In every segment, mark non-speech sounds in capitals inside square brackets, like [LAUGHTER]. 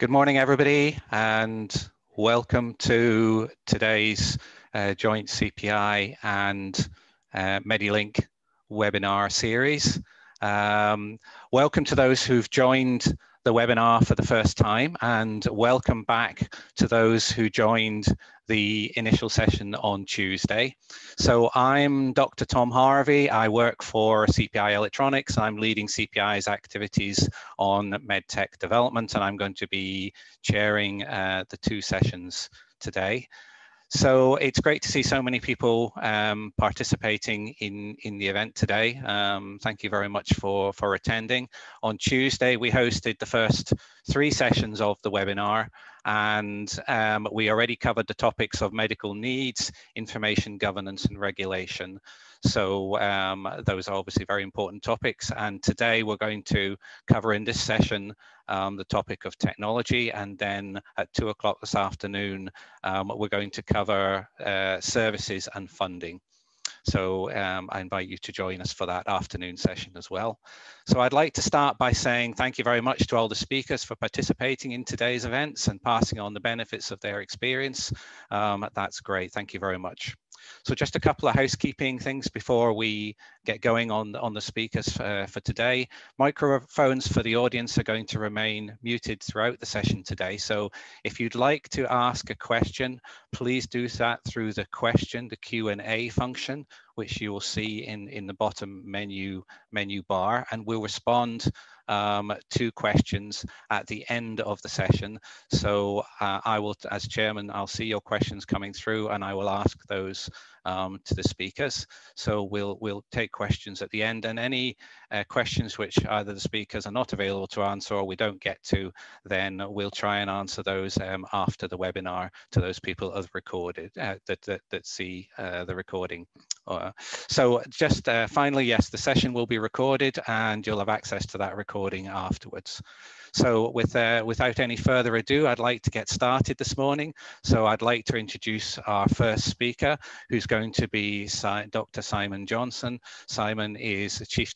Good morning, everybody, and welcome to today's uh, joint CPI and uh, Medilink webinar series. Um, welcome to those who've joined the webinar for the first time and welcome back to those who joined the initial session on Tuesday. So I'm Dr. Tom Harvey. I work for CPI Electronics. I'm leading CPI's activities on medtech development, and I'm going to be chairing uh, the two sessions today. So it's great to see so many people um, participating in, in the event today. Um, thank you very much for, for attending. On Tuesday, we hosted the first three sessions of the webinar and um, we already covered the topics of medical needs, information governance and regulation. So um, those are obviously very important topics. And today we're going to cover in this session um, the topic of technology. And then at two o'clock this afternoon, um, we're going to cover uh, services and funding. So um, I invite you to join us for that afternoon session as well. So I'd like to start by saying thank you very much to all the speakers for participating in today's events and passing on the benefits of their experience. Um, that's great. Thank you very much. So just a couple of housekeeping things before we get going on, on the speakers uh, for today. Microphones for the audience are going to remain muted throughout the session today. So if you'd like to ask a question, please do that through the question, the Q&A function, which you will see in, in the bottom menu, menu bar, and we'll respond um, two questions at the end of the session. So uh, I will, as chairman, I'll see your questions coming through and I will ask those um, to the speakers. So we'll we'll take questions at the end and any uh, questions which either the speakers are not available to answer or we don't get to, then we'll try and answer those um, after the webinar to those people that recorded uh, that, that, that see uh, the recording. Uh, so just uh, finally, yes, the session will be recorded and you'll have access to that recording afterwards. So with, uh, without any further ado, I'd like to get started this morning. So I'd like to introduce our first speaker, who's going to be Dr. Simon Johnson. Simon is a Chief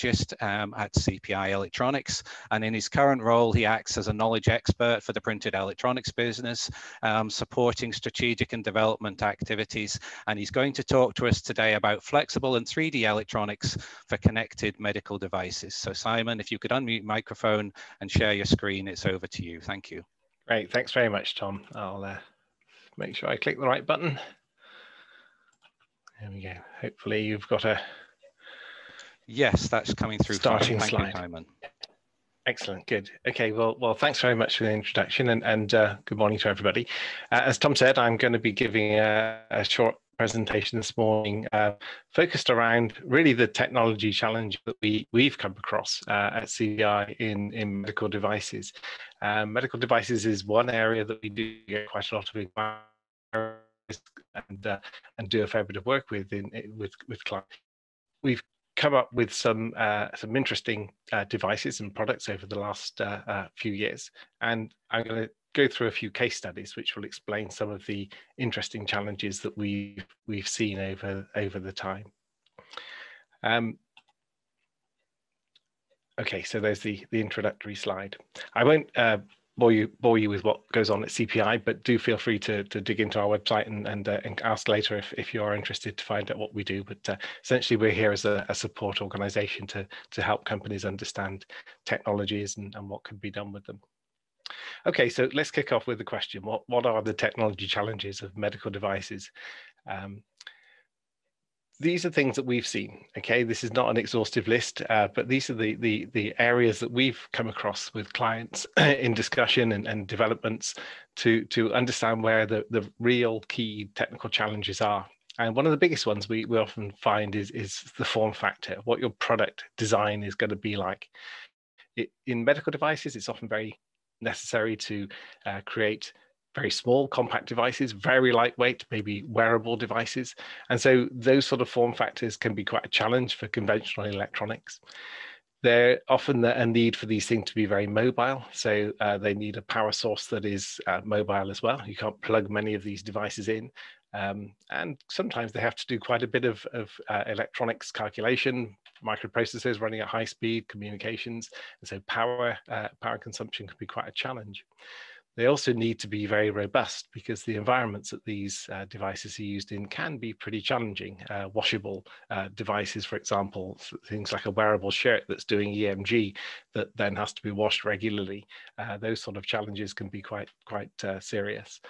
Technologist um, at CPI Electronics, and in his current role, he acts as a knowledge expert for the printed electronics business, um, supporting strategic and development activities. And he's going to talk to us today about flexible and 3D electronics for connected medical devices. So Simon, if you could unmute microphone and share your screen, it's over to you. Thank you. Great. Thanks very much, Tom. I'll uh, make sure I click the right button. There we go. Hopefully you've got a Yes, that's coming through. Starting Thank slide. You, Excellent. Good. Okay. Well, well, thanks very much for the introduction and, and uh, good morning to everybody. Uh, as Tom said, I'm going to be giving a, a short presentation this morning uh, focused around really the technology challenge that we, we've come across uh, at CPI in, in medical devices. Um, medical devices is one area that we do get quite a lot of inquiries and, uh, and do a fair bit of work with in, with, with clients. We've come up with some uh, some interesting uh, devices and products over the last uh, uh few years, and I'm going to go through a few case studies which will explain some of the interesting challenges that we've we've seen over over the time. Um, okay, so there's the the introductory slide. I won't uh, bore you bore you with what goes on at CPI, but do feel free to to dig into our website and and, uh, and ask later if if you are interested to find out what we do. But uh, essentially, we're here as a, a, support organisation to to help companies understand technologies and, and what can be done with them. Okay, so let's kick off with the question. What, what are the technology challenges of medical devices? Um, these are things that we've seen. Okay, this is not an exhaustive list, uh, but these are the, the, the areas that we've come across with clients [CLEARS THROAT] in discussion and, and developments to, to understand where the, the real key technical challenges are. And one of the biggest ones we, we often find is, is the form factor, what your product design is going to be like. It, in medical devices, it's often very necessary to uh, create very small compact devices, very lightweight, maybe wearable devices. And so those sort of form factors can be quite a challenge for conventional electronics. There often a need for these things to be very mobile. So uh, they need a power source that is uh, mobile as well. You can't plug many of these devices in. Um, and sometimes they have to do quite a bit of, of uh, electronics calculation, microprocessors running at high speed, communications, and so power, uh, power consumption can be quite a challenge. They also need to be very robust because the environments that these uh, devices are used in can be pretty challenging. Uh, washable uh, devices, for example, things like a wearable shirt that's doing EMG that then has to be washed regularly. Uh, those sort of challenges can be quite quite uh, serious.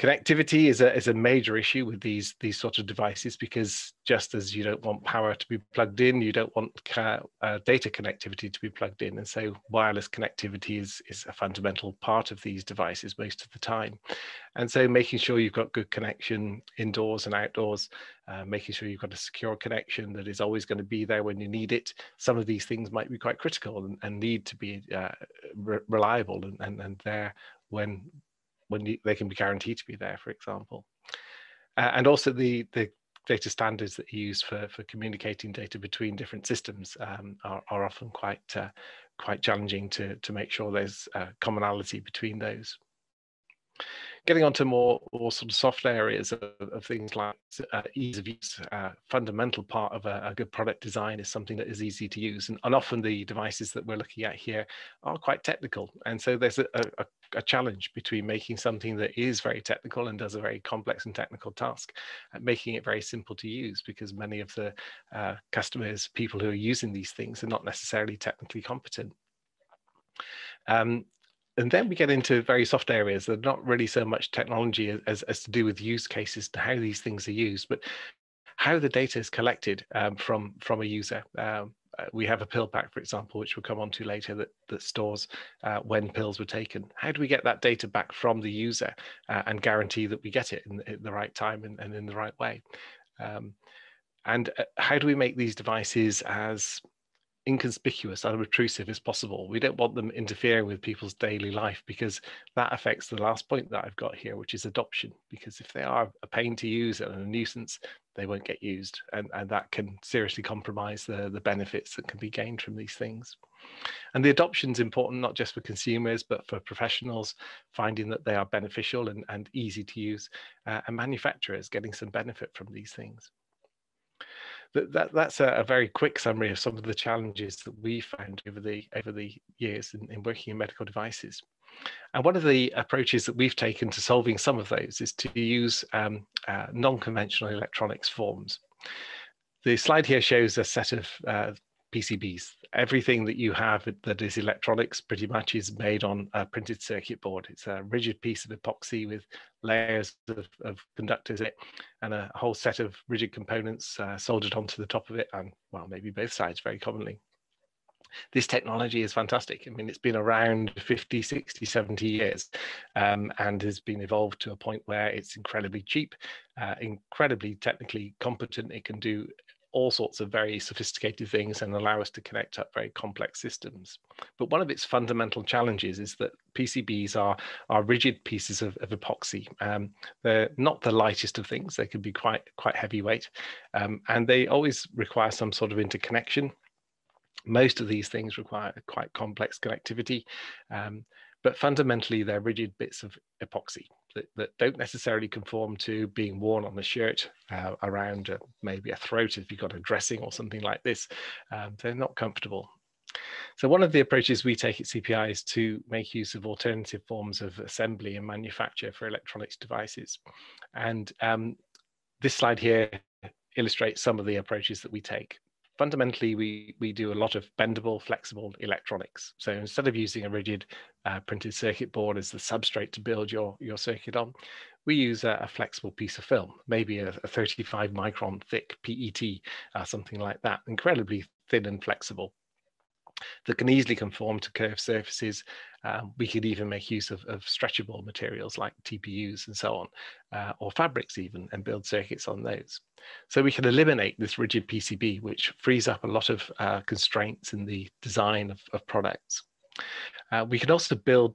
Connectivity is a, is a major issue with these these sort of devices because just as you don't want power to be plugged in, you don't want uh, data connectivity to be plugged in. And so wireless connectivity is, is a fundamental part of these devices most of the time. And so making sure you've got good connection indoors and outdoors, uh, making sure you've got a secure connection that is always going to be there when you need it. Some of these things might be quite critical and, and need to be uh, re reliable and, and, and there when when they can be guaranteed to be there, for example. Uh, and also the, the data standards that you use for, for communicating data between different systems um, are, are often quite, uh, quite challenging to, to make sure there's commonality between those getting on to more, more sort of soft areas of, of things like uh, ease of use, uh, fundamental part of a, a, good product design is something that is easy to use. And, and, often the devices that we're looking at here are quite technical. And so there's a, a, a, challenge between making something that is very technical and does a very complex and technical task and making it very simple to use because many of the uh, customers, people who are using these things are not necessarily technically competent. Um, and then we get into very soft areas that are not really so much technology as, as to do with use cases to how these things are used, but how the data is collected um, from from a user. Um, uh, we have a pill pack, for example, which we'll come on to later, that, that stores uh, when pills were taken. How do we get that data back from the user uh, and guarantee that we get it in, in the right time and, and, in the right way? Um, and uh, how do we make these devices as inconspicuous, unobtrusive as possible. We don't want them interfering with people's daily life because that affects the last point that I've got here, which is adoption. Because if they are a pain to use and a nuisance, they won't get used. And, and that can seriously compromise the, the benefits that can be gained from these things. And the adoption is important, not just for consumers, but for professionals, finding that they are beneficial and, and easy to use, uh, and manufacturers getting some benefit from these things that, that that's a, a, very quick summary of some of the challenges that we found over the over the years in, in working in medical devices. And one of the approaches that we've taken to solving some of those is to use um, uh, non-conventional electronics forms. The slide here shows a set of uh, PCBs. Everything that you have that is electronics pretty much is made on a printed circuit board. It's a rigid piece of epoxy with layers of, of conductors in it and a whole set of rigid components uh, soldered onto the top of it and, well, maybe both sides very commonly. This technology is fantastic. I mean, it's been around 50, 60, 70 years um, and has been evolved to a point where it's incredibly cheap, uh, incredibly technically competent. It can do all sorts of very sophisticated things and allow us to connect up very complex systems. But one of its fundamental challenges is that PCBs are, are rigid pieces of, of epoxy. Um, they're not the lightest of things. They can be quite, quite heavyweight um, and they always require some sort of interconnection. Most of these things require quite complex connectivity. Um, but fundamentally they're rigid bits of epoxy that, that don't necessarily conform to being worn on the shirt uh, around a, maybe a throat if you've got a dressing or something like this. Um, they're not comfortable. So one of the approaches we take at CPI is to make use of alternative forms of assembly and manufacture for electronics devices. And um, this slide here illustrates some of the approaches that we take fundamentally, we, we do a lot of bendable, flexible electronics. So instead of using a rigid uh, printed circuit board as the substrate to build your, your circuit on, we use a, a flexible piece of film, maybe a, a 35 micron thick PET, uh, something like that, incredibly thin and flexible that can easily conform to curved surfaces. Um, we could even make use of, of, stretchable materials like TPUs and so on, uh, or fabrics even, and build circuits on those. So we can eliminate this rigid PCB, which frees up a lot of uh, constraints in the design of, of products. Uh, we can also build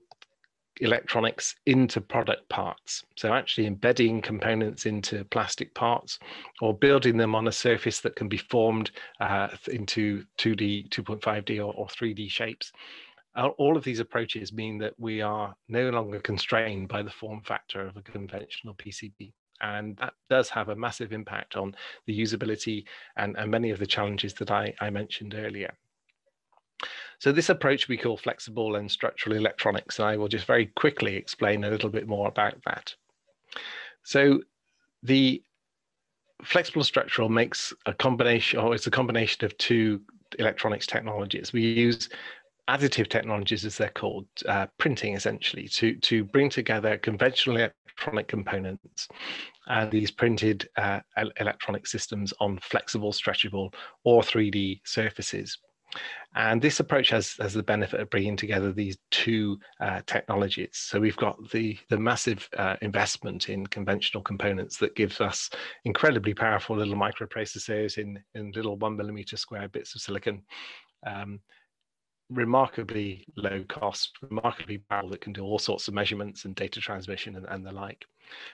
electronics into product parts. So actually embedding components into plastic parts or building them on a surface that can be formed uh, into 2D, 2.5D or, or 3D shapes. All of these approaches mean that we are no longer constrained by the form factor of a conventional PCB. And that does have a massive impact on the usability and, and many of the challenges that I, I mentioned earlier. So this approach we call flexible and structural electronics. And I will just very quickly explain a little bit more about that. So the flexible structural makes a combination, or it's a combination of two electronics technologies. We use additive technologies, as they're called, uh, printing essentially, to, to bring together conventional electronic components and these printed uh, electronic systems on flexible, stretchable, or 3D surfaces. And this approach has, has the benefit of bringing together these two uh, technologies. So we've got the, the massive uh, investment in conventional components that gives us incredibly powerful little microprocessors in, in little one millimeter square bits of silicon. Um, remarkably low cost, remarkably powerful that can do all sorts of measurements and data transmission and, and the like.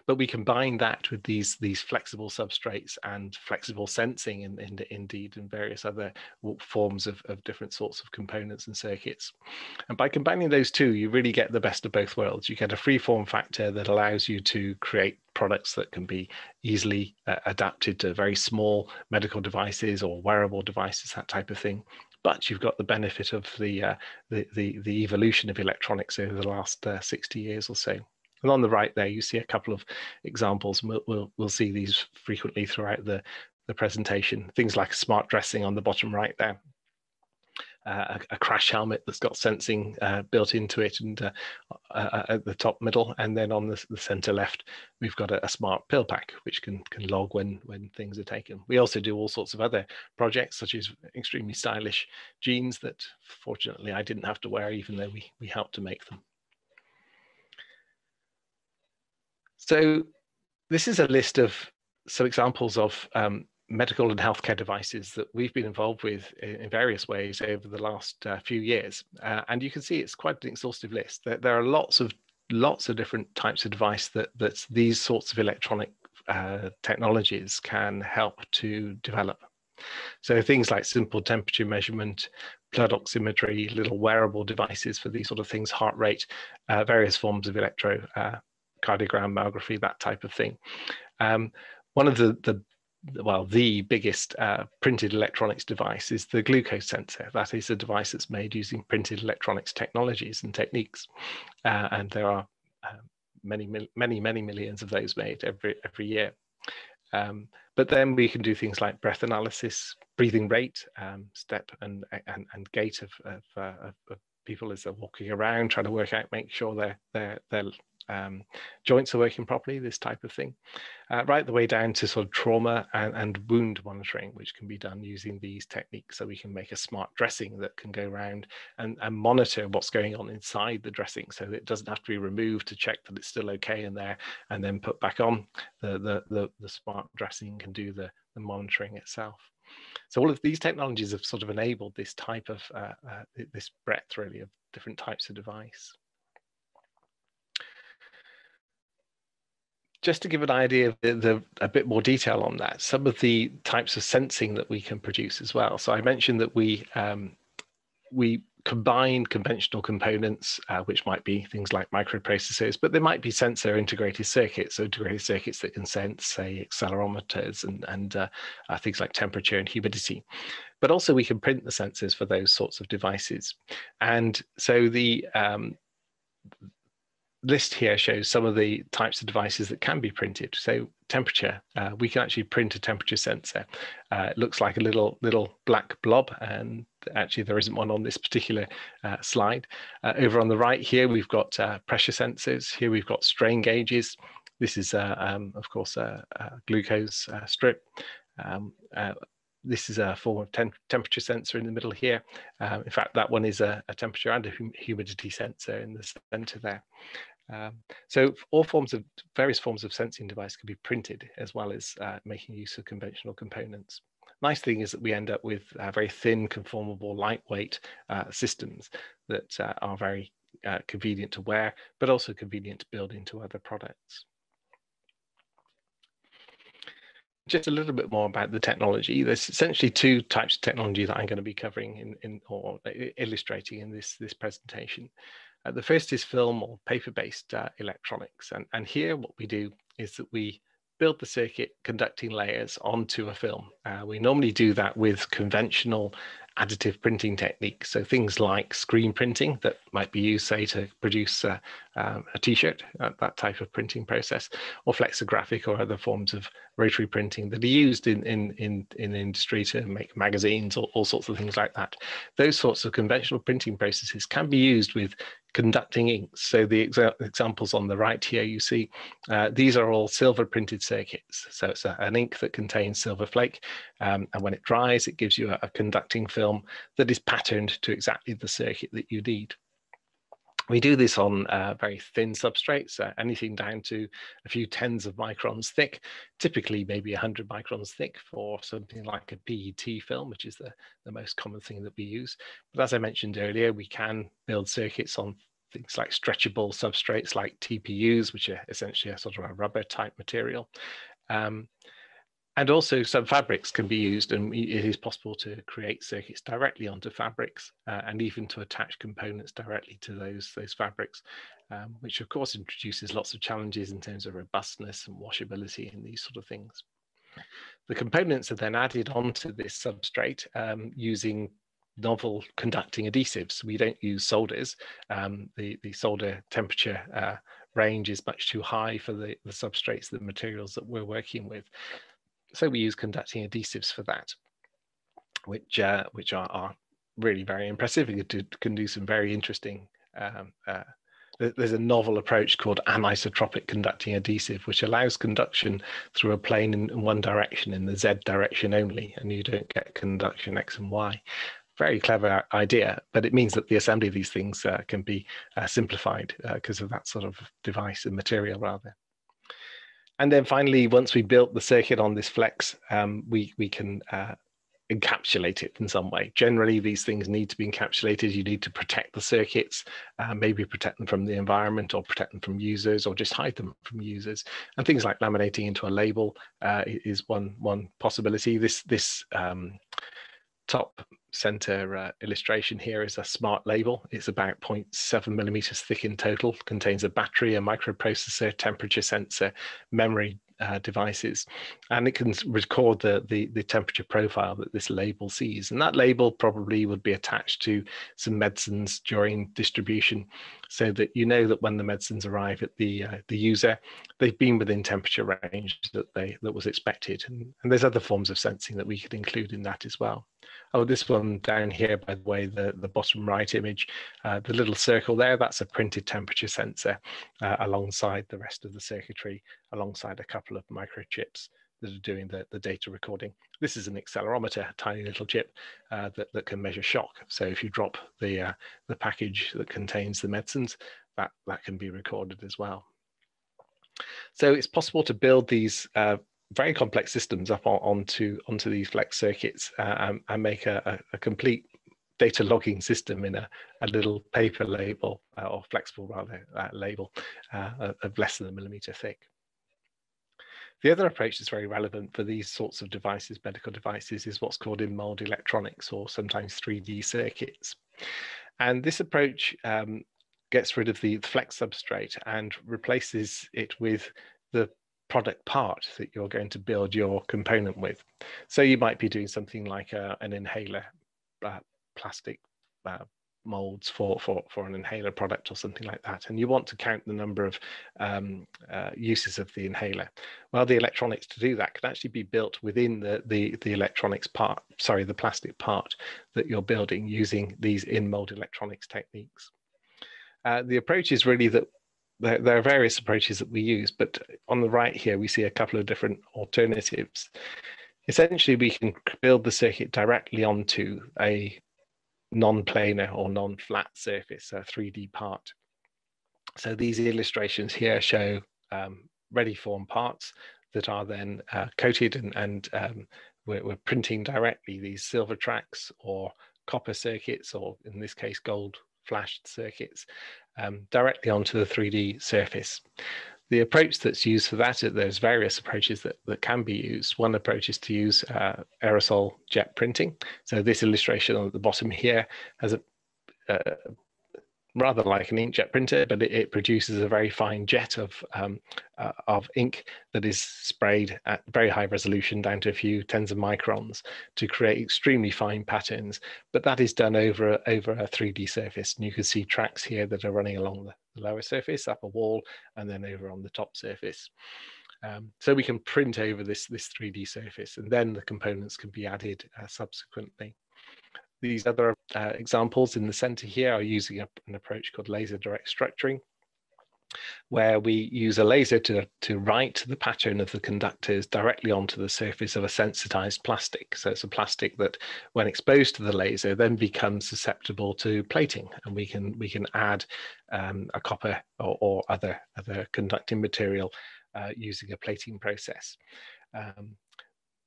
But we combine that with these these flexible substrates and flexible sensing in, in indeed and various other forms of, of different sorts of components and circuits. And by combining those two, you really get the best of both worlds. You get a free form factor that allows you to create products that can be easily uh, adapted to very small medical devices or wearable devices, that type of thing but you've got the benefit of the, uh, the, the, the, evolution of electronics over the last uh, 60 years or so. And on the right there, you see a couple of examples. We'll, we'll, we'll see these frequently throughout the, the presentation. Things like smart dressing on the bottom right there uh, a, crash helmet that's got sensing uh, built into it and uh, at the top middle. And then on the, the center left we've got a, a, smart pill pack which can can log when when things are taken. We also do all sorts of other projects such as extremely stylish jeans that fortunately i didn't have to wear even though we we helped to make them. So this is a list of some examples of um, medical and healthcare devices that we've been involved with in, various ways over the last uh, few years. Uh, and you can see it's quite an exhaustive list. There, there, are lots of lots of different types of device that that these sorts of electronic uh, technologies can help to develop. So things like simple temperature measurement, blood oximetry, little wearable devices for these sort of things, heart rate, uh, various forms of electro uh, cardiogram, that type of thing. Um, one of the, the well, the biggest uh, printed electronics device is the glucose sensor. That is a device that's made using printed electronics technologies and techniques. Uh, and there are uh, many, many, many millions of those made every, every year. Um, but then we can do things like breath analysis, breathing rate, um, step and, and, and gait of, of, uh, of, people as they're walking around, trying to work out, make sure they're, they're um, joints are working properly, this type of thing, uh, right the way down to sort of trauma and, and, wound monitoring, which can be done using these techniques. So we can make a smart dressing that can go around and, and monitor what's going on inside the dressing so it doesn't have to be removed to check that it's still okay in there and then put back on. The, the, the, the smart dressing can do the, the monitoring itself. So all of these technologies have sort of enabled this type of, uh, uh, this breadth really of different types of device. Just to give an idea of the, the, a bit more detail on that, some of the types of sensing that we can produce as well. So I mentioned that we um, we combine conventional components, uh, which might be things like microprocessors, but there might be sensor integrated circuits, so integrated circuits that can sense, say, accelerometers and, and uh, uh, things like temperature and humidity. But also we can print the sensors for those sorts of devices. And so the um, list here shows some of the types of devices that can be printed. So temperature, uh, we can actually print a temperature sensor. Uh, it looks like a little little black blob, and actually there isn't one on this particular uh, slide. Uh, over on the right here, we've got uh, pressure sensors. Here we've got strain gauges. This is, uh, um, of course, a, a glucose strip. Um, this is a form of tem temperature sensor in the middle here. Um, in fact, that one is a, a temperature and a hum humidity sensor in the center there. Um, so all forms of various forms of sensing device can be printed as well as uh, making use of conventional components. Nice thing is that we end up with uh, very thin, conformable, lightweight uh, systems that uh, are very uh, convenient to wear, but also convenient to build into other products. Just a little bit more about the technology. There's essentially two types of technology that I'm going to be covering in, in or illustrating in this, this presentation. Uh, the first is film or paper-based uh, electronics. And, and here what we do is that we build the circuit conducting layers onto a film. Uh, we normally do that with conventional additive printing techniques. So things like screen printing that might be used, say, to produce uh, um, a t-shirt, uh, that type of printing process, or flexographic or other forms of rotary printing that are used in, in, in, in industry to make magazines or all sorts of things like that. Those sorts of conventional printing processes can be used with conducting inks. So the exa examples on the right here, you see, uh, these are all silver printed circuits. So it's a, an ink that contains silver flake. Um, and when it dries, it gives you a, a conducting film that is patterned to exactly the circuit that you need. We do this on uh, very thin substrates, uh, anything down to a few tens of microns thick, typically maybe 100 microns thick for something like a PET film, which is the, the most common thing that we use. But as I mentioned earlier, we can build circuits on things like stretchable substrates like TPUs, which are essentially a sort of a rubber type material. Um, and also some fabrics can be used and it is possible to create circuits directly onto fabrics uh, and even to attach components directly to those, those fabrics, um, which of course introduces lots of challenges in terms of robustness and washability and these sort of things. The components are then added onto this substrate um, using novel conducting adhesives. We don't use solders. Um, the, the solder temperature uh, range is much too high for the, the substrates, the materials that we're working with so we use conducting adhesives for that, which uh, which are, are really very impressive. You can do, some very interesting. Um, uh, there's a novel approach called anisotropic conducting adhesive, which allows conduction through a plane in, in one direction, in the z direction only, and you don't get conduction x and y very clever idea, but it means that the assembly of these things uh, can be uh, simplified because uh, of that sort of device and material rather. And then finally, once we built the circuit on this flex, um, we, we can uh, encapsulate it in some way. Generally, these things need to be encapsulated. You need to protect the circuits, uh, maybe protect them from the environment or protect them from users or just hide them from users. And things like laminating into a label uh, is one, one possibility. This, this um, top center uh, illustration here is a smart label. It's about 0.7 millimeters thick in total, contains a battery, a microprocessor, temperature sensor, memory uh, devices, and it can record the, the, the temperature profile that this label sees. And that label probably would be attached to some medicines during distribution, so that you know that when the medicines arrive at the uh, the user, they've been within temperature range that they that was expected. And, and there's other forms of sensing that we could include in that as well. Oh, this one down here, by the way, the, the bottom right image, uh, the little circle there, that's a printed temperature sensor uh, alongside the rest of the circuitry, alongside a couple of microchips that are doing the, the data recording. This is an accelerometer, a tiny little chip uh, that, that can measure shock. So if you drop the, uh, the package that contains the medicines, that, that can be recorded as well. So it's possible to build these uh, very complex systems up on, onto onto these flex circuits uh, and, and, make a, a, complete data logging system in a, a little paper label uh, or flexible rather uh, label of less than a millimeter thick. The other approach that's very relevant for these sorts of devices, medical devices, is what's called in mold electronics or sometimes 3D circuits. And this approach um, gets rid of the flex substrate and replaces it with the product part that you're going to build your component with. So you might be doing something like a, an inhaler, uh, plastic uh, molds for, for, for an inhaler product or something like that. And you want to count the number of um, uh, uses of the inhaler. Well, the electronics to do that can actually be built within the, the, the electronics part, sorry, the plastic part that you're building using these in mold electronics techniques. Uh, the approach is really that there, there, are various approaches that we use, but on the right here, we see a couple of different alternatives. Essentially, we can build the circuit directly onto a non-planar or non-flat surface, a 3D part. So these illustrations here show um, ready form parts that are then uh, coated and, and um, we're, we're, printing directly these silver tracks or copper circuits, or in this case, gold flashed circuits um, directly onto the 3D surface. The approach that's used for that, there's various approaches that, that can be used. One approach is to use uh, aerosol jet printing. So this illustration on the bottom here has a, uh, rather like an inkjet printer, but it, it produces a very fine jet of um, uh, of ink that is sprayed at very high resolution, down to a few tens of microns, to create extremely fine patterns. But that is done over over a 3D surface, and you can see tracks here that are running along the, the lower surface, up a wall, and then over on the top surface. Um, so we can print over this, this 3D surface and then the components can be added uh, subsequently. These other uh, examples in the center here are using a, an approach called laser direct structuring, where we use a laser to, to write the pattern of the conductors directly onto the surface of a sensitized plastic. So it's a plastic that when exposed to the laser then becomes susceptible to plating and we can we can add um, a copper or, or, other, other conducting material uh, using a plating process. Um,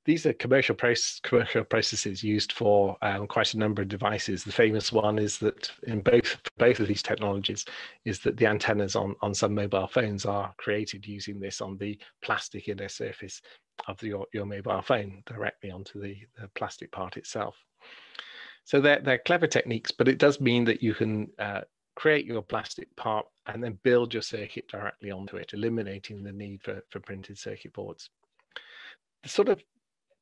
these are commercial, process, commercial processes used for um, quite a number of devices. The famous one is that in both both of these technologies is that the antennas on, on some mobile phones are created using this on the plastic inner surface of the, your, your mobile phone directly onto the, the plastic part itself. So they're, they're clever techniques, but it does mean that you can uh, create your plastic part and then build your circuit directly onto it, eliminating the need for, for printed circuit boards. The sort of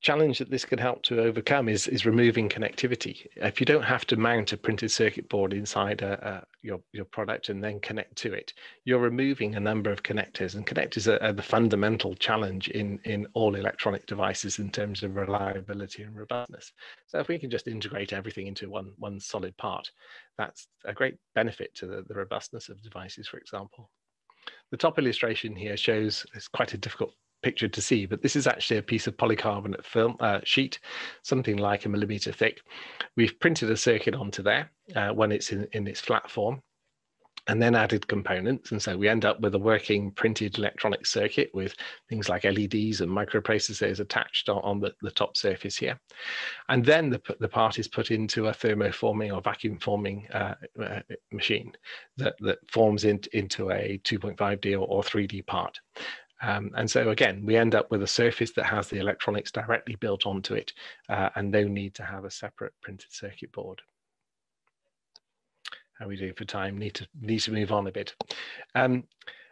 challenge that this can help to overcome is, is removing connectivity. If you don't have to mount a printed circuit board inside a, a, your, your product and then connect to it, you're removing a number of connectors and connectors are, are, the fundamental challenge in, in all electronic devices in terms of reliability and robustness. So if we can just integrate everything into one, one solid part, that's a great benefit to the, the robustness of devices, for example. The top illustration here shows it's quite a difficult picture to see, but this is actually a piece of polycarbonate film uh, sheet, something like a millimeter thick. We've printed a circuit onto there uh, when it's in, in its flat form and then added components. And so we end up with a working printed electronic circuit with things like LEDs and microprocessors attached on, on the, the top surface here. And then the, the part is put into a thermoforming or vacuum forming uh, uh, machine that, that forms in, into a 2.5D or, or 3D part. Um, and so again, we end up with a surface that has the electronics directly built onto it uh, and no need to have a separate printed circuit board. How we do for time, need to, need to move on a bit. Um,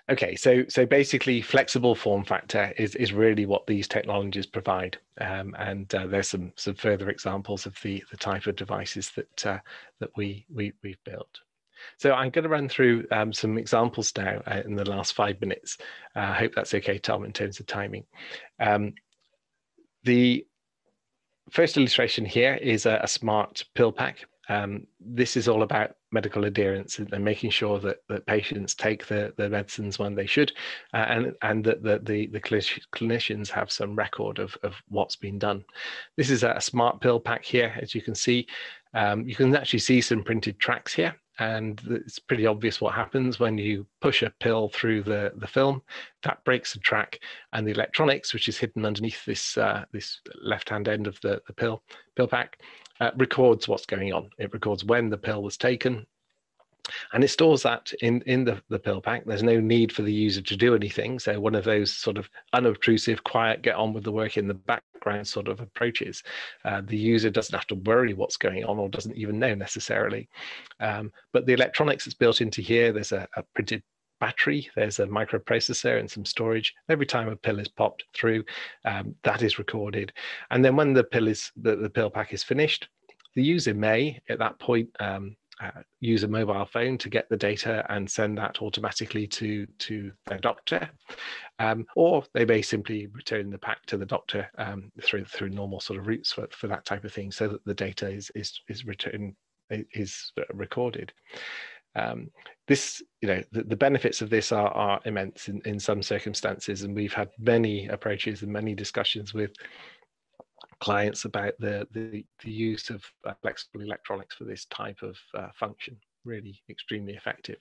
okay, so, so basically flexible form factor is, is really what these technologies provide. Um, and uh, there's some, some further examples of the, the type of devices that, uh, that we, we, we've built. So I'm going to run through um, some examples now uh, in the last five minutes. Uh, I hope that's okay, Tom, in terms of timing. Um, the first illustration here is a, a smart pill pack. Um, this is all about medical adherence and, making sure that, that patients take the, the medicines when they should uh, and, and that the, the, the clinicians have some record of, of what's been done. This is a smart pill pack here, as you can see. Um, you can actually see some printed tracks here and it's pretty obvious what happens when you push a pill through the, the film. That breaks the track, and the electronics, which is hidden underneath this uh, this left-hand end of the, the pill pill pack, uh, records what's going on. It records when the pill was taken, and it stores that in in the, the pill pack there's no need for the user to do anything so one of those sort of unobtrusive quiet get on with the work in the background sort of approaches uh, the user doesn't have to worry what's going on or doesn't even know necessarily um, but the electronics that's built into here there's a, a printed battery, there's a microprocessor and some storage. Every time a pill is popped through, um, that is recorded. And then when the pill is the, the pill pack is finished, the user may at that point um, uh, use a mobile phone to get the data and send that automatically to to their doctor, um, or they may simply return the pack to the doctor um, through through normal sort of routes for, for that type of thing, so that the data is is is returned is recorded. Um, this, you know, the, the, benefits of this are, are immense in, in some circumstances, and we've had many approaches and many discussions with clients about the, the, the use of uh, flexible electronics for this type of uh, function. Really extremely effective.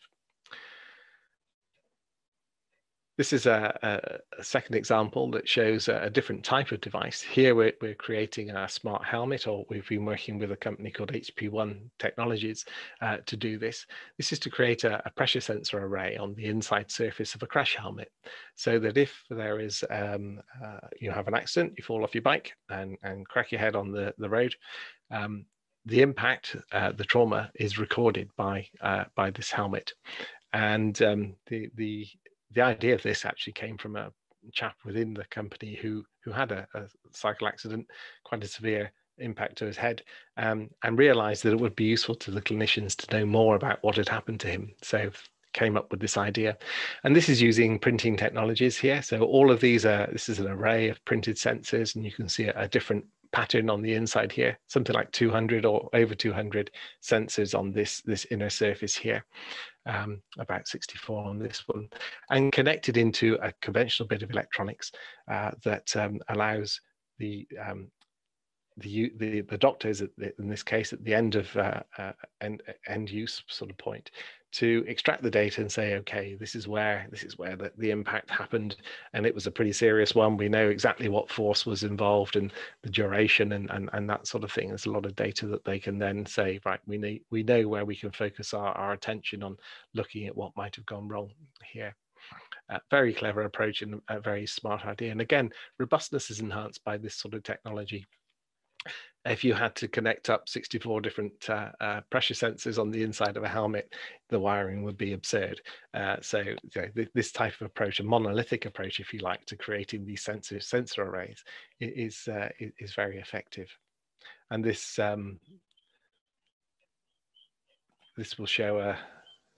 This is a, a, second example that shows a, a, different type of device. Here we're, we're, creating a smart helmet, or we've been working with a company called HP1 Technologies uh, to do this. This is to create a, a, pressure sensor array on the inside surface of a crash helmet, so that if there is, um, uh, you have an accident, you fall off your bike and, and crack your head on the, the road, um, the impact, uh, the trauma is recorded by uh, by this helmet, and um, the the the idea of this actually came from a chap within the company who who had a, a cycle accident, quite a severe impact to his head, um, and realised that it would be useful to the clinicians to know more about what had happened to him. So came up with this idea, and this is using printing technologies here. So all of these are this is an array of printed sensors, and you can see a, a different pattern on the inside here, something like 200 or over 200 sensors on this, this inner surface here, um, about 64 on this one, and connected into a conventional bit of electronics uh, that um, allows the um, the, the the doctors in this case at the end of uh, uh, end, end use sort of point to extract the data and say okay this is where this is where the, the impact happened and it was a pretty serious one. We know exactly what force was involved and the duration and and, and that sort of thing. There's a lot of data that they can then say right we need we know where we can focus our, our attention on looking at what might have gone wrong here. Very clever approach and a very smart idea. And again robustness is enhanced by this sort of technology if you had to connect up 64 different uh, uh, pressure sensors on the inside of a helmet, the wiring would be absurd. Uh, so you know, th this type of approach, a monolithic approach, if you like, to creating these sensor sensor arrays, is uh, is very effective. And this um, this will show uh,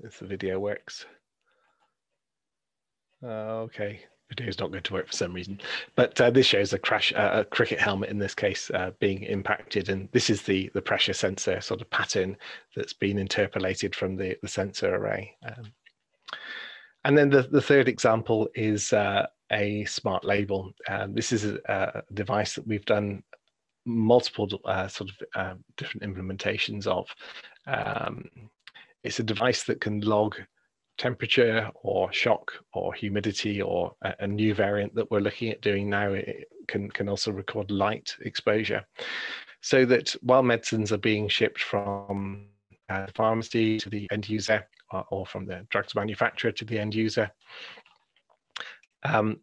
if the video works. Uh, okay, is not going to work for some reason. But uh, this shows a crash, uh, a cricket helmet in this case, uh, being impacted, and this is the the pressure sensor sort of pattern that's been interpolated from the the sensor array. Um, and then the the third example is uh, a smart label. Um, this is a, a, device that we've done multiple uh, sort of um, different implementations of. Um, it's a device that can log temperature or shock or humidity or a, a, new variant that we're looking at doing now it can, can also record light exposure. So that while medicines are being shipped from uh, the pharmacy to the end user or, or, from the drugs manufacturer to the end user um,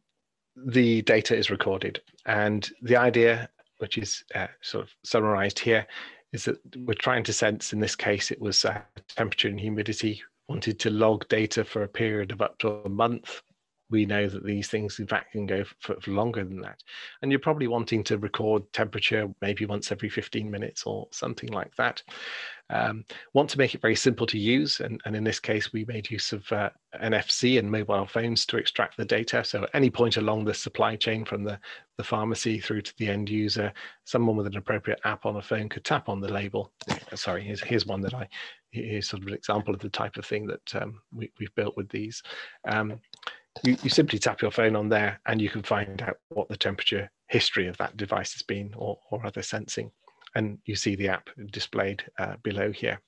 the data is recorded. And the idea which is uh, sort of summarized here is that we're trying to sense in this case it was uh, temperature and humidity wanted to log data for a period of up to a month, we know that these things in fact can go for, for, longer than that. And you're probably wanting to record temperature maybe once every 15 minutes or something like that. Um, want to make it very simple to use. And, and in this case, we made use of uh, NFC and mobile phones to extract the data. So at any point along the supply chain from the, the pharmacy through to the end user, someone with an appropriate app on a phone could tap on the label. Sorry, here's, here's one that I, here's sort of an example of the type of thing that um, we, have built with these. Um, you, you simply tap your phone on there and you can find out what the temperature history of that device has been or, or other sensing. And you see the app displayed uh, below here.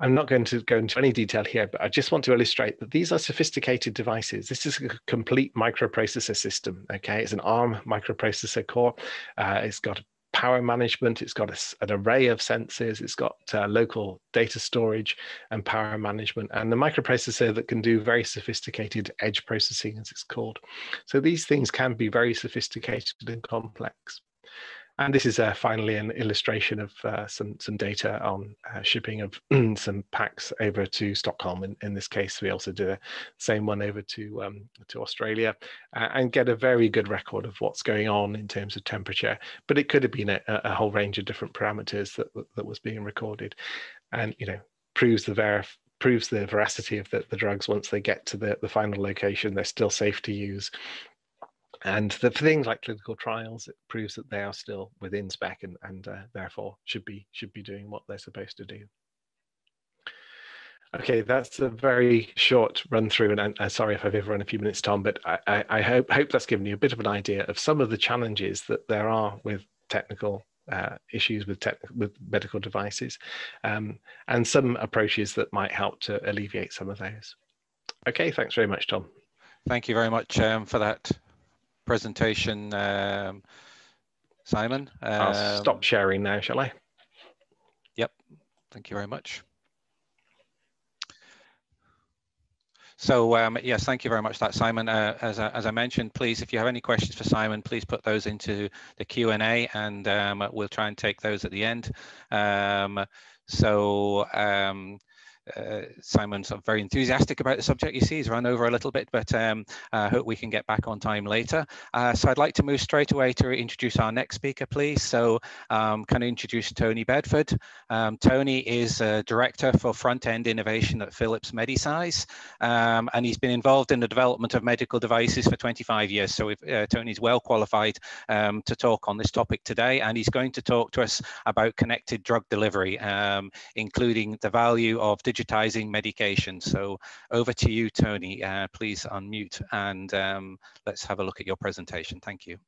I'm not going to go into any detail here, but I just want to illustrate that these are sophisticated devices. This is a complete microprocessor system. Okay, it's an ARM microprocessor core. Uh, it's got power management, it's got a, an array of sensors, it's got uh, local data storage and power management, and the microprocessor that can do very sophisticated edge processing, as it's called. So these things can be very sophisticated and complex. And this is uh, finally an illustration of uh, some, some data on uh, shipping of [CLEARS THROAT] some packs over to Stockholm. In, in this case, we also did the same one over to, um, to Australia uh, and get a very good record of what's going on in terms of temperature. But it could have been a, a whole range of different parameters that, that was being recorded. And, you know, proves the verif proves the veracity of the, the drugs once they get to the, the final location. They're still safe to use and the, things like clinical trials, it proves that they are still within spec and, and uh, therefore should be should be doing what they're supposed to do. Okay, that's a very short run through, and uh, sorry if I've overrun a few minutes, Tom, but I, I, I, hope hope that's given you a bit of an idea of some of the challenges that there are with technical uh, issues with tech, with medical devices, um, and some approaches that might help to alleviate some of those. Okay, thanks very much, Tom. Thank you very much um, for that presentation, um, Simon. Um, I'll stop sharing now, shall I? Yep. Thank you very much. So um, yes, thank you very much, that Simon. Uh, as, I, as I mentioned, please, if you have any questions for Simon, please put those into the Q and A, and um, we'll try and take those at the end. Um, so um, uh, Simon's very enthusiastic about the subject. You see, he's run over a little bit, but um, I hope we can get back on time later. Uh, so I'd like to move straight away to introduce our next speaker, please. So um, can I introduce Tony Bedford? Um, Tony is a director for front-end innovation at Philips Medisize, um, and he's been involved in the development of medical devices for 25 years. So uh, Tony's well qualified um, to talk on this topic today, and he's going to talk to us about connected drug delivery, um, including the value of digital digitizing medication. So over to you, Tony. Uh, please unmute and um, let's have a look at your presentation. Thank you.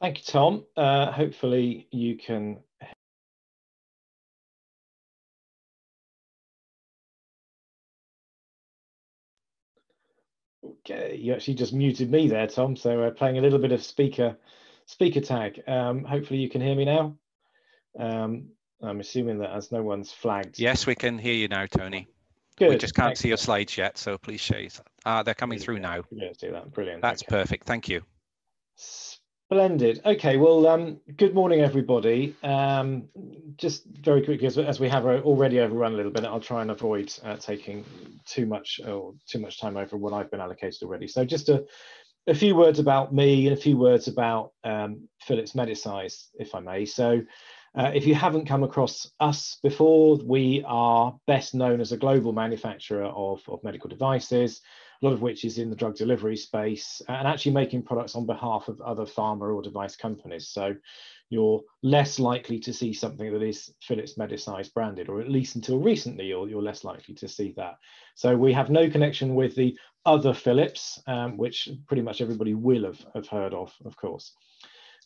Thank you, Tom. Uh, hopefully you can Okay, you actually just muted me there, Tom. So we're playing a little bit of speaker speaker tag. Um, hopefully you can hear me now. Um, I'm assuming that as no one's flagged. Yes, we can hear you now, Tony. Good. We just can't Excellent. see your slides yet, so please share. Ah, they're coming through now. Yeah, do that. Brilliant. That's okay. perfect. Thank you. Splendid. Okay, well, um, good morning, everybody. Um, just very quickly, as, as, we have already overrun a little bit, I'll try and avoid uh, taking too much or too much time over what I've been allocated already. So just a, a few words about me and a few words about um, Phillips Medisize, if I may. So uh, if you haven't come across us before, we are best known as a global manufacturer of, of medical devices, a lot of which is in the drug delivery space, and actually making products on behalf of other pharma or device companies. So you're less likely to see something that is Phillips Medisize branded, or at least until recently, you're, you're less likely to see that. So we have no connection with the other Philips, um, which pretty much everybody will have, have heard of, of course.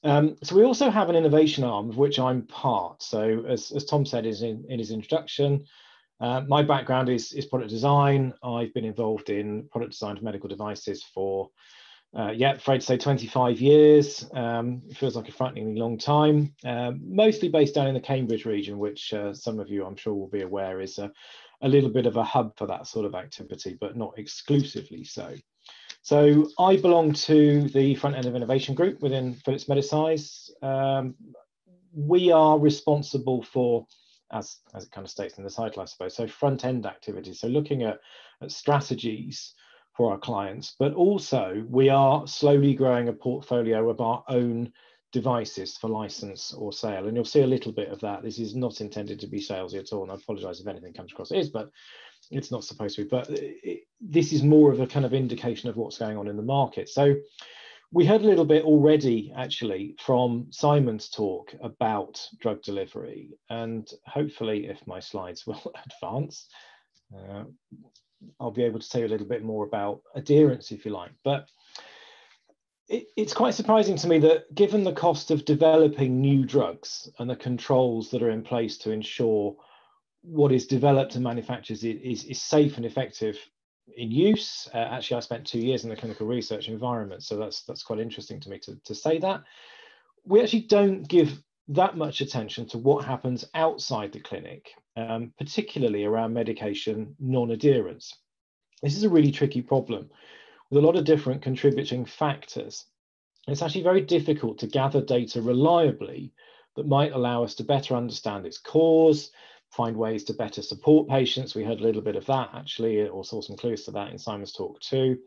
Um, so we also have an innovation arm of which I'm part. So as, as Tom said in, in his introduction, uh, my background is, is product design. I've been involved in product design for medical devices for, uh, yeah, afraid to say 25 years. Um, feels like a frighteningly long time, um, mostly based down in the Cambridge region, which uh, some of you I'm sure will be aware is a, a little bit of a hub for that sort of activity, but not exclusively so. So I belong to the front end of innovation group within Phillips Medisize. Um, we are responsible for, as, as it kind of states in the title, I suppose, so front end activities. So looking at, at strategies for our clients, but also we are slowly growing a portfolio of our own devices for license or sale. And you'll see a little bit of that. This is not intended to be salesy at all. And I apologize if anything comes across it is, but it's not supposed to be. But it, this is more of a kind of indication of what's going on in the market. So we heard a little bit already, actually, from Simon's talk about drug delivery. And hopefully, if my slides [LAUGHS] will advance, uh, I'll be able to tell you a little bit more about adherence, if you like. But it, it's quite surprising to me that given the cost of developing new drugs and the controls that are in place to ensure what is developed and manufactured is, is, safe and effective in use. Uh, actually, I spent two years in the clinical research environment, so that's that's quite interesting to me to, to say that. We actually don't give that much attention to what happens outside the clinic, um, particularly around medication non-adherence. This is a really tricky problem with a lot of different contributing factors. It's actually very difficult to gather data reliably that might allow us to better understand its cause, find ways to better support patients. We heard a little bit of that actually, or saw some clues to that in Simon's talk too,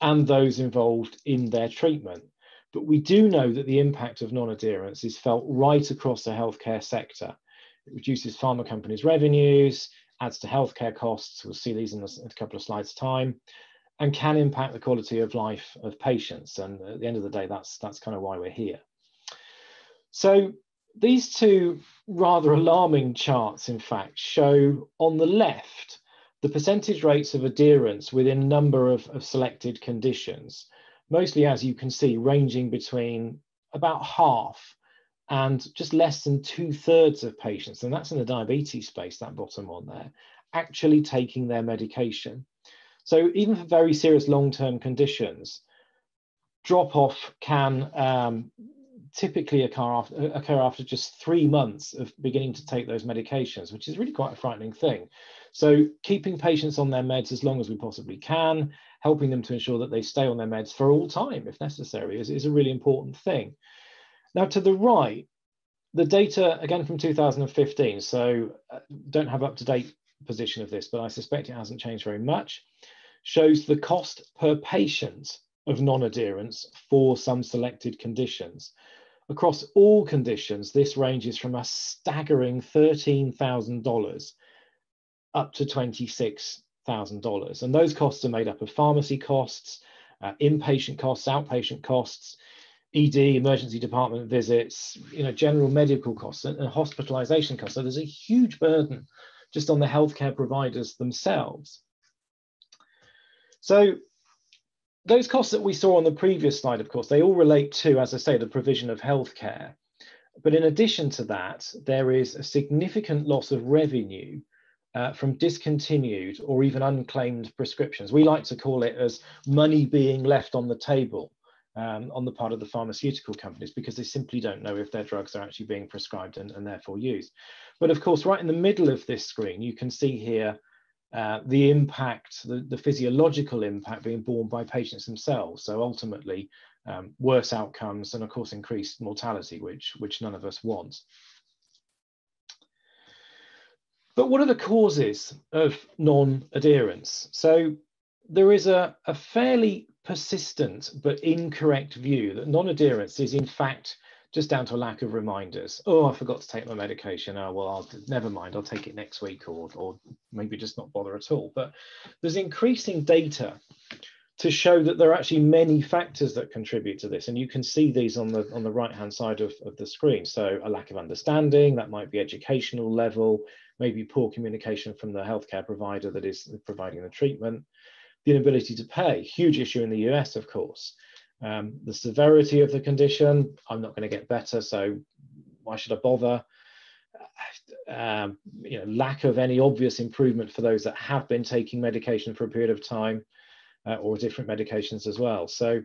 and those involved in their treatment. But we do know that the impact of non-adherence is felt right across the healthcare sector. It reduces pharma companies' revenues, adds to healthcare costs. We'll see these in a, couple of slides' time, and can impact the quality of life of patients. And at the end of the day, that's that's kind of why we're here. So these two rather alarming charts, in fact, show on the left the percentage rates of adherence within a number of, of selected conditions, mostly, as you can see, ranging between about half and just less than two thirds of patients, and that's in the diabetes space, that bottom one there, actually taking their medication. So even for very serious long-term conditions, drop off can um, typically occur after, occur after just three months of beginning to take those medications, which is really quite a frightening thing. So keeping patients on their meds as long as we possibly can, helping them to ensure that they stay on their meds for all time if necessary is, is a really important thing. Now to the right, the data again from 2015, so uh, don't have up-to-date position of this, but I suspect it hasn't changed very much, shows the cost per patient of non-adherence for some selected conditions. Across all conditions, this ranges from a staggering $13,000 up to $26,000. And those costs are made up of pharmacy costs, uh, inpatient costs, outpatient costs, ED, emergency department visits, you know, general medical costs and, and hospitalization costs. So there's a huge burden just on the healthcare providers themselves. So those costs that we saw on the previous slide, of course, they all relate to, as I say, the provision of healthcare. But in addition to that, there is a significant loss of revenue uh, from discontinued or even unclaimed prescriptions. We like to call it as money being left on the table um, on the part of the pharmaceutical companies because they simply don't know if their drugs are actually being prescribed and, and therefore used. But of course, right in the middle of this screen, you can see here uh, the impact, the, the, physiological impact being borne by patients themselves. So ultimately, um, worse outcomes and of course increased mortality, which, which none of us want. But what are the causes of non-adherence? So there is a, a fairly persistent but incorrect view that non-adherence is in fact just down to a lack of reminders. Oh, I forgot to take my medication. Oh, well, I'll never mind. I'll take it next week or, or maybe just not bother at all. But there's increasing data to show that there are actually many factors that contribute to this. And you can see these on the, on the right-hand side of, of the screen. So a lack of understanding, that might be educational level, maybe poor communication from the healthcare provider that is providing the treatment, the inability to pay, huge issue in the US, of course. Um, the severity of the condition, I'm not going to get better, so why should I bother? Um, you know, lack of any obvious improvement for those that have been taking medication for a period of time uh, or different medications as well. So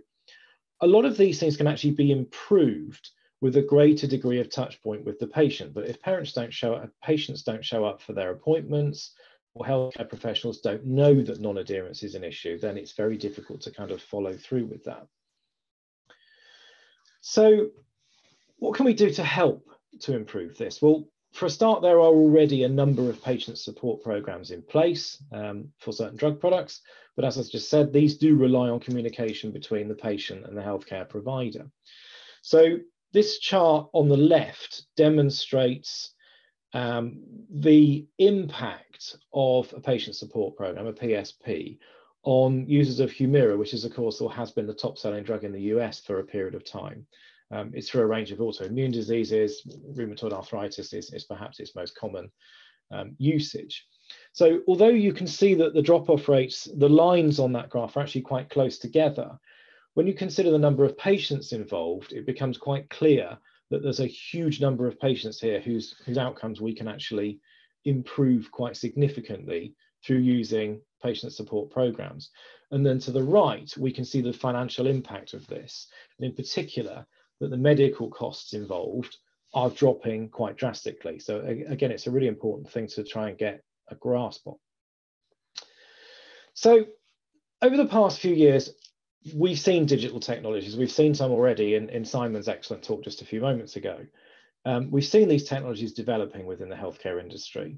a lot of these things can actually be improved with a greater degree of touch point with the patient. But if parents don't show up, patients don't show up for their appointments, or healthcare professionals don't know that non-adherence is an issue, then it's very difficult to kind of follow through with that. So what can we do to help to improve this? Well, for a start, there are already a number of patient support programs in place um, for certain drug products. But as I just said, these do rely on communication between the patient and the healthcare provider. So this chart on the left demonstrates um, the impact of a patient support program, a PSP, on users of Humira, which is of course or has been the top selling drug in the US for a period of time. Um, it's for a range of autoimmune diseases. Rheumatoid arthritis is, is perhaps its most common um, usage. So although you can see that the drop-off rates, the lines on that graph are actually quite close together, when you consider the number of patients involved, it becomes quite clear that there's a huge number of patients here whose, whose outcomes we can actually improve quite significantly through using patient support programs. And then to the right, we can see the financial impact of this, and in particular, that the medical costs involved are dropping quite drastically. So again, it's a really important thing to try and get a grasp on. So over the past few years, we've seen digital technologies. We've seen some already in, in Simon's excellent talk just a few moments ago. Um, we've seen these technologies developing within the healthcare industry,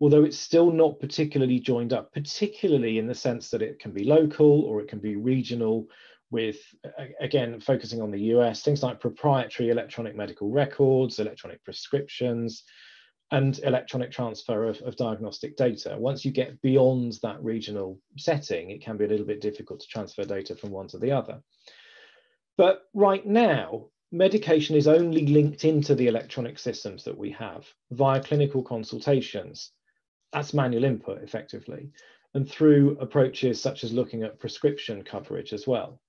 although it's still not particularly joined up, particularly in the sense that it can be local or it can be regional with, again, focusing on the US, things like proprietary electronic medical records, electronic prescriptions, and electronic transfer of, of, diagnostic data. Once you get beyond that regional setting, it can be a little bit difficult to transfer data from one to the other. But right now, medication is only linked into the electronic systems that we have via clinical consultations. That's manual input effectively, and through approaches such as looking at prescription coverage as well.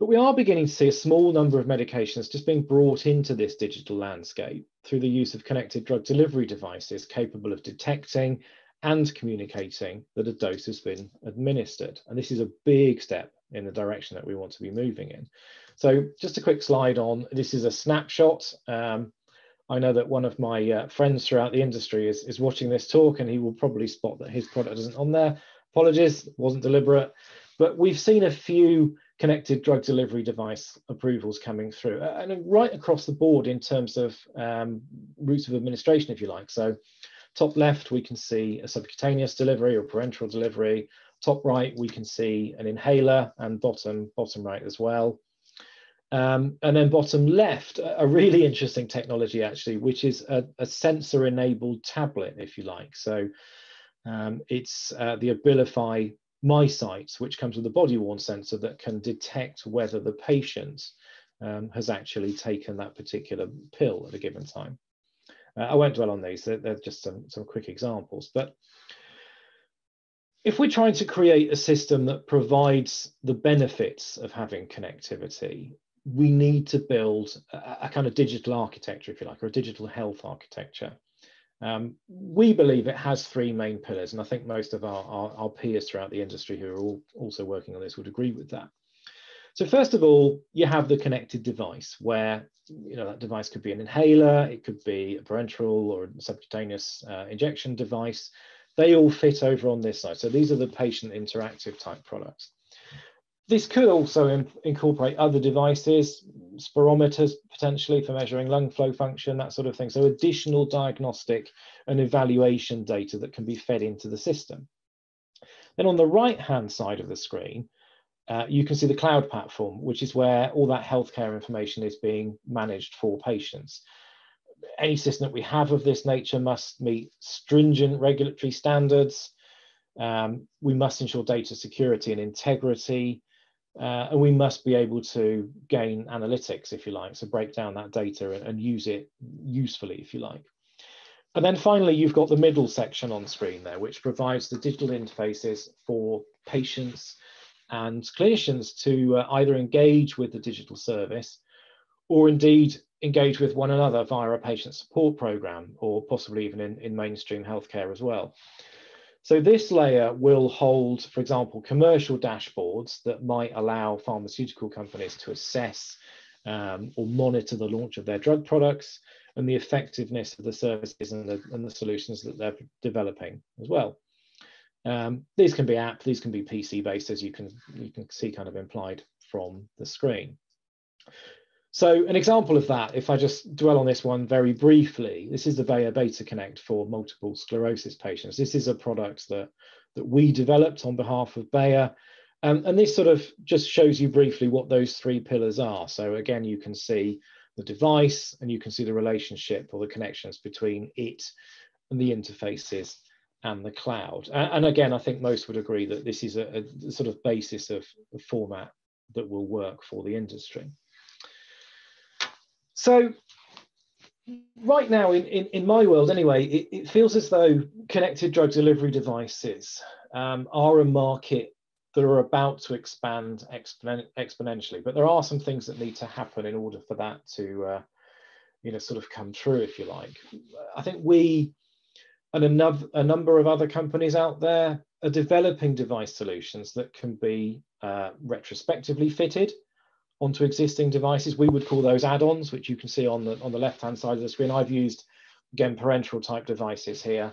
But we are beginning to see a small number of medications just being brought into this digital landscape through the use of connected drug delivery devices capable of detecting and communicating that a dose has been administered. And this is a big step in the direction that we want to be moving in. So just a quick slide on, this is a snapshot. Um, I know that one of my uh, friends throughout the industry is, is watching this talk and he will probably spot that his product isn't on there. Apologies, wasn't deliberate. But we've seen a few connected drug delivery device approvals coming through and right across the board in terms of um, routes of administration, if you like. So top left, we can see a subcutaneous delivery or parenteral delivery. Top right, we can see an inhaler and bottom, bottom right as well. Um, and then bottom left, a really interesting technology actually, which is a, a sensor enabled tablet, if you like. So um, it's uh, the Abilify MyCite, which comes with a body worn sensor that can detect whether the patient um, has actually taken that particular pill at a given time. Uh, I won't dwell on these, they're, they're just some, some quick examples. But if we're trying to create a system that provides the benefits of having connectivity, we need to build a, a, kind of digital architecture, if you like, or a digital health architecture. Um, we believe it has three main pillars, and I think most of our, our, our, peers throughout the industry who are all also working on this would agree with that. So first of all, you have the connected device where you know that device could be an inhaler, it could be a parenteral or a subcutaneous uh, injection device. They all fit over on this side. So these are the patient interactive type products. This could also in, incorporate other devices, spirometers potentially for measuring lung flow function, that sort of thing. So additional diagnostic and evaluation data that can be fed into the system. Then on the right-hand side of the screen, uh, you can see the cloud platform, which is where all that healthcare information is being managed for patients. Any system that we have of this nature must meet stringent regulatory standards. Um, we must ensure data security and integrity. Uh, and we must be able to gain analytics, if you like, so break down that data and, and, use it usefully, if you like. And then finally, you've got the middle section on screen there, which provides the digital interfaces for patients and clinicians to uh, either engage with the digital service or indeed engage with one another via a patient support program or possibly even in, in mainstream healthcare as well. So this layer will hold, for example, commercial dashboards that might allow pharmaceutical companies to assess um, or monitor the launch of their drug products and the effectiveness of the services and the, and the solutions that they're developing as well. Um, these can be app, these can be PC based as you can, you can see kind of implied from the screen. So an example of that, if I just dwell on this one very briefly, this is the Bayer Beta Connect for multiple sclerosis patients. This is a product that, that we developed on behalf of Bayer. Um, and this sort of just shows you briefly what those three pillars are. So again, you can see the device and you can see the relationship or the connections between it and the interfaces and the cloud. And, and again, I think most would agree that this is a, a sort of basis of, of format that will work for the industry. So right now in, in, in, my world anyway, it, it, feels as though connected drug delivery devices um, are a market that are about to expand exponen exponentially. But there are some things that need to happen in order for that to, uh, you know, sort of come true, if you like. I think we and a, a number of other companies out there are developing device solutions that can be uh, retrospectively fitted onto existing devices. We would call those add-ons, which you can see on the on the left-hand side of the screen. I've used again parenteral type devices here,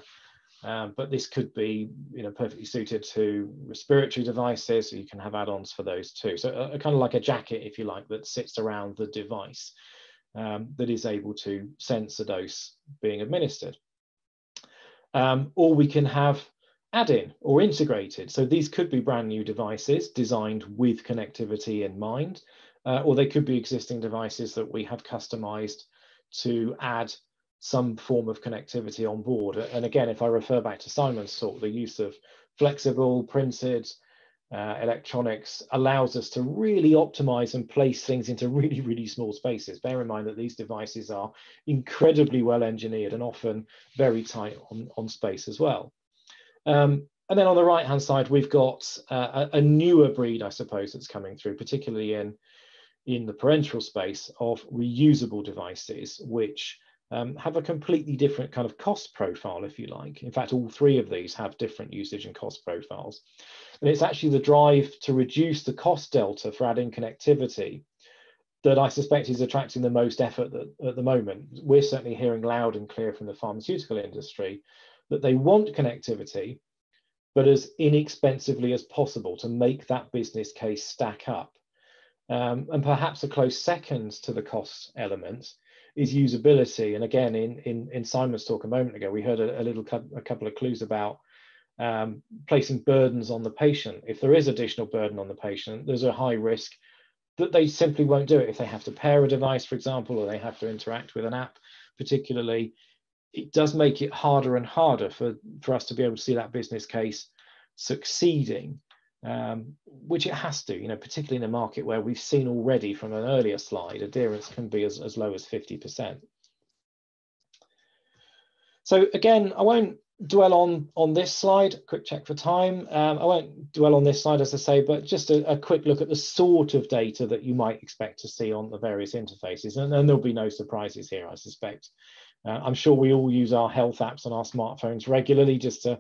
um, but this could be you know perfectly suited to respiratory devices. So you can have add-ons for those too. So a, a, kind of like a jacket, if you like, that sits around the device um, that is able to sense a dose being administered. Um, or we can have add-in or integrated. So these could be brand new devices designed with connectivity in mind uh, or they could be existing devices that we have customized to add some form of connectivity on board. And again, if I refer back to Simon's talk, the use of flexible, printed uh, electronics allows us to really optimize and place things into [LAUGHS] really, really small spaces. Bear in mind that these devices are incredibly well engineered and often very tight on, on space as well. Um, and then on the right hand side, we've got uh, a, a, newer breed, I suppose, that's coming through, particularly in in the parenteral space of reusable devices, which um, have a completely different kind of cost profile, if you like. In fact, all three of these have different usage and cost profiles. And it's actually the drive to reduce the cost delta for adding connectivity that I suspect is attracting the most effort that, at the moment. We're certainly hearing loud and clear from the pharmaceutical industry that they want connectivity, but as inexpensively as possible to make that business case stack up. Um, and perhaps a close second to the cost element is usability. And again, in, in, in Simon's talk a moment ago, we heard a, a little a couple of clues about um, placing burdens on the patient. If there is additional burden on the patient, there's a high risk that they simply won't do it if they have to pair a device, for example, or they have to interact with an app, particularly. It does make it harder and harder for, for us to be able to see that business case succeeding, um, which it has to, you know, particularly in a market where we've seen already from an earlier slide, adherence can be as, as low as 50%. So again, I won't dwell on on this slide quick check for time um, i won't dwell on this slide as i say but just a, a, quick look at the sort of data that you might expect to see on the various interfaces and, and there'll be no surprises here i suspect uh, i'm sure we all use our health apps on our smartphones regularly just to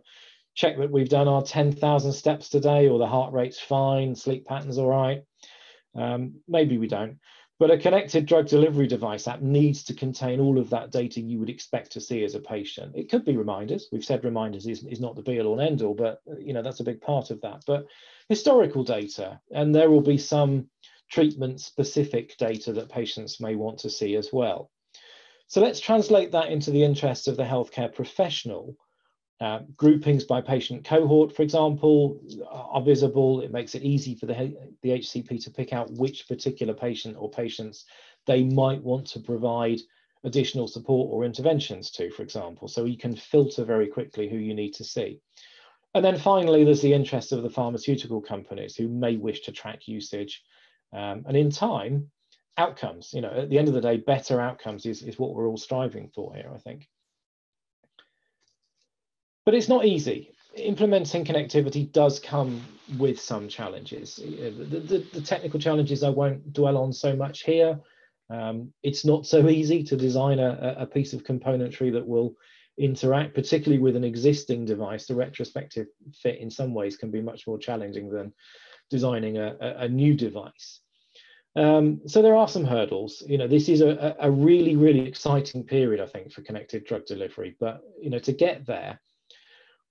check that we've done our 10,000 steps today or the heart rate's fine sleep patterns all right um, maybe we don't but a connected drug delivery device app needs to contain all of that data you would expect to see as a patient. It could be reminders. We've said reminders is, is not the be all and end all, but you know that's a big part of that. But historical data, and there will be some treatment specific data that patients may want to see as well. So let's translate that into the interests of the healthcare professional uh, groupings by patient cohort, for example, are visible. It makes it easy for the, the HCP to pick out which particular patient or patients they might want to provide additional support or interventions to, for example. So you can filter very quickly who you need to see. And then finally, there's the interest of the pharmaceutical companies who may wish to track usage. Um, and in time, outcomes, you know, at the end of the day, better outcomes is, is what we're all striving for here, I think. But it's not easy. Implementing connectivity does come with some challenges. The, the, the technical challenges I won't dwell on so much here. Um, it's not so easy to design a, a piece of componentry that will interact, particularly with an existing device. The retrospective fit in some ways can be much more challenging than designing a, a, a new device. Um, so there are some hurdles. You know, this is a, a really, really exciting period, I think, for connected drug delivery. But you know, to get there,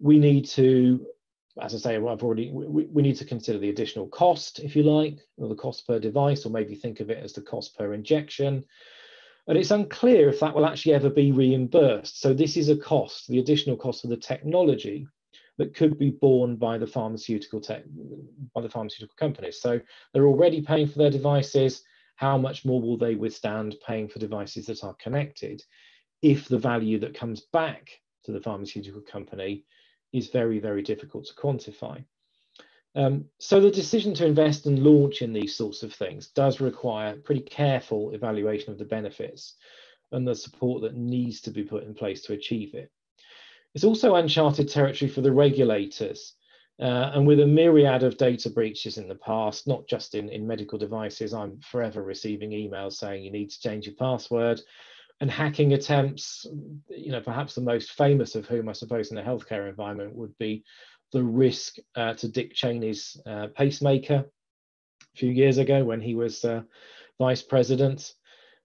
we need to, as I say, I've already, we, we need to consider the additional cost, if you like, or the cost per device, or maybe think of it as the cost per injection. And it's unclear if that will actually ever be reimbursed. So this is a cost, the additional cost of the technology that could be borne by the pharmaceutical tech, by the pharmaceutical companies. So they're already paying for their devices. How much more will they withstand paying for devices that are connected if the value that comes back to the pharmaceutical company is very, very difficult to quantify. Um, so the decision to invest and launch in these sorts of things does require pretty careful evaluation of the benefits and the support that needs to be put in place to achieve it. It's also uncharted territory for the regulators. Uh, and with a myriad of data breaches in the past, not just in, in medical devices, I'm forever receiving emails saying you need to change your password and hacking attempts, you know, perhaps the most famous of whom I suppose in the healthcare environment would be the risk uh, to Dick Cheney's uh, pacemaker a few years ago when he was uh, vice president.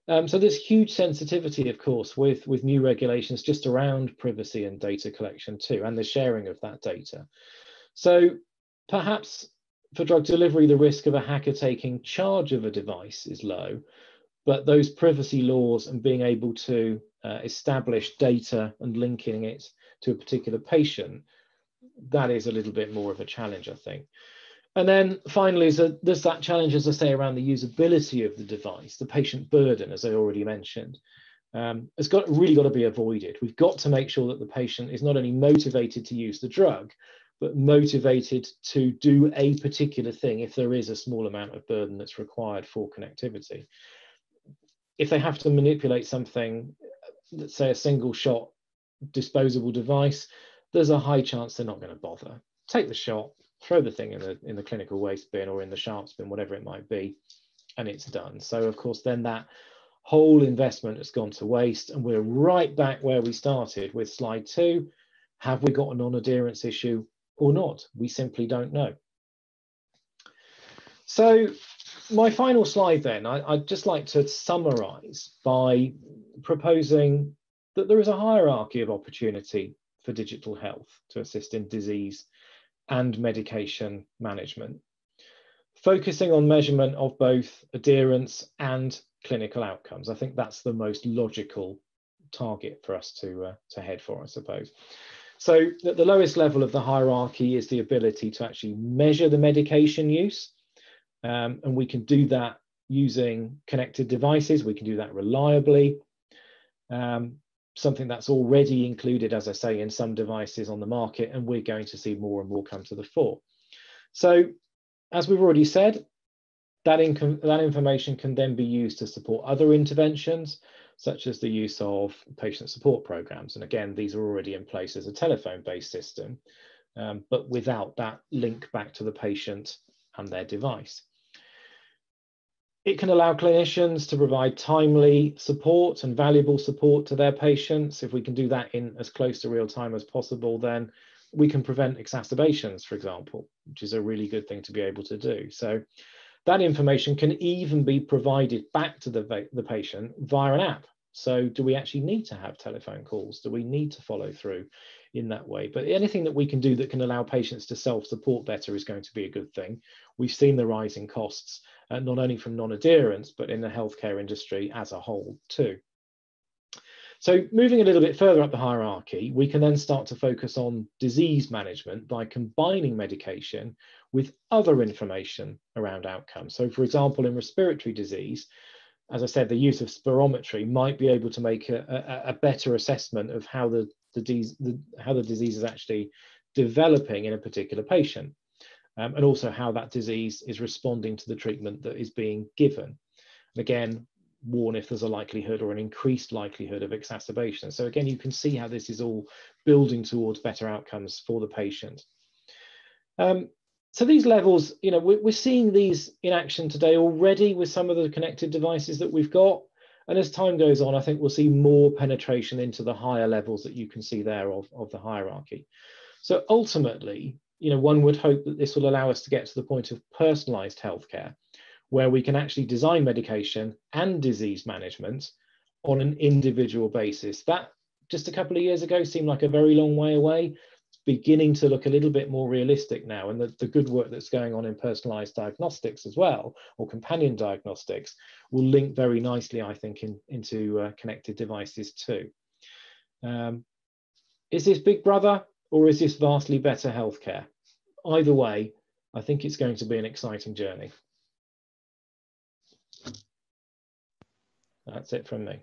Um, so there's huge sensitivity, of course, with, with new regulations just around privacy and data collection too, and the sharing of that data. So perhaps for drug delivery, the risk of a hacker taking charge of a device is low, but those privacy laws and being able to uh, establish data and linking it to a particular patient, that is a little bit more of a challenge, I think. And then finally, there's that challenge, as I say, around the usability of the device, the patient burden, as I already mentioned. Um, it's got really got to be avoided. We've got to make sure that the patient is not only motivated to use the drug, but motivated to do a particular thing if there is a small amount of burden that's required for connectivity if they have to manipulate something, let's say a single shot disposable device, there's a high chance they're not going to bother. Take the shot, throw the thing in the in the clinical waste bin or in the sharps bin, whatever it might be, and it's done. So of course, then that whole investment has gone to waste, and we're right back where we started with slide two. Have we got a non-adherence issue or not? We simply don't know. So my final slide then, I, would just like to summarize by proposing that there is a hierarchy of opportunity for digital health to assist in disease and medication management, focusing on measurement of both adherence and clinical outcomes. I think that's the most logical target for us to, uh, to head for, I suppose. So at the lowest level of the hierarchy is the ability to actually measure the medication use. Um, and we can do that using connected devices. We can do that reliably. Um, something that's already included, as I say, in some devices on the market, and we're going to see more and more come to the fore. So as we've already said, that, that information can then be used to support other interventions such as the use of patient support programs. And again, these are already in place as a telephone-based system, um, but without that link back to the patient and their device. It can allow clinicians to provide timely support and valuable support to their patients. If we can do that in as close to real time as possible, then we can prevent exacerbations, for example, which is a really good thing to be able to do. So that information can even be provided back to the, the patient via an app. So do we actually need to have telephone calls? Do we need to follow through in that way? But anything that we can do that can allow patients to self-support better is going to be a good thing. We've seen the rising costs, uh, not only from non-adherence, but in the healthcare industry as a whole too. So moving a little bit further up the hierarchy, we can then start to focus on disease management by combining medication with other information around outcomes. So for example, in respiratory disease, as I said, the use of spirometry might be able to make a, a, a better assessment of how the, the, how the disease is actually developing in a particular patient. Um, and also how that disease is responding to the treatment that is being given. And again, warn if there's a likelihood or an increased likelihood of exacerbation. So again, you can see how this is all building towards better outcomes for the patient. Um, so these levels, you know, we're, we're seeing these in action today already with some of the connected devices that we've got. And as time goes on, I think we'll see more penetration into the higher levels that you can see there of, of the hierarchy. So ultimately, you know, one would hope that this will allow us to get to the point of personalized healthcare where we can actually design medication and disease management on an individual basis. That just a couple of years ago seemed like a very long way away. Beginning to look a little bit more realistic now, and the, the good work that's going on in personalized diagnostics as well, or companion diagnostics, will link very nicely, I think, in, into uh, connected devices too. Um, is this Big Brother or is this vastly better healthcare? Either way, I think it's going to be an exciting journey. That's it from me.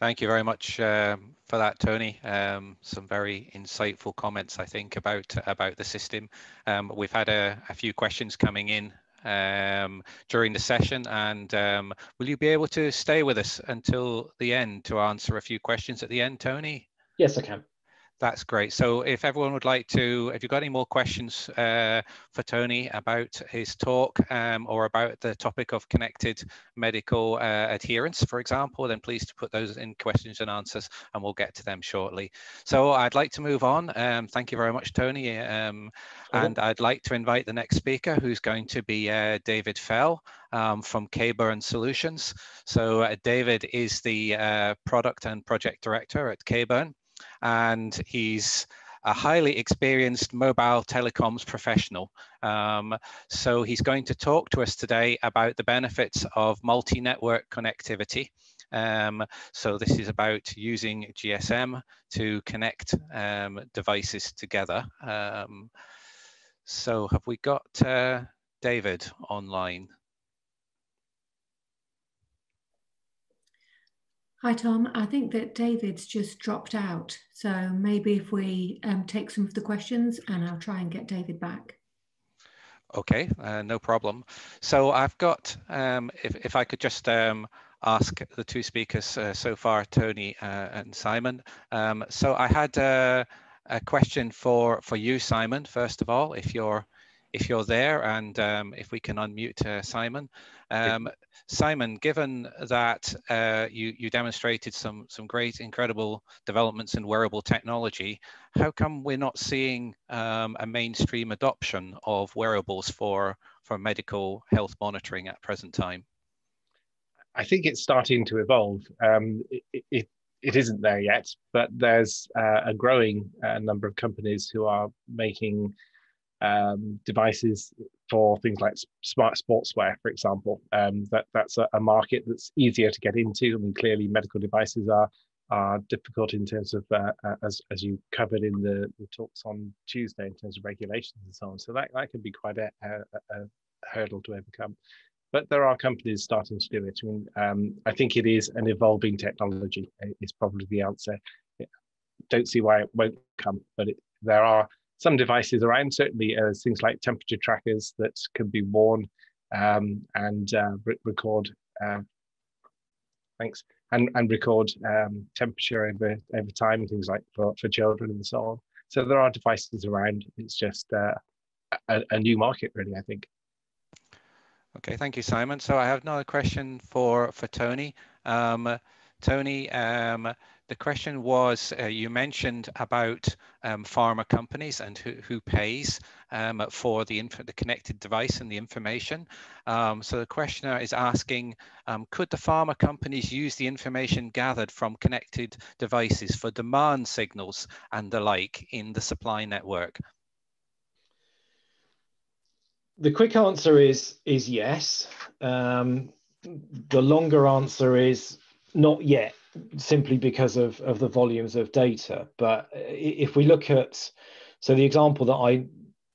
Thank you very much um, for that, Tony. Um, some very insightful comments, I think, about about the system. Um, we've had a, a, few questions coming in um, during the session, and um, will you be able to stay with us until the end to answer a few questions at the end, Tony? Yes, I can. That's great. So if everyone would like to, if you've got any more questions uh, for Tony about his talk um, or about the topic of connected medical uh, adherence, for example, then please to put those in questions and answers and we'll get to them shortly. So I'd like to move on. Um, thank you very much, Tony. Um, and I'd like to invite the next speaker who's going to be uh, David Fell. Um, from Kburn Solutions. So uh, David is the uh, product and project director at Kburn and he's a highly experienced mobile telecoms professional. Um, so he's going to talk to us today about the benefits of multi-network connectivity. Um, so this is about using GSM to connect um, devices together. Um, so have we got uh, David online? Hi, Tom. I think that David's just dropped out. So maybe if we um, take some of the questions and I'll try and get David back. Okay, uh, no problem. So I've got, um, if, if I could just um, ask the two speakers uh, so far, Tony uh, and Simon. Um, so I had uh, a question for, for you, Simon, first of all, if you're if you're there and um, if we can unmute uh, Simon. Um, Simon, given that uh, you, you demonstrated some, some great, incredible developments in wearable technology, how come we're not seeing um, a mainstream adoption of wearables for, for medical health monitoring at present time? I think it's starting to evolve. Um, it, it, it isn't there yet, but there's uh, a growing uh, number of companies who are making um, devices for things like smart sportswear, for example. Um, that that's a, a, market that's easier to get into. I mean, clearly, medical devices are are difficult in terms of uh, uh, as as you covered in the, the talks on Tuesday in terms of regulations and so on. So that that can be quite a, a, a hurdle to overcome. But there are companies starting to do it. I mean, um, I think it is an evolving technology. Is probably the answer. Don't see why it won't come, but it, there are some devices around, certainly uh, things like temperature trackers that can be worn um, and uh, record. Uh, thanks, and and record um, temperature over over time and things like for for children and so on. So there are devices around. It's just uh, a, a new market, really. I think. Okay, thank you, Simon. So I have another question for for Tony. Um, Tony, um, the question was, uh, you mentioned about um, pharma companies and who, who pays um, for the, the connected device and the information. Um, so the questioner is asking, um, could the pharma companies use the information gathered from connected devices for demand signals and the like in the supply network? The quick answer is, is yes. Um, the longer answer is not yet simply because of, of the volumes of data. But if we look at, so the example that I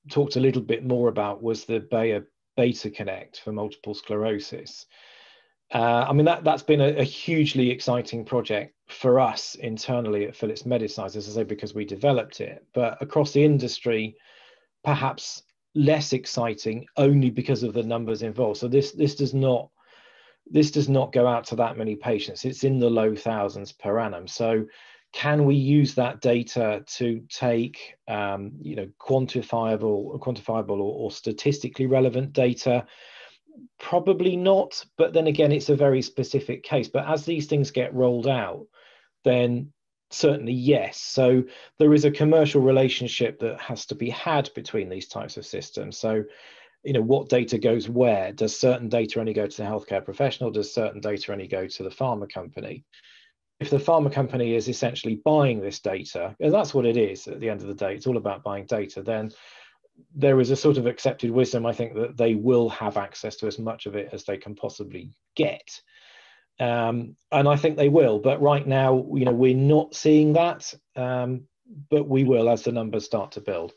talked a little bit more about was the Bayer Beta Connect for multiple sclerosis. Uh, I mean, that, that's been a, a, hugely exciting project for us internally at Phillips Medisize, as I say, because we developed it. But across the industry, perhaps less exciting only because of the numbers involved. So this, this does not this does not go out to that many patients. It's in the low thousands per annum. So can we use that data to take um, you know quantifiable quantifiable or, or, statistically relevant data probably not but then again it's a very specific case but as these things get rolled out then certainly yes so there is a commercial relationship that has to be had between these types of systems so you know what data goes where? Does certain data only go to the healthcare professional? Does certain data only go to the pharma company? If the pharma company is essentially buying this data and that's what it is at the end of the day it's all about buying data then there is a sort of accepted wisdom i think that they will have access to as much of it as they can possibly get. Um, and i think they will but right now you know we're not seeing that um, but we will as the numbers start to build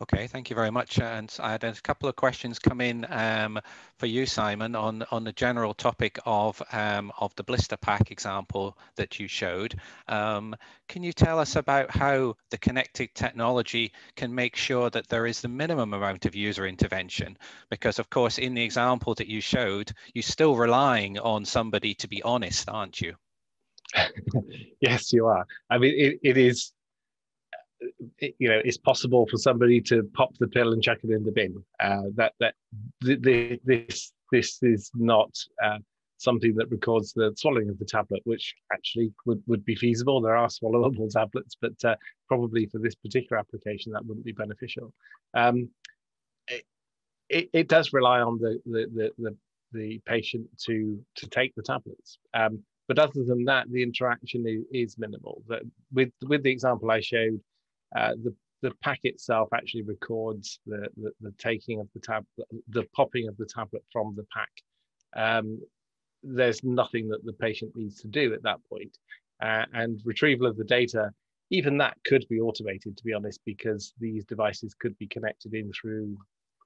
Okay, thank you very much. And I had a couple of questions come in um, for you, Simon, on on the general topic of um, of the blister pack example that you showed. Um, can you tell us about how the connected technology can make sure that there is the minimum amount of user intervention? Because of course, in the example that you showed, you're still relying on somebody to be honest, aren't you? [LAUGHS] yes, you are. I mean, it, it is you know, it's possible for somebody to pop the pill and chuck it in the bin. Uh, that that th- th- this this is not uh, something that records the swallowing of the tablet, which actually would, would be feasible. There are swallowable [LAUGHS] tablets, but uh, probably for this particular application, that wouldn't be beneficial. Um, it, it, it, does rely on the, the, the, the, the patient to, to take the tablets. Um, but other than that, the interaction is, is minimal. That with, with the example I showed, uh, the the pack itself actually records the, the, the taking of the tab, the popping of the tablet from the pack. Um, there's nothing that the patient needs to do at that point. Uh, and retrieval of the data, even that could be automated, to be honest, because these devices could be connected in through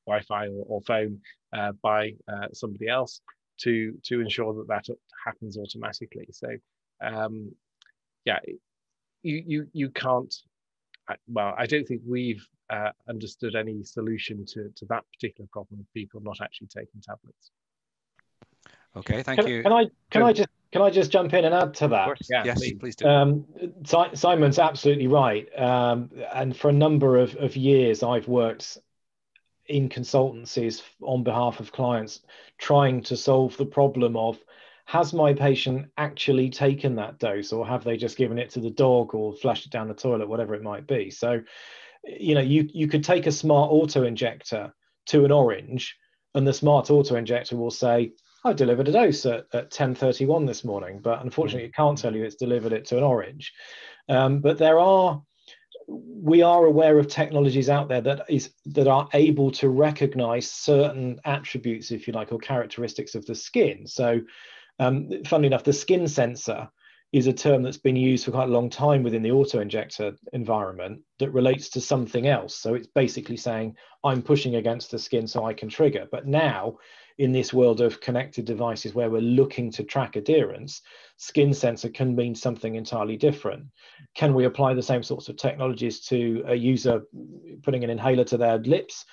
Wi-Fi or, or phone uh, by uh, somebody else to to ensure that that happens automatically. So, um, yeah, you you you can't well, I don't think we've uh, understood any solution to, to that particular problem of people not actually taking tablets. Okay, thank can, you. Can I can I just can I just jump in and add to that? Yeah, yes, please, please do. Um, Simon's absolutely right, um, and for a number of, of years, I've worked in consultancies on behalf of clients, trying to solve the problem of has my patient actually taken that dose or have they just given it to the dog or flushed it down the toilet whatever it might be so you know you you could take a smart auto injector to an orange, and the smart auto injector will say, I delivered a dose at, at 10.31 this morning, but unfortunately it can't tell you it's delivered it to an orange. Um, but there are, we are aware of technologies out there that is that are able to recognize certain attributes, if you like, or characteristics of the skin. So um, funnily enough, the skin sensor is a term that's been used for quite a long time within the auto injector environment that relates to something else. So it's basically saying, I'm pushing against the skin so I can trigger. But now, in this world of connected devices where we're looking to track adherence, skin sensor can mean something entirely different. Can we apply the same sorts of technologies to a user putting an inhaler to their lips?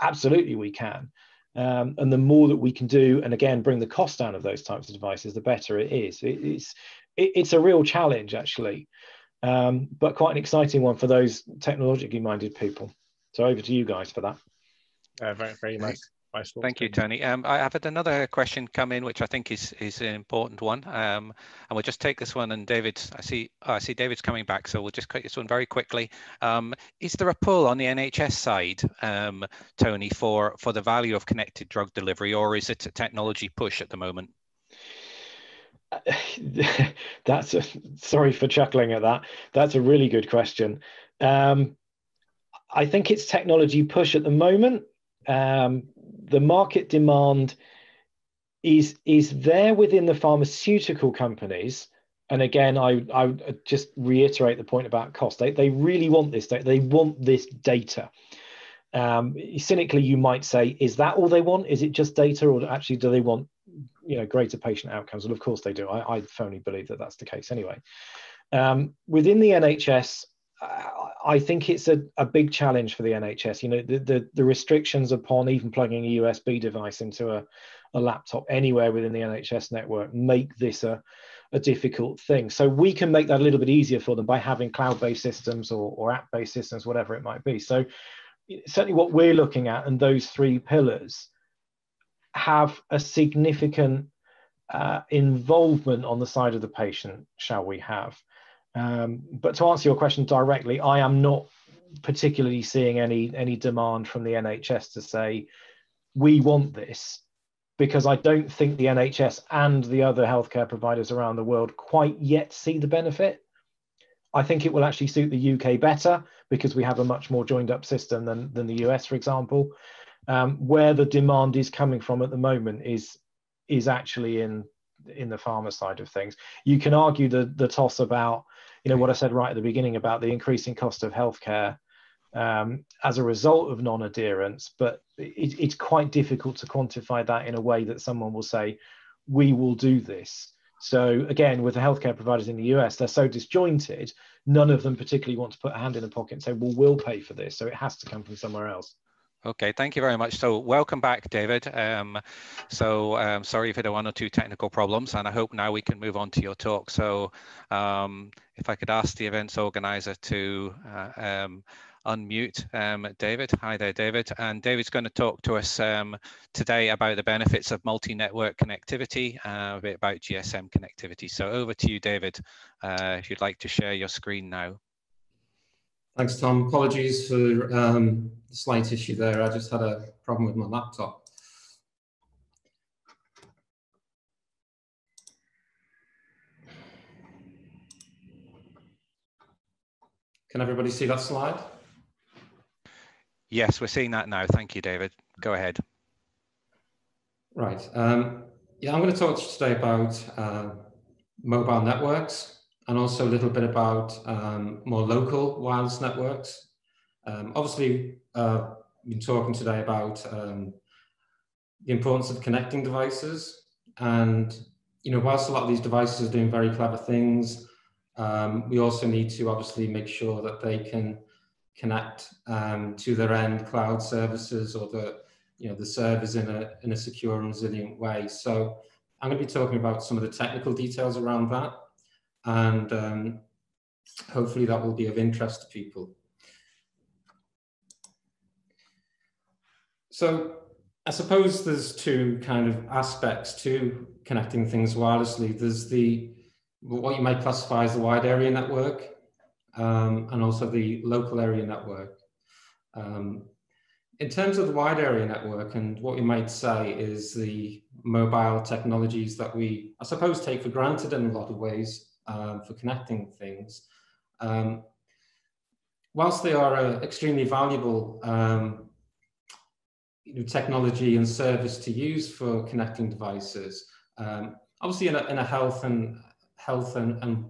Absolutely, we can. Um, and the more that we can do, and again, bring the cost down of those types of devices, the better it is. It, it's it, it's a real challenge actually, um, but quite an exciting one for those technologically minded people. So over to you guys for that. Uh, very, very nice. Nice Thank you, Tony. Um, I have had another question come in, which I think is is an important one, um, and we'll just take this one. And David, I see oh, I see David's coming back, so we'll just cut this one very quickly. Um, is there a pull on the NHS side, um, Tony, for for the value of connected drug delivery, or is it a technology push at the moment? [LAUGHS] that's a, sorry for chuckling at that. That's a really good question. Um, I think it's technology push at the moment. Um, the market demand is is there within the pharmaceutical companies. And again, I I just reiterate the point about cost. They they really want this. They want this data. Um, cynically, you might say, is that all they want? Is it just data, or actually do they want you know greater patient outcomes well of course they do i, I firmly believe that that's the case anyway um, within the nhs I think it's a, a big challenge for the NHS. You know, the, the, the restrictions upon even plugging a USB device into a, a laptop anywhere within the NHS network make this a, a difficult thing. So we can make that a little bit easier for them by having cloud-based systems or, or app-based systems, whatever it might be. So certainly what we're looking at and those three pillars have a significant uh, involvement on the side of the patient, shall we have. Um, but to answer your question directly, I am not particularly seeing any any demand from the NHS to say we want this because I don't think the NHS and the other healthcare providers around the world quite yet see the benefit. I think it will actually suit the UK better because we have a much more joined up system than, than the US, for example. Um, where the demand is coming from at the moment is is actually in in the pharma side of things. You can argue the the toss about you know what I said right at the beginning about the increasing cost of healthcare um, as a result of non-adherence, but it, it's quite difficult to quantify that in a way that someone will say, "We will do this." So again, with the healthcare providers in the US, they're so disjointed. None of them particularly want to put a hand in the pocket and say, "Well, we'll pay for this," so it has to come from somewhere else. Okay, thank you very much. So welcome back, David. Um, so um, sorry for had one or two technical problems, and I hope now we can move on to your talk. So um, if I could ask the events organizer to uh, um, unmute um, David. Hi there, David. And David's going to talk to us um, today about the benefits of multi-network connectivity, uh, a bit about GSM connectivity. So over to you, David, uh, if you'd like to share your screen now. Thanks, Tom. Apologies for um, the slight issue there. I just had a problem with my laptop. Can everybody see that slide? Yes, we're seeing that now. Thank you, David. Go ahead. Right. Um, yeah, I'm going to talk today about uh, mobile networks and also a little bit about um, more local wireless networks. Um, obviously, uh, been talking today about um, the importance of connecting devices. And, you know, whilst a lot of these devices are doing very clever things, um, we also need to obviously make sure that they can connect um, to their end cloud services or the, you know, the servers in a, in a secure and resilient way. So I'm going to be talking about some of the technical details around that and um, hopefully that will be of interest to people. So I suppose there's two kind of aspects to connecting things wirelessly. There's the what you might classify as the wide area network, um, and also the local area network. Um, in terms of the wide area network and what we might say is the mobile technologies that we, I suppose, take for granted in a lot of ways um, for connecting things. Um, whilst they are uh, extremely valuable um, you know, technology and service to use for connecting devices, um, obviously in a, in a, health and health and, and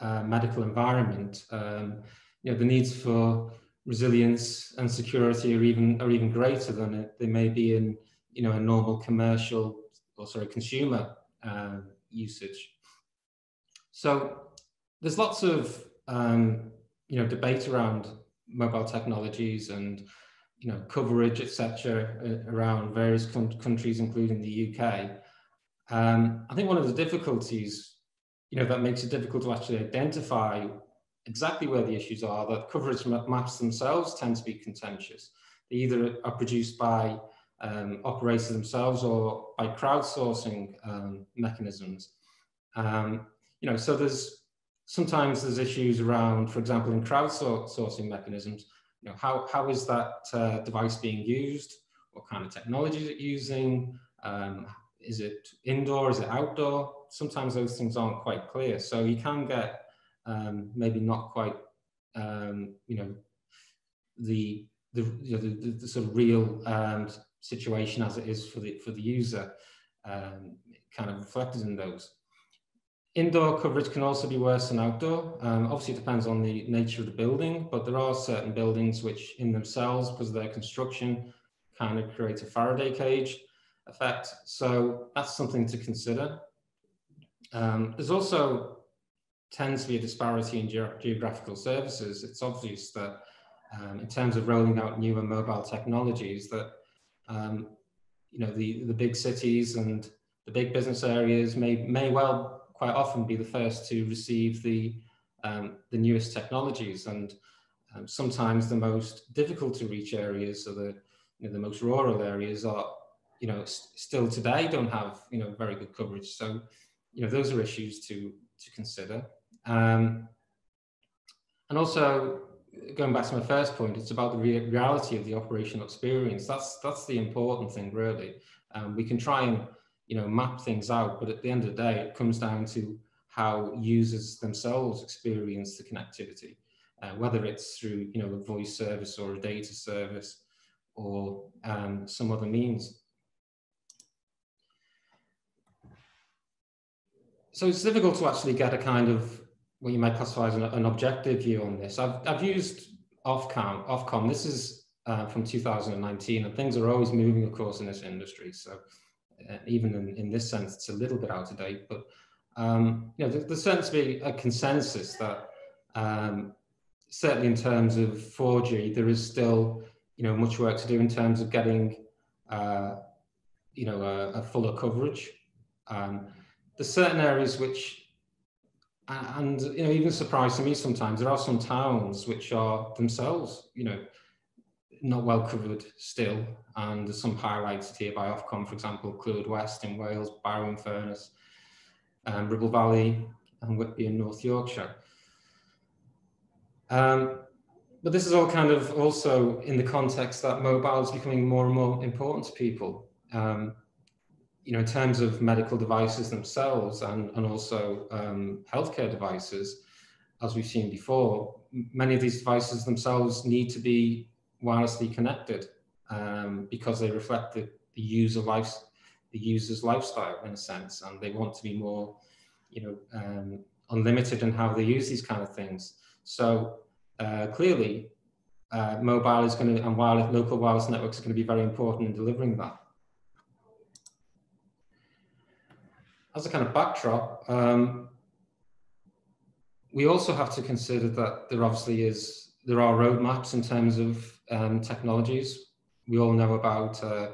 uh, medical environment, um, you know, the needs for resilience and security are even are even greater than they may be in you know a normal commercial or sorry consumer uh, usage. So there's lots of um, you know debate around mobile technologies and you know coverage etc uh, around various countries including the UK. Um, I think one of the difficulties you know that makes it difficult to actually identify exactly where the issues are, that coverage maps themselves tend to be contentious. They either are produced by um, operators themselves or by crowdsourcing um, mechanisms. Um, you know, so there's sometimes there's issues around, for example, in crowdsourcing mechanisms, you know, how, how is that uh, device being used? What kind of technology is it using? Um, is it indoor? Is it outdoor? Sometimes those things aren't quite clear. So you can get um, maybe not quite, um, you know, the the, you know, the, the, sort of real um, situation as it is for the for the user, um, kind of reflected in those. Indoor coverage can also be worse than outdoor. Um, obviously, it depends on the nature of the building, but there are certain buildings which, in themselves, because of their construction, kind of create a Faraday cage effect. So that's something to consider. Um, there's also tends to be a disparity in ge geographical services, it's obvious that um, in terms of rolling out newer mobile technologies that um, you know the, the big cities and the big business areas may, may well quite often be the first to receive the, um, the newest technologies and um, sometimes the most difficult to reach areas or the, you know, the most rural areas are you know still today don't have you know very good coverage so you know those are issues to to consider um, and also, going back to my first point, it's about the re reality of the operational experience. That's that's the important thing, really. Um, we can try and you know map things out, but at the end of the day, it comes down to how users themselves experience the connectivity, uh, whether it's through you know a voice service or a data service or um, some other means. So it's difficult to actually get a kind of what you might classify as an, an objective view on this. I've, I've used Ofcom. Ofcom. This is uh, from 2019, and things are always moving, of course, in this industry. So uh, even in, in this sense, it's a little bit out of date. But um, you know, there, there seems to be a consensus that um, certainly in terms of 4G, there is still you know much work to do in terms of getting uh, you know a, a fuller coverage. Um, there's certain areas which and you know even surprised to me sometimes there are some towns which are themselves you know not well covered still and there's some highlights here by Ofcom for example Clwyd West in Wales Barrow-in-Furness um, Ribble Valley and Whitby in North Yorkshire. Um, but this is all kind of also in the context that mobile is becoming more and more important to people um, you know, in terms of medical devices themselves and, and also um, healthcare devices, as we've seen before, many of these devices themselves need to be wirelessly connected um, because they reflect the, the user life, the user's lifestyle in a sense, and they want to be more, you know, um, unlimited in how they use these kind of things. So uh, clearly, uh, mobile is going to and wireless, local wireless networks are going to be very important in delivering that. as a kind of backdrop, um, we also have to consider that there obviously is there are roadmaps in terms of um, technologies. We all know about uh,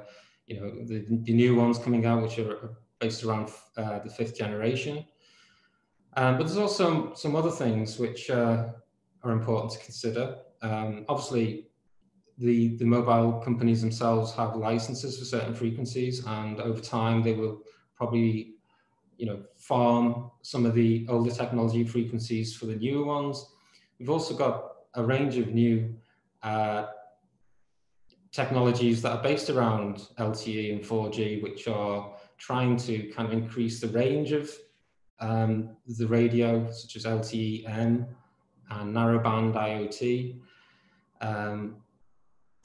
you know the, the, new ones coming out, which are based around uh, the fifth generation. Um, but there's also some other things which uh, are important to consider. Um, obviously, the the mobile companies themselves have licenses for certain frequencies, and over time they will probably you know, farm some of the older technology frequencies for the newer ones. We've also got a range of new uh, technologies that are based around LTE and 4G, which are trying to kind of increase the range of um, the radio, such as LTE-M and narrowband IoT. Um,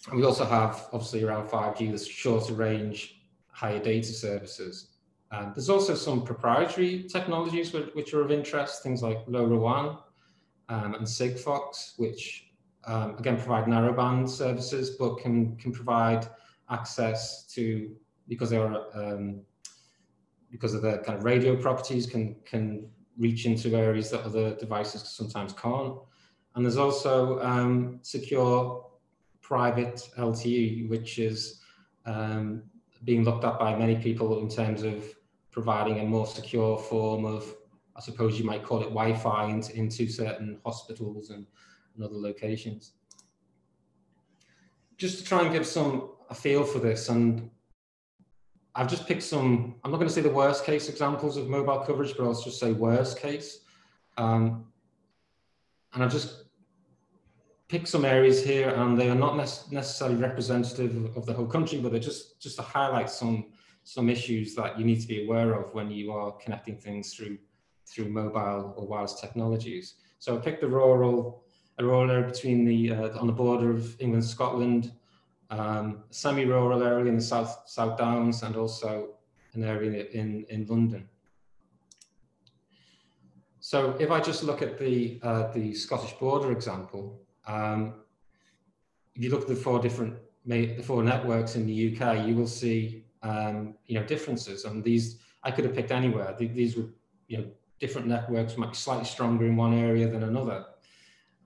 and we also have, obviously, around 5G, the shorter range, higher data services. Um, there's also some proprietary technologies which, which, are of interest, things like LoRaWAN um, and Sigfox, which um, again provide narrowband services, but can can provide access to because they are um, because of their kind of radio properties can can reach into areas that other devices sometimes can't. And there's also um, secure private LTE, which is um, being looked at by many people in terms of providing a more secure form of, I suppose you might call it Wi-Fi into, certain hospitals and, and other locations. Just to try and give some a feel for this, and I've just picked some, I'm not going to say the worst case examples of mobile coverage, but I'll just say worst case. Um, and I've just picked some areas here and they are not necessarily representative of the whole country, but they're just, just to highlight some, some issues that you need to be aware of when you are connecting things through, through mobile or wireless technologies. So I picked the rural, a rural area between the, uh, on the border of England, Scotland, um, semi-rural area in the South, South Downs and also an area in, in London. So if I just look at the, uh, the Scottish border example, um, if you look at the four different, the four networks in the UK, you will see, um, you know, differences. And these, I could have picked anywhere. These were, you know, different networks might be slightly stronger in one area than another.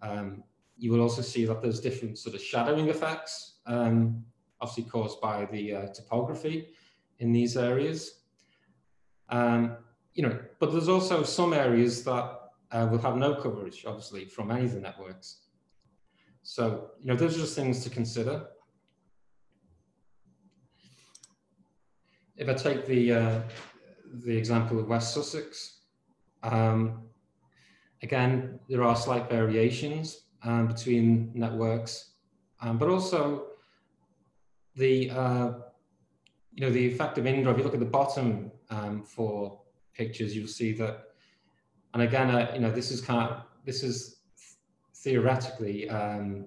Um, you will also see that there's different sort of shadowing effects um, obviously caused by the uh, topography in these areas. Um, you know, but there's also some areas that uh, will have no coverage, obviously, from any of the networks. So, you know, those are just things to consider. If I take the, uh, the example of West Sussex, um, again, there are slight variations um, between networks, um, but also the uh, you know the effect of indoor. If you look at the bottom um, for pictures, you'll see that. And again, uh, you know, this is kind of this is theoretically, um,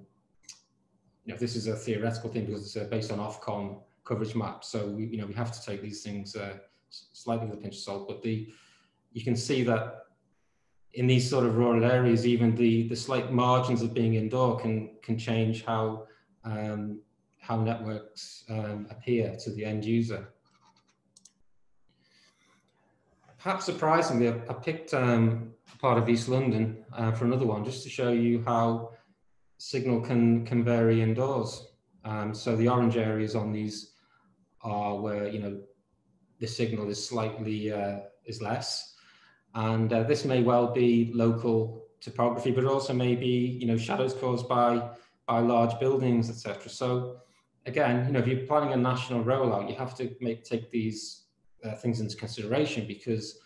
you know, this is a theoretical thing because it's uh, based on Ofcom coverage maps. So we, you know, we have to take these things uh, slightly with a pinch of salt. But the you can see that in these sort of rural areas, even the the slight margins of being indoor can can change how um, how networks um, appear to the end user. Perhaps surprisingly, I, picked um, part of East London uh, for another one, just to show you how signal can, can vary indoors. Um, so the orange areas on these are where, you know, the signal is slightly, uh, is less. And uh, this may well be local topography, but also may be, you know, shadows caused by, by large buildings, etc. So again, you know, if you're planning a national rollout, you have to make take these uh, things into consideration because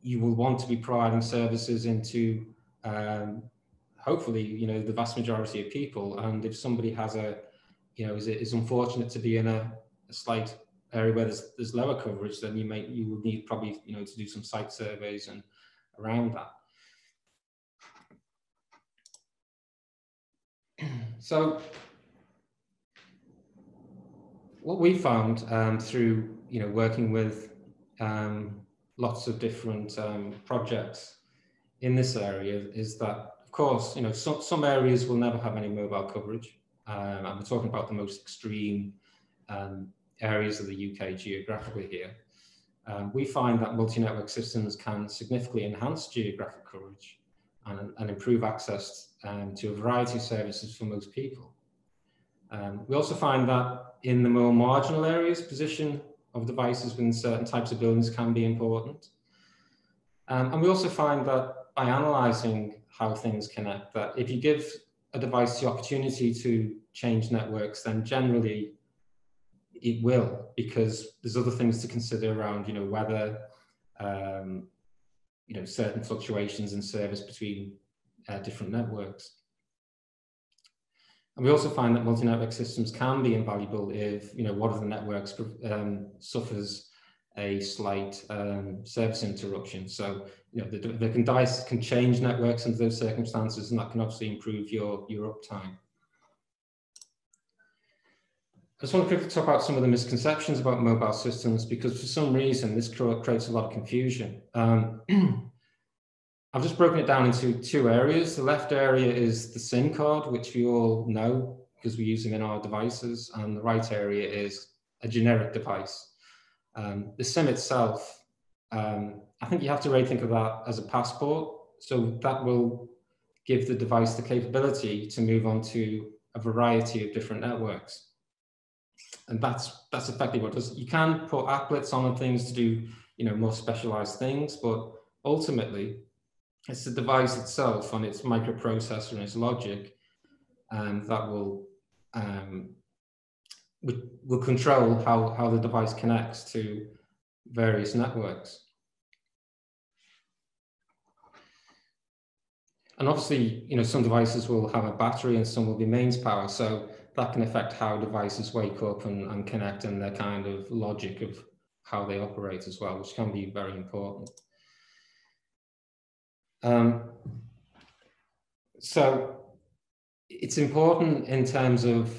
you will want to be providing services into um, hopefully, you know, the vast majority of people. And if somebody has a, you know, is it is unfortunate to be in a, a slight area where there's, there's lower coverage, then you may you will need probably you know to do some site surveys and around that. [CLEARS THROAT] So what we found um, through you know working with um, lots of different um, projects in this area is that of course you know some, some areas will never have any mobile coverage um, and we're talking about the most extreme um, areas of the UK geographically here. Um, we find that multi-network systems can significantly enhance geographic coverage and, and improve access to a variety of services for most people. Um, we also find that in the more marginal areas, position of devices within certain types of buildings can be important. Um, and we also find that by analyzing how things connect, that if you give a device the opportunity to change networks, then generally it will, because there's other things to consider around, you know, whether, um, you know, certain fluctuations in service between uh, different networks. And we also find that multi-network systems can be invaluable if, you know, one of the networks um, suffers a slight um, service interruption. So, you know, the, the device can change networks under those circumstances, and that can obviously improve your, your uptime. I just want to quickly talk about some of the misconceptions about mobile systems because for some reason this creates a lot of confusion. Um, [CLEARS THROAT] I've just broken it down into two areas. The left area is the SIM card, which we all know because we use them in our devices, and the right area is a generic device. Um, the SIM itself, um, I think you have to really think of that as a passport. So that will give the device the capability to move on to a variety of different networks and that's that's effectively what does. You can put applets on and things to do you know more specialized things, but ultimately it's the device itself and its microprocessor and its logic um, that will um, will control how, how the device connects to various networks. And obviously, you know, some devices will have a battery and some will be mains power. So that can affect how devices wake up and, and connect and the kind of logic of how they operate as well, which can be very important. Um, so it's important in terms of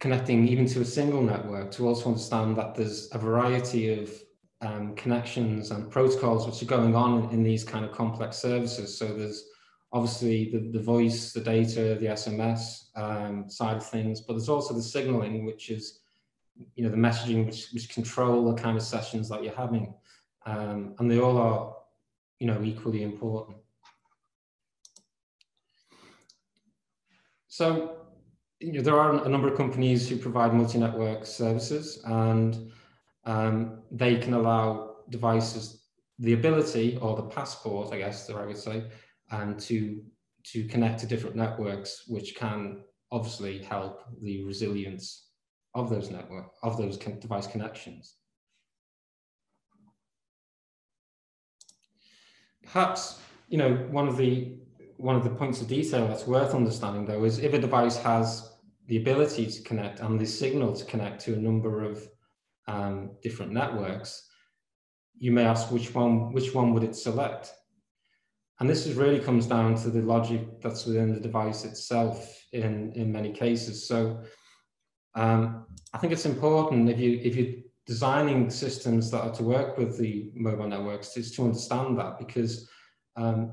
connecting even to a single network to also understand that there's a variety of um, connections and protocols which are going on in these kind of complex services. So there's obviously the, the voice, the data, the SMS um, side of things, but there's also the signaling, which is, you know, the messaging which, which control the kind of sessions that you're having. Um, and they all are, you know, equally important. So, you know, there are a number of companies who provide multi-network services and um, they can allow devices the ability or the passport, I guess, that I would say, and to to connect to different networks, which can obviously help the resilience of those network of those device connections. Perhaps you know one of the one of the points of detail that's worth understanding though is if a device has the ability to connect and the signal to connect to a number of um, different networks, you may ask which one which one would it select? And this is really comes down to the logic that's within the device itself in, in many cases. So um, I think it's important if you if you're designing systems that are to work with the mobile networks is to understand that because um,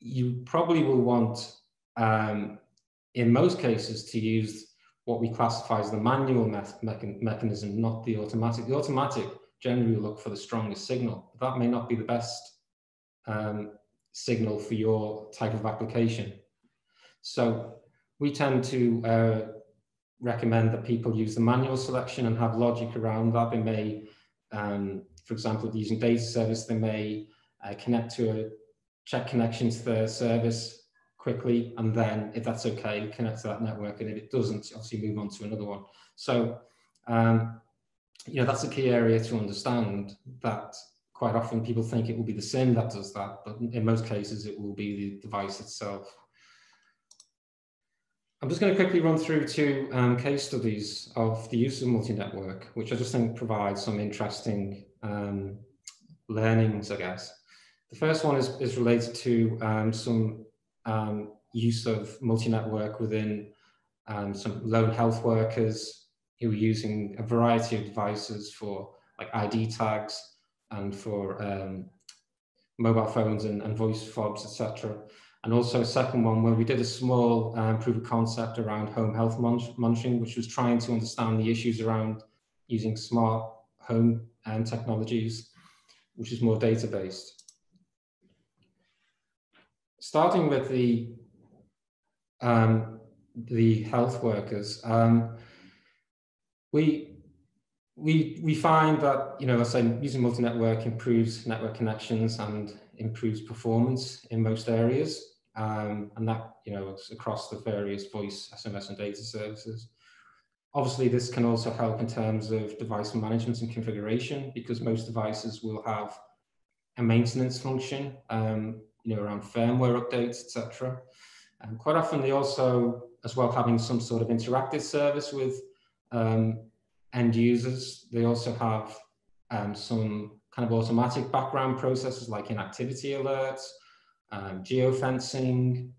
you probably will want um, in most cases to use what we classify as the manual me mechanism, not the automatic. The automatic generally will look for the strongest signal. But that may not be the best um, signal for your type of application. So we tend to uh, recommend that people use the manual selection and have logic around that. They may, um, for example, using data service, they may uh, connect to a check connection to the service quickly, and then if that's okay, connect to that network. And if it doesn't, obviously move on to another one. So, um, you know, that's a key area to understand that quite often people think it will be the SIM that does that, but in most cases it will be the device itself. I'm just going to quickly run through two um, case studies of the use of multi-network, which I just think provide some interesting um, learnings, I guess. The first one is, is related to um, some um, use of multi-network within um, some lone health workers who are using a variety of devices for like ID tags, and for um, mobile phones and, and voice fobs, etc. And also a second one where we did a small um, proof of concept around home health monitoring, which was trying to understand the issues around using smart home and technologies, which is more data-based. Starting with the um, the health workers, um, we we we find that you know, I say using multi-network improves network connections and improves performance in most areas, um, and that you know across the various voice, SMS, and data services. Obviously, this can also help in terms of device management and configuration because most devices will have a maintenance function, um, you know, around firmware updates, etc. And quite often, they also as well having some sort of interactive service with um, end users. They also have um, some kind of automatic background processes like inactivity alerts, um, geofencing,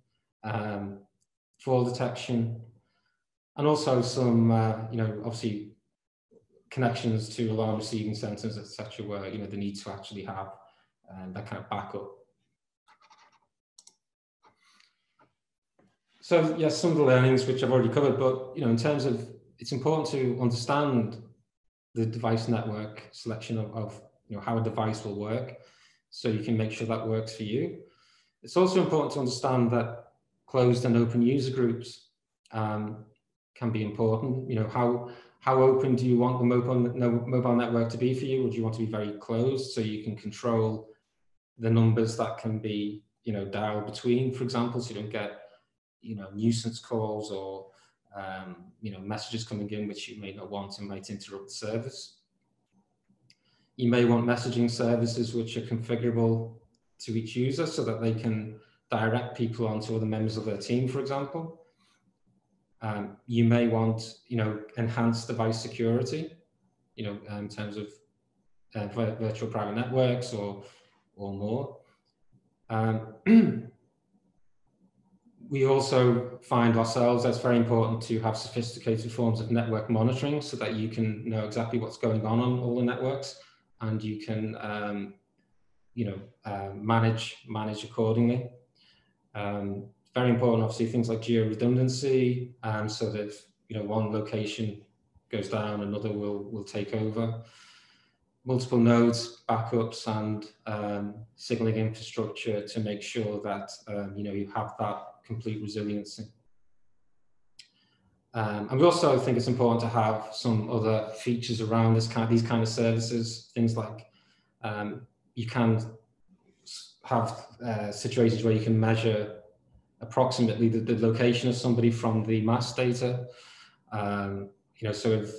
um, fall detection, and also some, uh, you know, obviously connections to alarm receiving centers, etc., where you know the need to actually have um, that kind of backup. So yes, some of the learnings which I've already covered, but you know, in terms of it's important to understand the device network selection of, of you know how a device will work, so you can make sure that works for you. It's also important to understand that closed and open user groups um, can be important. You know how how open do you want the mobile, mobile network to be for you? Would you want to be very closed so you can control the numbers that can be, you know, dialed between, for example, so you don't get, you know, nuisance calls or, um, you know, messages coming in which you may not want and might interrupt the service. You may want messaging services which are configurable to each user so that they can direct people onto other members of their team, for example. Um, you may want, you know, enhanced device security, you know, in terms of uh, virtual private networks or or more. Um, [CLEARS THROAT] we also find ourselves that's very important to have sophisticated forms of network monitoring so that you can know exactly what's going on on all the networks and you can, um, you know, uh, manage manage accordingly. Um, very important, obviously, things like geo redundancy, um, so that if, you know one location goes down, another will will take over. Multiple nodes, backups, and um, signaling infrastructure to make sure that um, you know you have that complete resiliency. Um, and we also think it's important to have some other features around this kind, these kind of services. Things like um, you can have uh, situations where you can measure approximately the, the location of somebody from the mass data. Um, you know, so if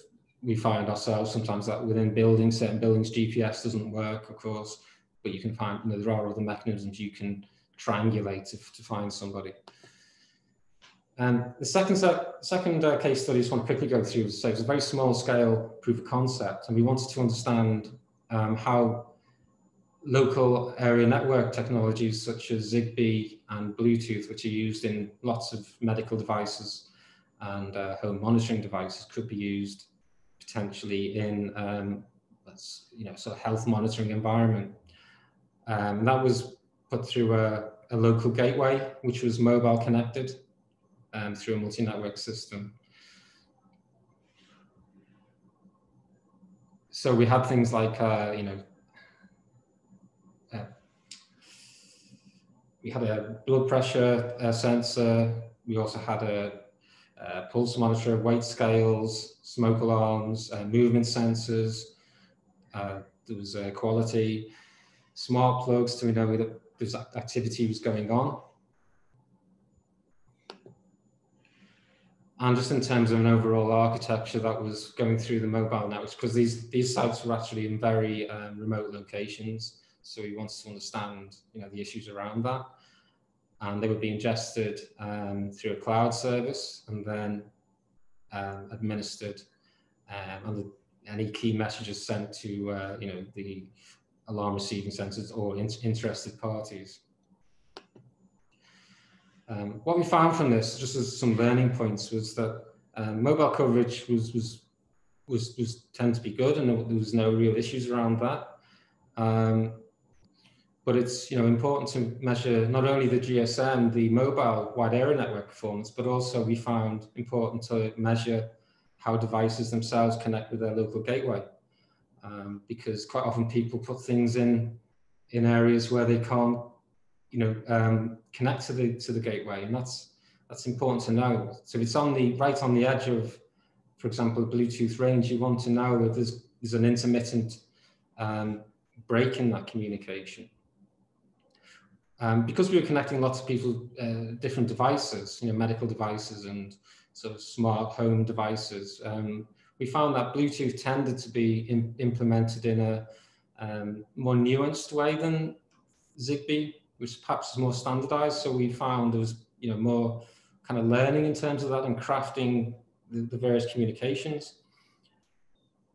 we find ourselves sometimes that within buildings, certain buildings, GPS doesn't work, of course, but you can find, you know, there are other mechanisms you can triangulate to, to find somebody. And the second, second uh, case study I just want to quickly go through is, a very small scale proof of concept, and we wanted to understand um, how local area network technologies such as Zigbee and Bluetooth, which are used in lots of medical devices and uh, home monitoring devices, could be used potentially in um, you know sort of health monitoring environment. Um, that was put through a, a, local gateway, which was mobile connected um, through a multi-network system. So we had things like uh, you know we had a blood pressure uh, sensor. We also had a, a, pulse monitor, weight scales, smoke alarms, uh, movement sensors. Uh, there was quality, smart plugs to know that activity was going on. And just in terms of an overall architecture that was going through the mobile networks, because these, these sites were actually in very um, remote locations. So we wanted to understand, you know, the issues around that. And they would be ingested um, through a cloud service and then um, administered um, and the, any key messages sent to, uh, you know, the alarm receiving centers or in interested parties. Um, what we found from this, just as some learning points, was that um, mobile coverage was was was was tend to be good, and there was no real issues around that. Um, but it's you know important to measure not only the GSM, the mobile wide area network performance, but also we found important to measure how devices themselves connect with their local gateway, um, because quite often people put things in in areas where they can't you know um, connect to the to the gateway, and that's that's important to know. So if it's on the right on the edge of, for example, Bluetooth range, you want to know that there's there's an intermittent um, break in that communication. Um, because we were connecting lots of people, uh, different devices, you know, medical devices and sort of smart home devices, um, we found that Bluetooth tended to be in, implemented in a um, more nuanced way than Zigbee, which perhaps is more standardized. So we found there was, you know, more kind of learning in terms of that and crafting the, the various communications.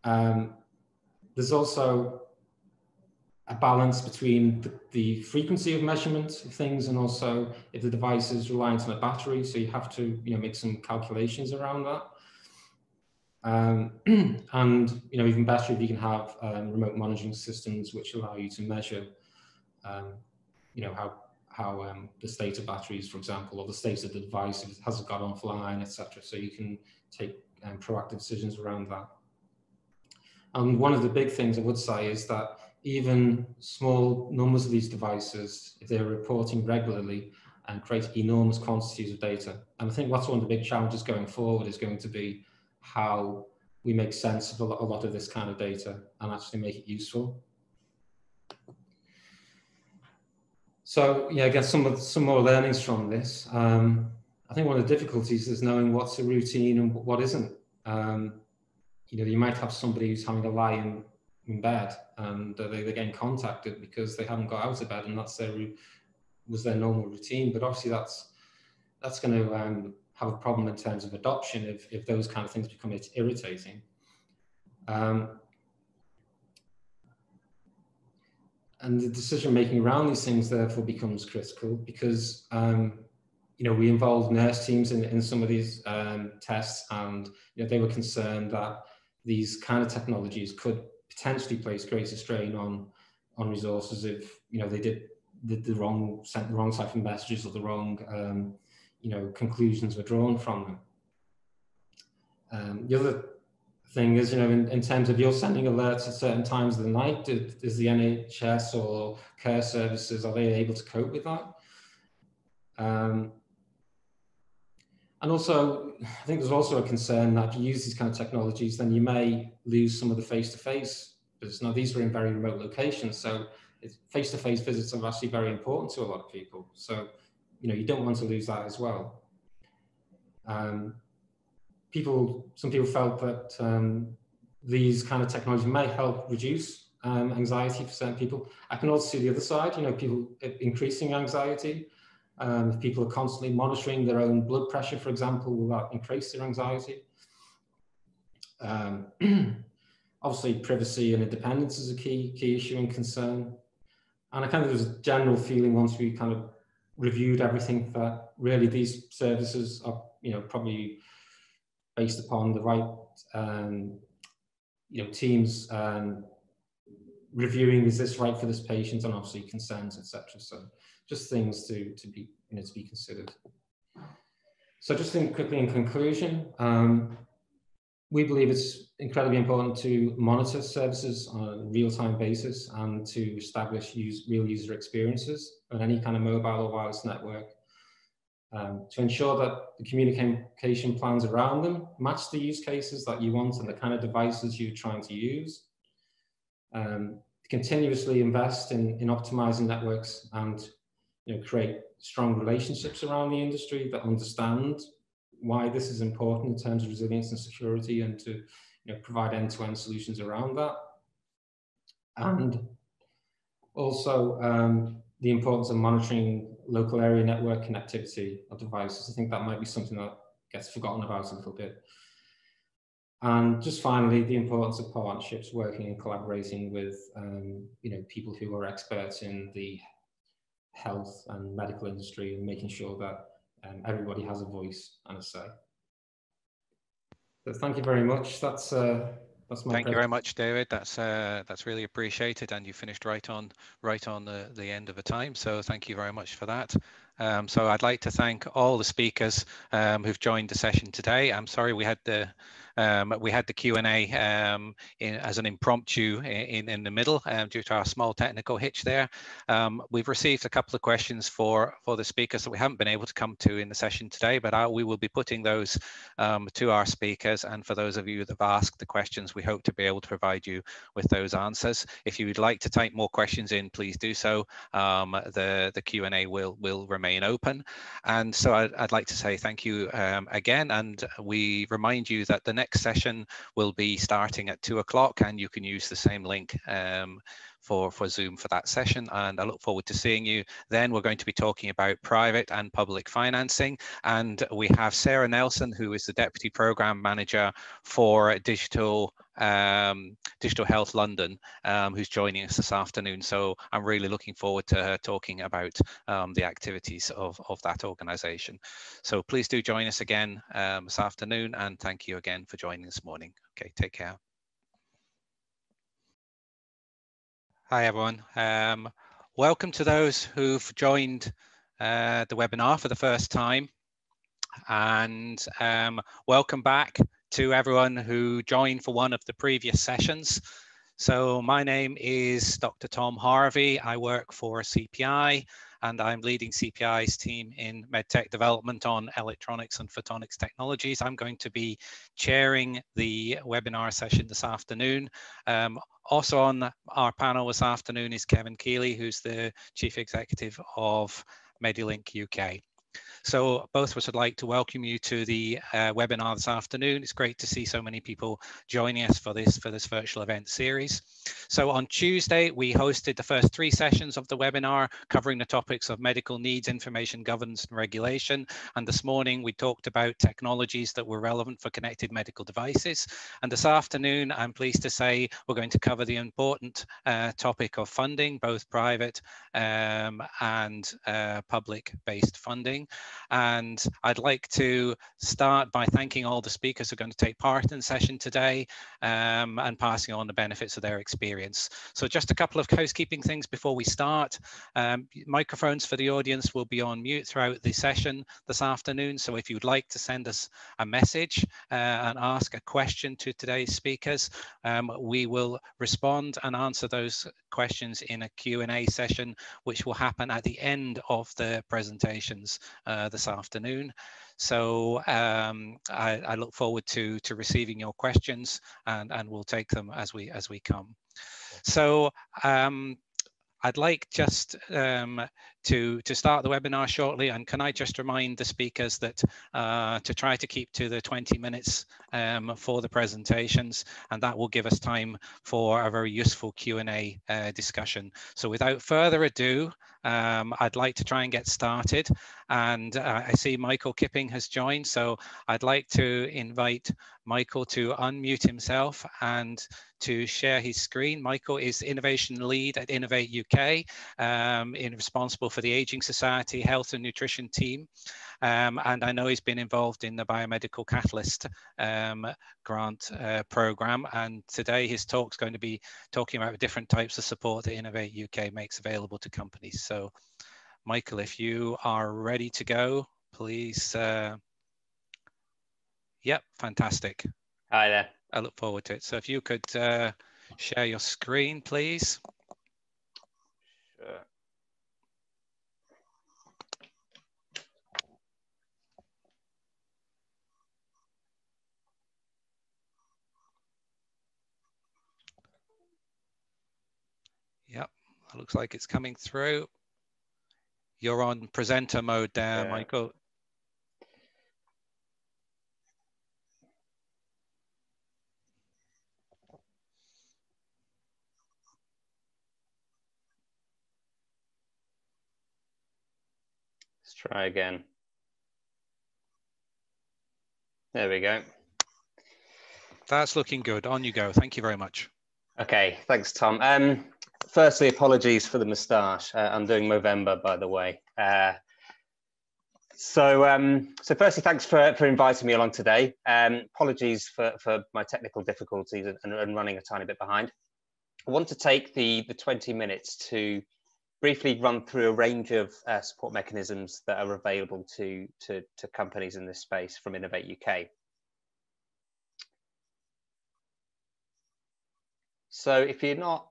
Um, there's also a balance between the, the, frequency of measurement of things and also if the device is reliant on a battery. So you have to you know, make some calculations around that. Um, [CLEARS THROAT] and you know, even better if you can have um, remote monitoring systems which allow you to measure, um, you know, how how um, the state of batteries, for example, or the state of the device, if it hasn't got offline, etc. So you can take um, proactive decisions around that. And one of the big things I would say is that even small numbers of these devices, if they're reporting regularly, and create enormous quantities of data. And I think that's one of the big challenges going forward is going to be how we make sense of a lot of this kind of data and actually make it useful. So yeah, I guess some some more learnings from this. Um, I think one of the difficulties is knowing what's a routine and what isn't. Um, you know, you might have somebody who's having a lie in, in bed and they, they're getting contacted because they haven't got out of bed and that's their was their normal routine. But obviously, that's that's going to um, have a problem in terms of adoption if, if those kind of things become irritating. Um, and the decision making around these things therefore becomes critical because um, you know we involved nurse teams in, in some of these um, tests and you know, they were concerned that these kind of technologies could potentially place greater strain on on resources if you know they did the, the wrong sent the wrong type of messages or the wrong um, you know conclusions were drawn from them. Um, the other thing is, you know, in, in terms of you're sending alerts at certain times of the night, is the NHS or care services, are they able to cope with that? Um, and also, I think there's also a concern that if you use these kind of technologies, then you may lose some of the face-to-face because now these were in very remote locations. So face-to-face visits are actually very important to a lot of people. So, you know, you don't want to lose that as well. Um, people, some people felt that um, these kind of technologies may help reduce um, anxiety for certain people. I can also see the other side, you know, people increasing anxiety. Um, if people are constantly monitoring their own blood pressure, for example, will that increase their anxiety? Um, [CLEARS THROAT] obviously, privacy and independence is a key key issue and concern. And I kind of was a general feeling once we kind of reviewed everything that really these services are, you know, probably based upon the right, um, you know, teams um, reviewing is this right for this patient and obviously concerns, etc. So just things to to be you know to be considered. So just quickly in conclusion, um, we believe it's incredibly important to monitor services on a real-time basis and to establish use, real user experiences on any kind of mobile or wireless network um, to ensure that the communication plans around them match the use cases that you want and the kind of devices you're trying to use. Um, continuously invest in, in optimizing networks and you know, create strong relationships around the industry that understand why this is important in terms of resilience and security and to you know, provide end-to-end solutions around that. And also um, the importance of monitoring local area network connectivity of devices. I think that might be something that gets forgotten about a little bit. And just finally, the importance of partnerships, working and collaborating with um, you know people who are experts in the health and medical industry and making sure that um, everybody has a voice and a say. So thank you very much. That's uh, that's my. Thank you very much, David. That's uh, that's really appreciated, and you finished right on right on the the end of the time. So thank you very much for that. Um, so I'd like to thank all the speakers um, who've joined the session today. I'm sorry we had the um, we had the Q&A um, as an impromptu in, in the middle um, due to our small technical hitch there. Um, we've received a couple of questions for, for the speakers that we haven't been able to come to in the session today, but I, we will be putting those um, to our speakers. And for those of you that have asked the questions, we hope to be able to provide you with those answers. If you would like to type more questions in, please do so. Um, the the Q&A will, will remain open. And so I'd, I'd like to say thank you again. And we remind you that the next next session will be starting at two o'clock and you can use the same link um, for, for Zoom for that session. And I look forward to seeing you. Then we're going to be talking about private and public financing. And we have Sarah Nelson, who is the Deputy Programme Manager for Digital um, Digital Health London, um, who's joining us this afternoon. So I'm really looking forward to her talking about um, the activities of, of that organisation. So please do join us again um, this afternoon and thank you again for joining this morning. Okay, take care. Hi, everyone. Um, welcome to those who've joined uh, the webinar for the first time. And um, welcome back to everyone who joined for one of the previous sessions. So my name is Dr. Tom Harvey. I work for CPI and I'm leading CPI's team in MedTech development on electronics and photonics technologies. I'm going to be chairing the webinar session this afternoon. Um, also on our panel this afternoon is Kevin Keeley, who's the Chief Executive of Medilink UK. So both of us would like to welcome you to the uh, webinar this afternoon. It's great to see so many people joining us for this for this virtual event series. So on Tuesday, we hosted the first three sessions of the webinar covering the topics of medical needs, information governance and regulation. And this morning we talked about technologies that were relevant for connected medical devices. And this afternoon, I'm pleased to say we're going to cover the important uh, topic of funding, both private um, and uh, public-based funding. And I'd like to start by thanking all the speakers who are going to take part in the session today um, and passing on the benefits of their experience. So just a couple of housekeeping things before we start. Um, microphones for the audience will be on mute throughout the session this afternoon. So if you'd like to send us a message uh, and ask a question to today's speakers, um, we will respond and answer those questions in a Q&A session, which will happen at the end of the presentations uh, this afternoon. So um, I, I, look forward to, to receiving your questions and, and we'll take them as we, as we come. So um, I'd like just um, to, to start the webinar shortly. And can I just remind the speakers that uh, to try to keep to the 20 minutes um, for the presentations, and that will give us time for a very useful Q&A uh, discussion. So without further ado, um, I'd like to try and get started. And uh, I see Michael Kipping has joined. So I'd like to invite Michael to unmute himself and to share his screen. Michael is Innovation Lead at Innovate UK, um, in responsible for the Aging Society Health and Nutrition team. Um, and I know he's been involved in the Biomedical Catalyst um, grant uh, program. And today his talk is going to be talking about different types of support that Innovate UK makes available to companies. So Michael, if you are ready to go, please. Uh, yep, fantastic. Hi there. I look forward to it. So if you could uh, share your screen, please. Yep, it looks like it's coming through. You're on presenter mode there, yeah. Michael. Try again. There we go. That's looking good. On you go. Thank you very much. Okay, thanks, Tom. Um, firstly, apologies for the moustache. Uh, I'm doing Movember, by the way. Uh, so, um, so firstly, thanks for, for inviting me along today. Um, apologies for, for my technical difficulties and, and, running a tiny bit behind. I want to take the, the 20 minutes to briefly run through a range of uh, support mechanisms that are available to, to, to companies in this space from Innovate UK. So if you're not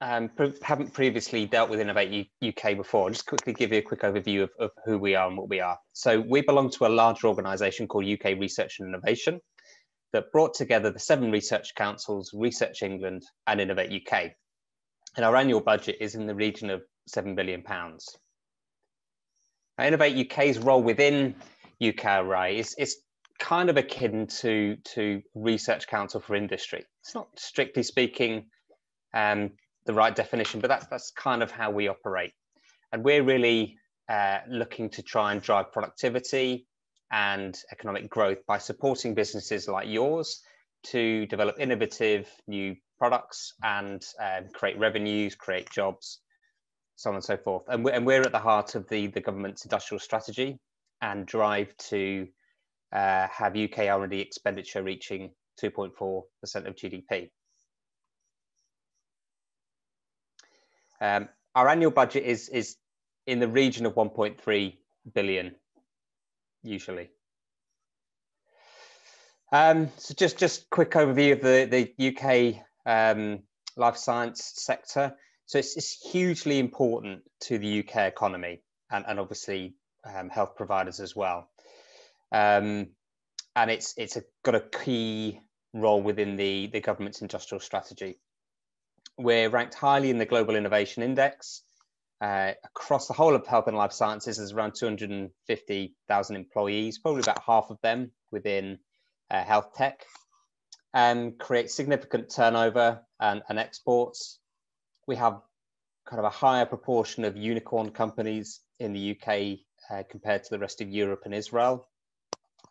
um, haven't previously dealt with Innovate UK before, I'll just quickly give you a quick overview of, of who we are and what we are. So we belong to a larger organisation called UK Research and Innovation that brought together the seven research councils, Research England and Innovate UK. And our annual budget is in the region of £7 billion. Innovate UK's role within UKRI is, is kind of akin to to research council for industry. It's not strictly speaking um, the right definition, but that's that's kind of how we operate. And we're really uh, looking to try and drive productivity and economic growth by supporting businesses like yours to develop innovative new products and um, create revenues, create jobs, so on and so forth. And we're, and we're at the heart of the, the government's industrial strategy and drive to uh, have UK R&D expenditure reaching 2.4% of GDP. Um, our annual budget is, is in the region of 1.3 billion, usually. Um, so just just quick overview of the, the UK um, life science sector. So it's, it's, hugely important to the UK economy and, and obviously um, health providers as well. Um, and it's it's a, got a key role within the, the government's industrial strategy. We're ranked highly in the Global Innovation Index. Uh, across the whole of health and life sciences, there's around 250,000 employees, probably about half of them within uh, health tech, and create significant turnover and, and exports. We have kind of a higher proportion of unicorn companies in the UK uh, compared to the rest of Europe and Israel.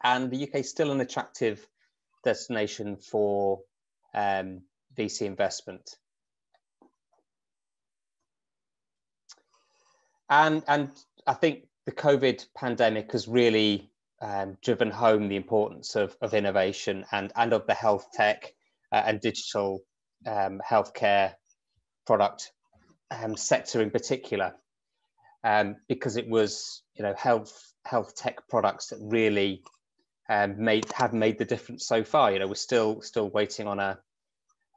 And the UK is still an attractive destination for um, VC investment. And, and I think the COVID pandemic has really um, driven home the importance of, of innovation and, and of the health tech uh, and digital um, healthcare product um, sector in particular, um, because it was you know health health tech products that really um, made have made the difference so far. You know we're still still waiting on a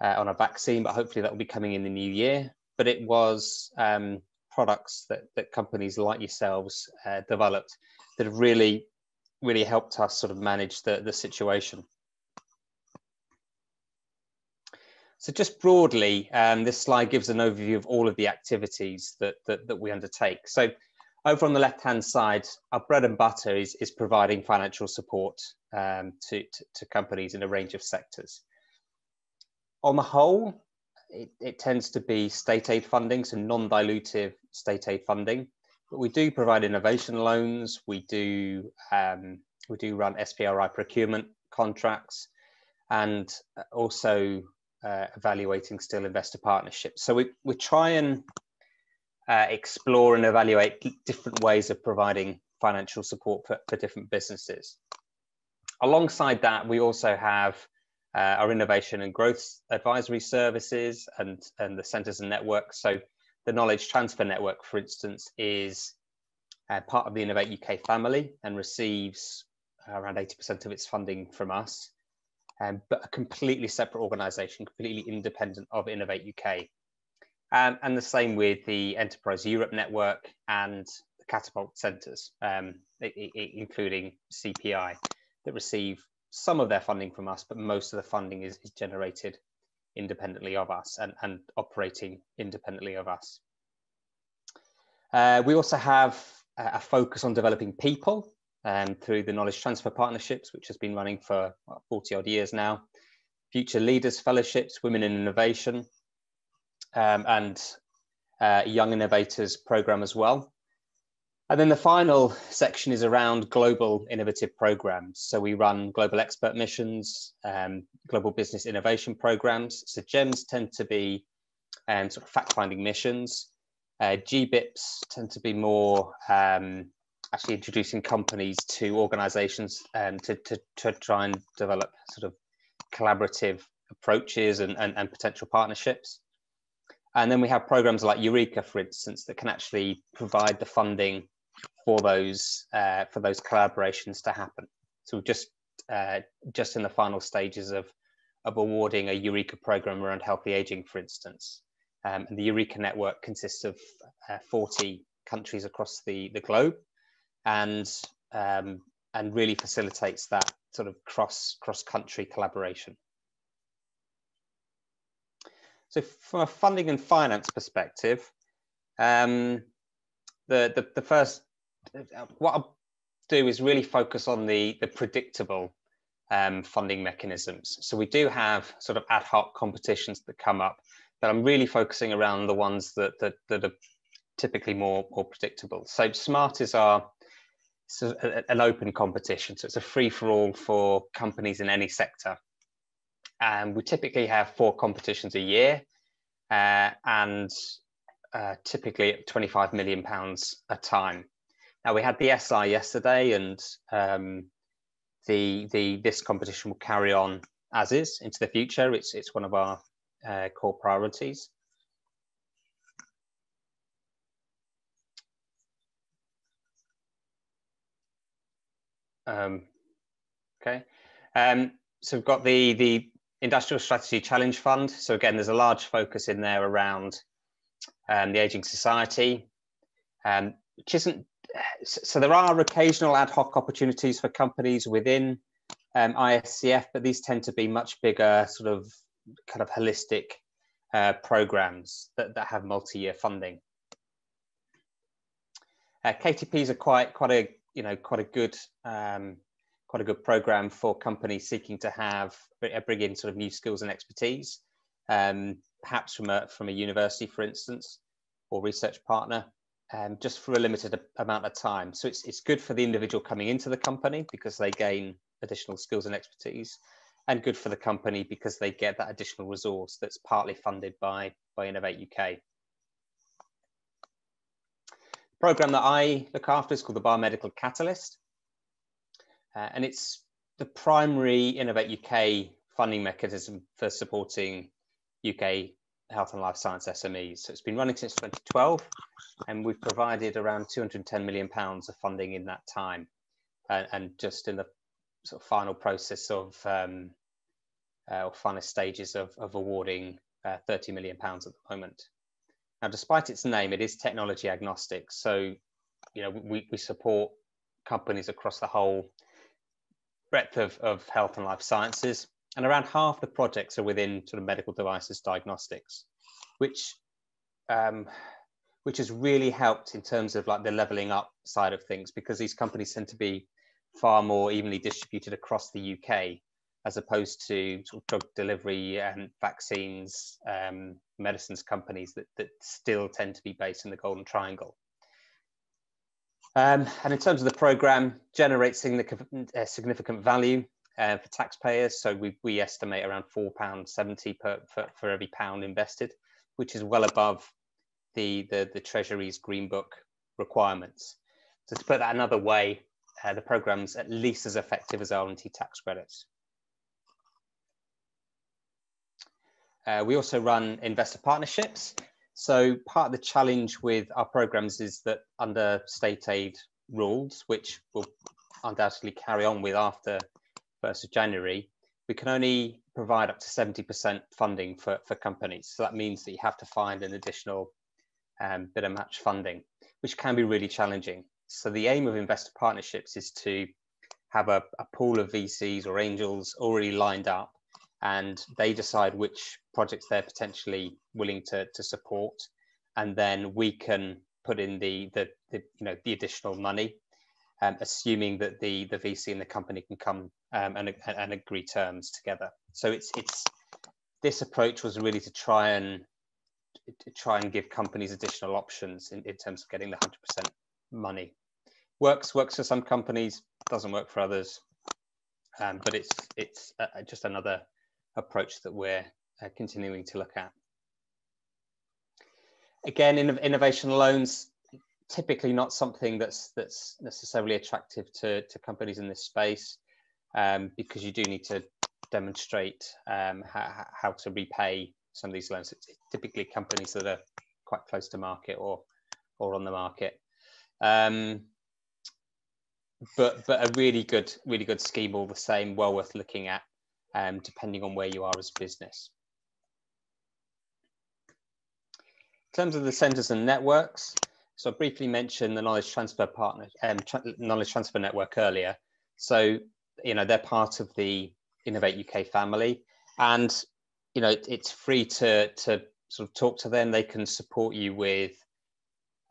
uh, on a vaccine, but hopefully that will be coming in the new year. But it was um, products that that companies like yourselves uh, developed that have really really helped us sort of manage the, the situation. So just broadly, um, this slide gives an overview of all of the activities that, that, that we undertake. So over on the left-hand side, our bread and butter is, is providing financial support um, to, to, to, companies in a range of sectors. On the whole, it, it tends to be state aid funding, so non-dilutive state aid funding. But we do provide innovation loans. We do um, we do run SBRI procurement contracts, and also uh, evaluating still investor partnerships. So we we try and uh, explore and evaluate different ways of providing financial support for, for different businesses. Alongside that, we also have uh, our innovation and growth advisory services and, and the centers and networks. So the Knowledge Transfer Network, for instance, is uh, part of the Innovate UK family and receives around 80% of its funding from us, um, but a completely separate organisation, completely independent of Innovate UK. Um, and the same with the Enterprise Europe Network and the Catapult Centres, um, including CPI, that receive some of their funding from us, but most of the funding is, is generated independently of us and, and operating independently of us. Uh, we also have a focus on developing people um, through the knowledge transfer partnerships, which has been running for 40 odd years now, future leaders fellowships, women in innovation, um, and uh, young innovators program as well. And then the final section is around global innovative programs. So we run global expert missions, um, global business innovation programs. So GEMS tend to be um, sort of fact-finding missions. Uh, GBIPs tend to be more um, actually introducing companies to organizations um, to, to, to try and develop sort of collaborative approaches and, and, and potential partnerships. And then we have programs like Eureka, for instance, that can actually provide the funding for those uh, for those collaborations to happen. So just uh, just in the final stages of of awarding a Eureka program around healthy aging, for instance. Um, and the Eureka network consists of uh, 40 countries across the, the globe and um, and really facilitates that sort of cross cross country collaboration. So from a funding and finance perspective, um, the, the, the first what I'll do is really focus on the, the predictable um, funding mechanisms. So we do have sort of ad hoc competitions that come up, but I'm really focusing around the ones that that, that are typically more more predictable. So SMART is our so an open competition, so it's a free for all for companies in any sector. And we typically have four competitions a year, uh, and uh, typically at 25 million pounds a time. Now we had the SI yesterday, and um, the the this competition will carry on as is into the future. It's it's one of our uh, core priorities. Um, okay, um, so we've got the the Industrial Strategy Challenge Fund. So again, there's a large focus in there around um, the aging society, um, which isn't. So there are occasional ad hoc opportunities for companies within um, ISCF, but these tend to be much bigger, sort of kind of holistic uh, programs that, that have multi-year funding. Uh, KTPs are quite quite a you know quite a good um, quite a good program for companies seeking to have uh, bring in sort of new skills and expertise, um, perhaps from a from a university, for instance, or research partner, um, just for a limited amount of time. So it's it's good for the individual coming into the company because they gain additional skills and expertise, and good for the company because they get that additional resource that's partly funded by by Innovate UK program that I look after is called the Biomedical Catalyst. Uh, and it's the primary Innovate UK funding mechanism for supporting UK health and life science SMEs. So it's been running since 2012, and we've provided around 210 million pounds of funding in that time, uh, and just in the sort of final process of um, uh, or final stages of, of awarding uh, 30 million pounds at the moment. Now, despite its name, it is technology agnostic. So, you know, we, we support companies across the whole breadth of, of health and life sciences. And around half the projects are within sort of medical devices diagnostics, which um, which has really helped in terms of like the leveling up side of things because these companies tend to be far more evenly distributed across the UK as opposed to sort of drug delivery and vaccines, um, medicines companies that, that still tend to be based in the Golden Triangle. Um, and in terms of the program, generates significant, uh, significant value uh, for taxpayers. So we, we estimate around £4.70 per, for, for every pound invested, which is well above the, the, the Treasury's Green Book requirements. So to put that another way, uh, the program's at least as effective as R&D tax credits. Uh, we also run investor partnerships. So part of the challenge with our programs is that under state aid rules, which will undoubtedly carry on with after 1st of January, we can only provide up to 70% funding for, for companies. So that means that you have to find an additional um, bit of match funding, which can be really challenging. So the aim of investor partnerships is to have a, a pool of VCs or angels already lined up and they decide which projects they're potentially willing to, to support. And then we can put in the, the, the you know the additional money um, assuming that the the vc and the company can come um, and, and agree terms together. So it's it's this approach was really to try and to try and give companies additional options in, in terms of getting the 100% money. Works works for some companies doesn't work for others. Um, but it's it's uh, just another approach that we're uh, continuing to look at. Again, in, innovation loans, typically not something that's that's necessarily attractive to, to companies in this space um, because you do need to demonstrate um, how, how to repay some of these loans. It's typically companies that are quite close to market or or on the market. Um, but but a really good really good scheme all the same, well worth looking at um, depending on where you are as a business. In terms of the centres and networks, so I briefly mentioned the knowledge transfer partner, um, tra knowledge transfer network earlier. So, you know, they're part of the Innovate UK family, and you know, it's free to to sort of talk to them. They can support you with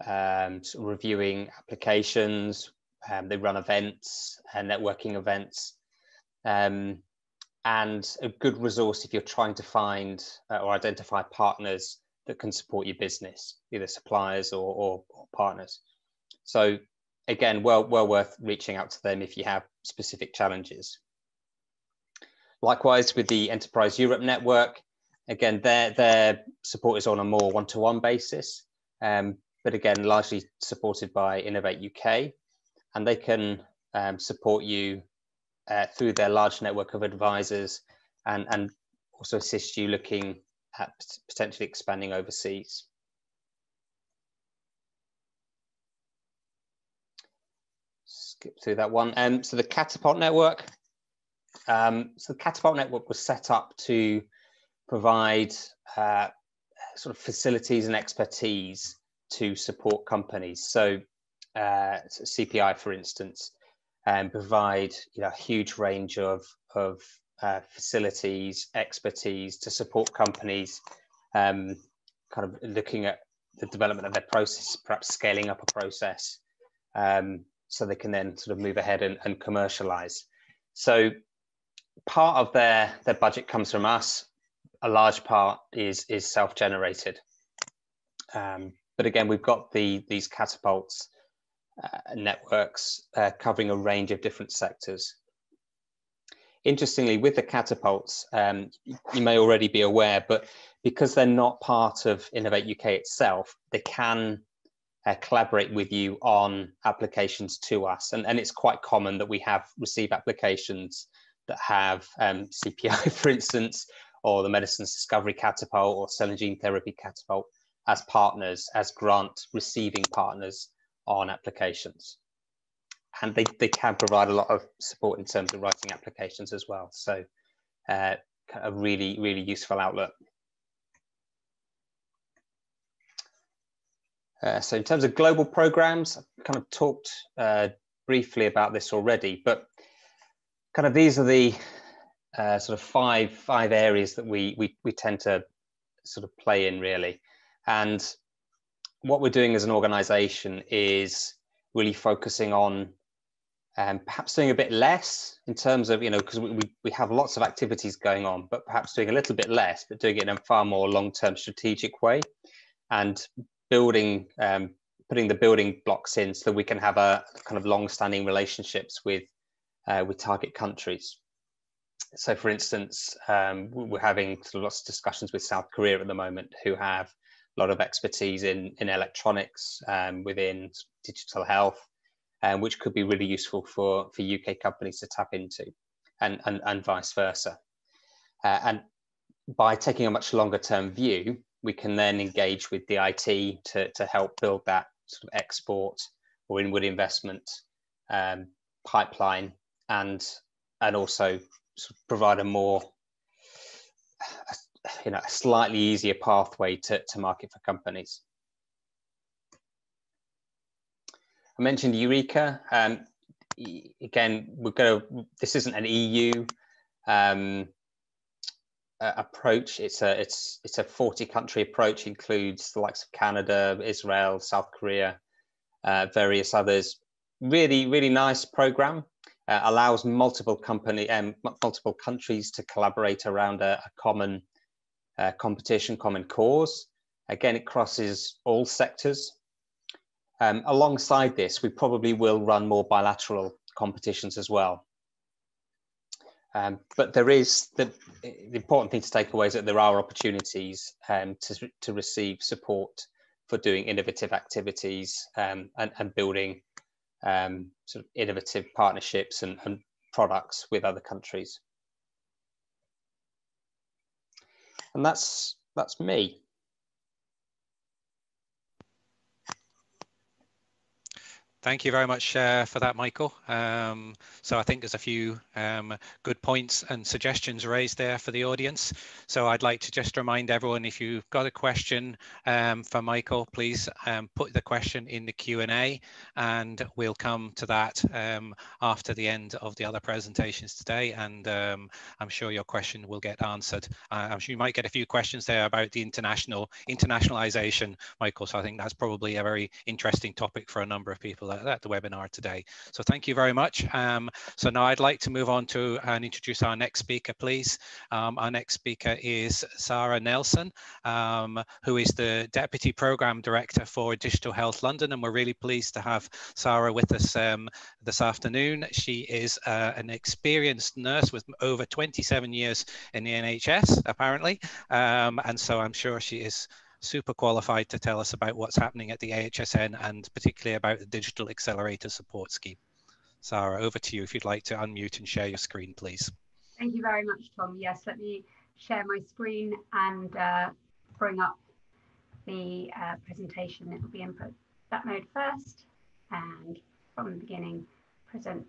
um, sort of reviewing applications. Um, they run events and networking events um, and a good resource if you're trying to find uh, or identify partners that can support your business, either suppliers or, or, or partners. So again, well, well worth reaching out to them if you have specific challenges. Likewise, with the Enterprise Europe network, again, their, their support is on a more one-to-one basis, um, but again, largely supported by Innovate UK, and they can um, support you uh, through their large network of advisors and, and also assist you looking at potentially expanding overseas. Skip through that one. Um, so the Catapult network. Um, so the Catapult network was set up to provide uh, sort of facilities and expertise to support companies. So, uh, so CPI, for instance, um, provide you know a huge range of of uh, facilities, expertise to support companies, um, kind of looking at the development of their process, perhaps scaling up a process, um, so they can then sort of move ahead and, and commercialize. So part of their their budget comes from us. A large part is is self generated. Um, but again, we've got the these catapults networks uh, covering a range of different sectors. Interestingly, with the catapults, um, you may already be aware, but because they're not part of Innovate UK itself, they can uh, collaborate with you on applications to us. And, and it's quite common that we have receive applications that have um, CPI, [LAUGHS] for instance, or the Medicines Discovery Catapult or Cell and Gene Therapy Catapult as partners, as grant receiving partners on applications. And they, they can provide a lot of support in terms of writing applications as well. So uh, a really, really useful outlet. Uh, so in terms of global programs, I've kind of talked uh, briefly about this already, but kind of these are the uh, sort of five five areas that we, we we tend to sort of play in really, and what we're doing as an organization is really focusing on um, perhaps doing a bit less in terms of, you know, because we, we have lots of activities going on, but perhaps doing a little bit less, but doing it in a far more long-term strategic way and building, um, putting the building blocks in so that we can have a kind of long-standing relationships with, uh, with target countries. So for instance, um, we're having lots of discussions with South Korea at the moment who have lot of expertise in, in electronics, um, within digital health, um, which could be really useful for, for UK companies to tap into and, and, and vice versa. Uh, and by taking a much longer term view, we can then engage with the DIT to, to help build that sort of export or inward investment um, pipeline and, and also sort of provide a more you know a slightly easier pathway to, to market for companies. I mentioned Eureka. Um, again, we're going to. This isn't an EU um, uh, approach. It's a it's it's a 40 country approach. Includes the likes of Canada, Israel, South Korea, uh, various others. Really, really nice program. Uh, allows multiple company um, multiple countries to collaborate around a, a common uh, competition, common cause. Again, it crosses all sectors. Um, alongside this, we probably will run more bilateral competitions as well. Um, but there is the, the, important thing to take away is that there are opportunities um, to, to receive support for doing innovative activities um, and, and, building um, sort of innovative partnerships and, and products with other countries. And that's that's me. Thank you very much uh, for that, Michael. Um, so I think there's a few um, good points and suggestions raised there for the audience. So I'd like to just remind everyone, if you've got a question um, for Michael, please um, put the question in the Q&A and we'll come to that um, after the end of the other presentations today. And um, I'm sure your question will get answered. Uh, I'm sure you might get a few questions there about the international internationalization, Michael. So I think that's probably a very interesting topic for a number of people at, at, the webinar today. So thank you very much. Um, so now I'd like to move on to and introduce our next speaker, please. Um, our next speaker is Sarah Nelson, um, who is the Deputy Programme Director for Digital Health London, and we're really pleased to have Sarah with us um, this afternoon. She is uh, an experienced nurse with over 27 years in the NHS, apparently, um, and so I'm sure she is super qualified to tell us about what's happening at the AHSN and particularly about the Digital Accelerator Support Scheme. Sarah, over to you if you'd like to unmute and share your screen, please. Thank you very much, Tom. Yes, let me share my screen and uh, bring up the uh, presentation. It will be in that mode first and from the beginning, present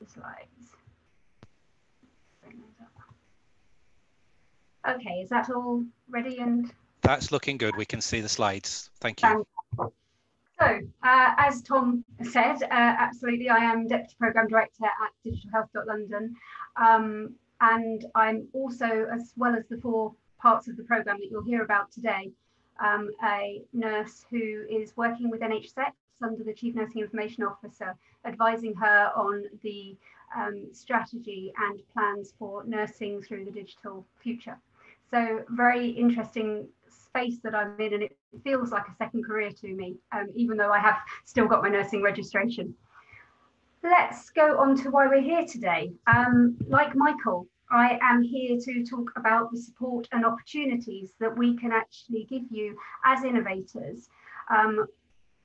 the slides. Okay, is that all ready and that's looking good. We can see the slides. Thank you. So, uh, as Tom said, uh, absolutely, I am Deputy Programme Director at Digital digitalhealth.london. Um, and I'm also, as well as the four parts of the programme that you'll hear about today, um, a nurse who is working with NHSX under the Chief Nursing Information Officer, advising her on the um, strategy and plans for nursing through the digital future. So very interesting space that I'm in and it feels like a second career to me, um, even though I have still got my nursing registration. Let's go on to why we're here today. Um, like Michael, I am here to talk about the support and opportunities that we can actually give you as innovators um,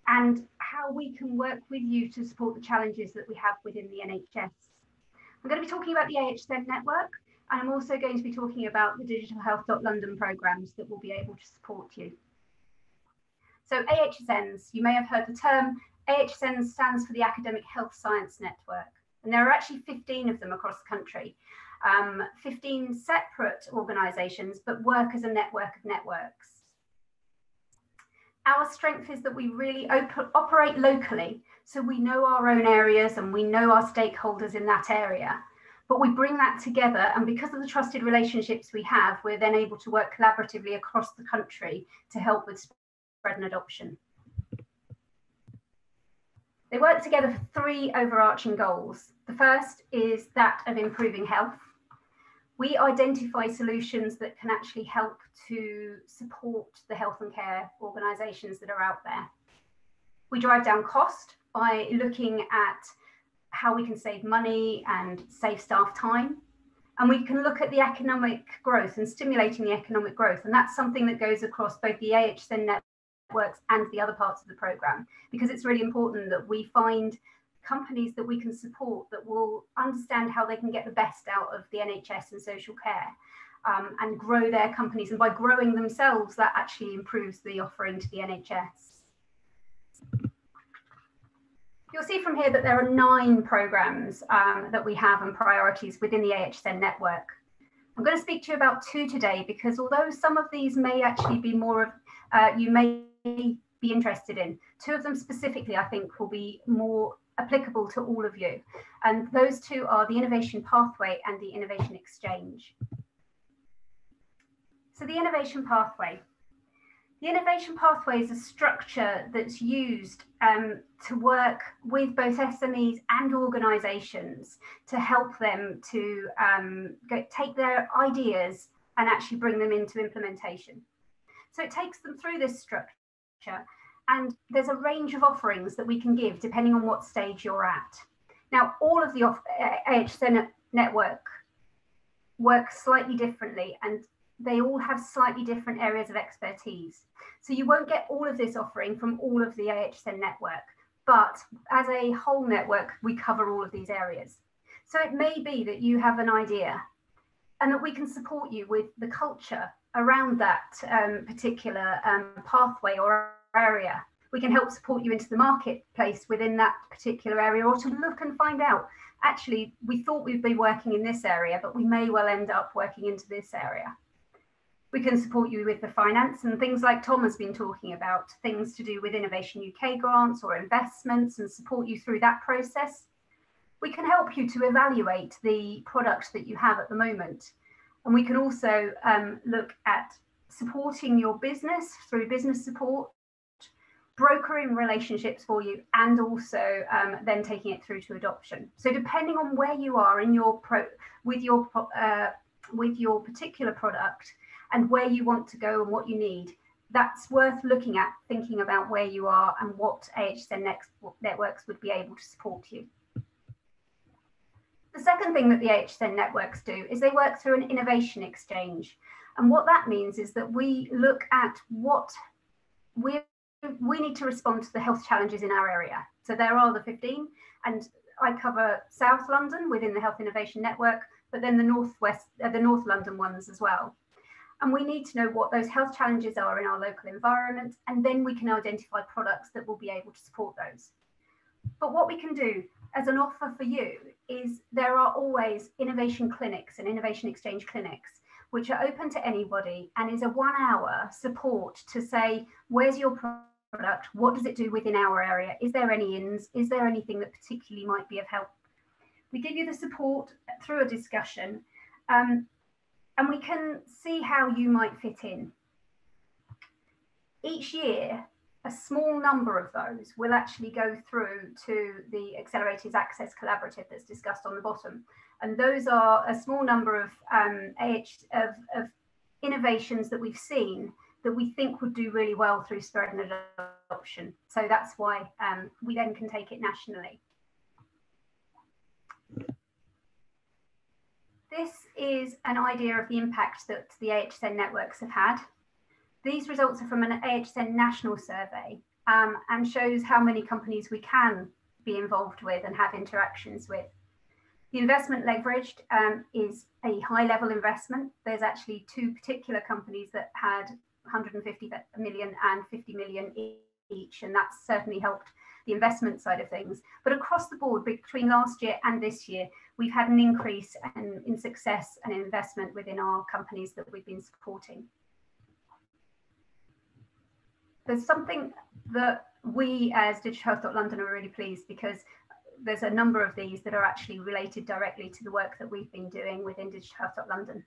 and how we can work with you to support the challenges that we have within the NHS. I'm going to be talking about the AHSN network, and I'm also going to be talking about the Digital Health London programs that will be able to support you. So AHSNs, you may have heard the term, AHSN stands for the Academic Health Science Network. And there are actually 15 of them across the country. Um, 15 separate organisations, but work as a network of networks. Our strength is that we really operate locally, so we know our own areas and we know our stakeholders in that area but we bring that together and because of the trusted relationships we have we're then able to work collaboratively across the country to help with spread and adoption. They work together for three overarching goals. The first is that of improving health. We identify solutions that can actually help to support the health and care organisations that are out there. We drive down cost by looking at how we can save money and save staff time. And we can look at the economic growth and stimulating the economic growth. And that's something that goes across both the AHSN networks and the other parts of the program, because it's really important that we find companies that we can support that will understand how they can get the best out of the NHS and social care um, and grow their companies. And by growing themselves, that actually improves the offering to the NHS. You'll see from here that there are nine programs um, that we have and priorities within the AHSN network. I'm going to speak to you about two today because although some of these may actually be more of, uh, you may be interested in, two of them specifically I think will be more applicable to all of you. And those two are the Innovation Pathway and the Innovation Exchange. So the Innovation Pathway, the innovation pathway is a structure that's used um, to work with both SMEs and organisations to help them to um, go, take their ideas and actually bring them into implementation. So it takes them through this structure and there's a range of offerings that we can give depending on what stage you're at. Now, all of the AHSN network works slightly differently and they all have slightly different areas of expertise. So you won't get all of this offering from all of the AHSN network, but as a whole network, we cover all of these areas. So it may be that you have an idea and that we can support you with the culture around that um, particular um, pathway or area. We can help support you into the marketplace within that particular area or to look and find out actually, we thought we'd be working in this area, but we may well end up working into this area. We can support you with the finance and things like Tom has been talking about, things to do with Innovation UK grants or investments and support you through that process. We can help you to evaluate the product that you have at the moment. And we can also um, look at supporting your business through business support. brokering relationships for you and also um, then taking it through to adoption. So depending on where you are in your pro with your uh, with your particular product and where you want to go and what you need, that's worth looking at, thinking about where you are and what AHSN networks would be able to support you. The second thing that the AHSN networks do is they work through an innovation exchange. And what that means is that we look at what we we need to respond to the health challenges in our area. So there are the 15, and I cover South London within the Health Innovation Network, but then the Northwest, uh, the North London ones as well. And we need to know what those health challenges are in our local environment, and then we can identify products that will be able to support those. But what we can do as an offer for you is there are always innovation clinics and innovation exchange clinics which are open to anybody and is a one hour support to say where's your product? What does it do within our area? Is there any ins? Is there anything that particularly might be of help? We give you the support through a discussion. Um, and we can see how you might fit in each year a small number of those will actually go through to the Accelerated Access Collaborative that's discussed on the bottom. And those are a small number of, um, of, of innovations that we've seen that we think would do really well through spread and adoption. So that's why um, we then can take it nationally. This is an idea of the impact that the AHSN networks have had. These results are from an AHSN national survey um, and shows how many companies we can be involved with and have interactions with. The investment leveraged um, is a high level investment. There's actually two particular companies that had 150 million and 50 million each, and that's certainly helped the investment side of things. But across the board, between last year and this year, we've had an increase in, in success and investment within our companies that we've been supporting there's something that we as Digital Health London are really pleased because there's a number of these that are actually related directly to the work that we've been doing within Digital Health London.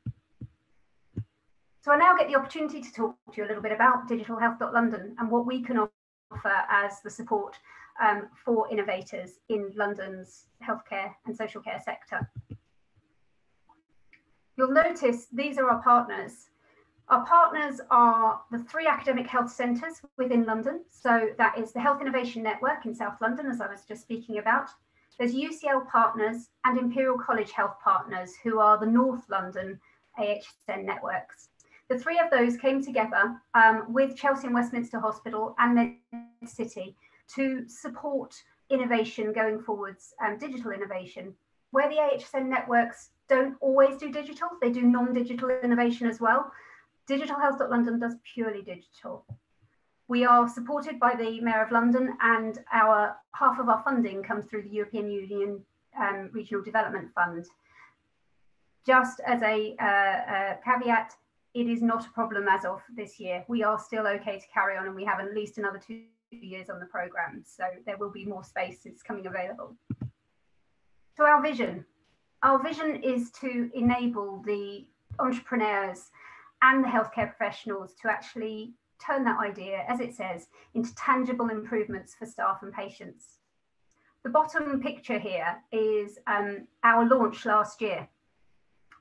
So I now get the opportunity to talk to you a little bit about Digital Health London and what we can offer as the support um, for innovators in London's healthcare and social care sector. You'll notice these are our partners our partners are the three academic health centres within London. So that is the Health Innovation Network in South London, as I was just speaking about. There's UCL Partners and Imperial College Health Partners, who are the North London AHSN networks. The three of those came together um, with Chelsea and Westminster Hospital and Med City to support innovation going forwards, um, digital innovation, where the AHSN networks don't always do digital, they do non-digital innovation as well. Digital Health London does purely digital. We are supported by the Mayor of London and our half of our funding comes through the European Union um, Regional Development Fund. Just as a, uh, a caveat, it is not a problem as of this year. We are still okay to carry on and we have at least another two years on the programme. So there will be more spaces coming available. So our vision. Our vision is to enable the entrepreneurs and the healthcare professionals to actually turn that idea, as it says, into tangible improvements for staff and patients. The bottom picture here is um, our launch last year.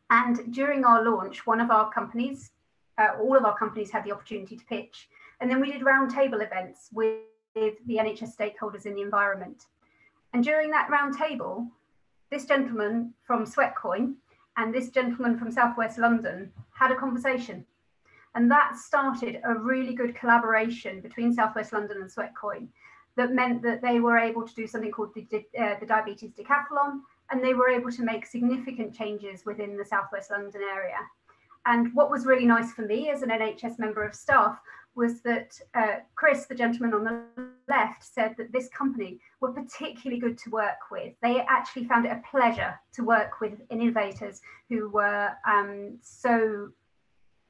And during our launch, one of our companies, uh, all of our companies had the opportunity to pitch. And then we did roundtable events with, the NHS stakeholders in the environment. And during that roundtable, this gentleman from Sweatcoin and this gentleman from Southwest London had a conversation. And that started a really good collaboration between Southwest London and Sweatcoin that meant that they were able to do something called the, uh, the Diabetes Decathlon, and they were able to make significant changes within the Southwest London area. And what was really nice for me as an NHS member of staff was that uh, Chris, the gentleman on the left, said that this company were particularly good to work with. They actually found it a pleasure to work with innovators who were um, so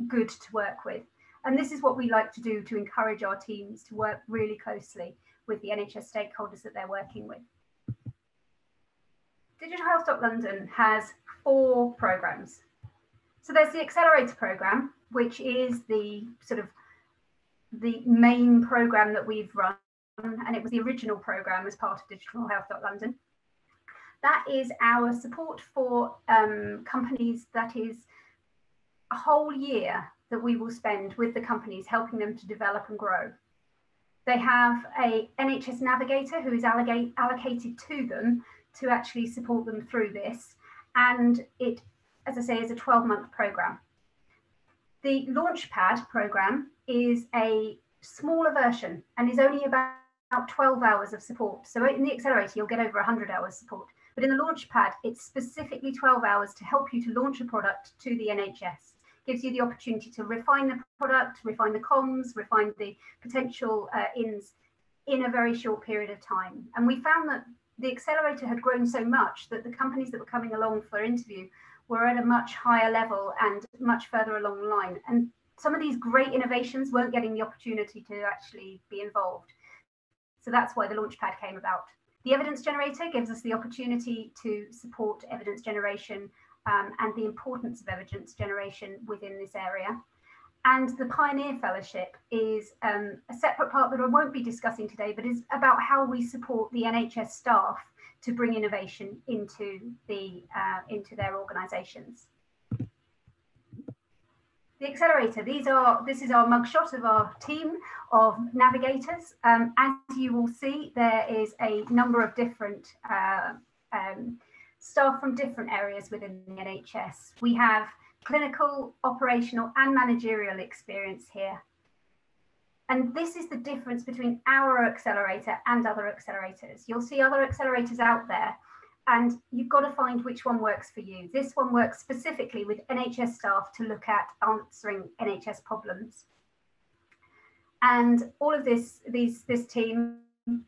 good to work with. And this is what we like to do to encourage our teams to work really closely with the NHS stakeholders that they're working with. Digital Health London has four programs. So there's the Accelerator program, which is the sort of the main program that we've run and it was the original program as part of Digital Health London. That is our support for um, companies that is a whole year that we will spend with the companies helping them to develop and grow. They have a NHS navigator who is allocate, allocated to them to actually support them through this. And it, as I say, is a 12 month program. The Launchpad program is a smaller version and is only about 12 hours of support. So in the accelerator, you'll get over 100 hours support. But in the Launchpad, it's specifically 12 hours to help you to launch a product to the NHS. Gives you the opportunity to refine the product, refine the comms, refine the potential uh, ins in a very short period of time. And we found that the accelerator had grown so much that the companies that were coming along for interview were at a much higher level and much further along the line. And some of these great innovations weren't getting the opportunity to actually be involved. So that's why the Launchpad came about. The evidence generator gives us the opportunity to support evidence generation um, and the importance of evidence generation within this area. And the Pioneer Fellowship is um, a separate part that I won't be discussing today, but is about how we support the NHS staff to bring innovation into the uh, into their organisations the accelerator. These are this is our mugshot of our team of navigators. Um, as you will see, there is a number of different uh, um, staff from different areas within the NHS. We have clinical, operational, and managerial experience here. And this is the difference between our accelerator and other accelerators. You'll see other accelerators out there and you've got to find which one works for you. This one works specifically with NHS staff to look at answering NHS problems. And all of this, these, this team,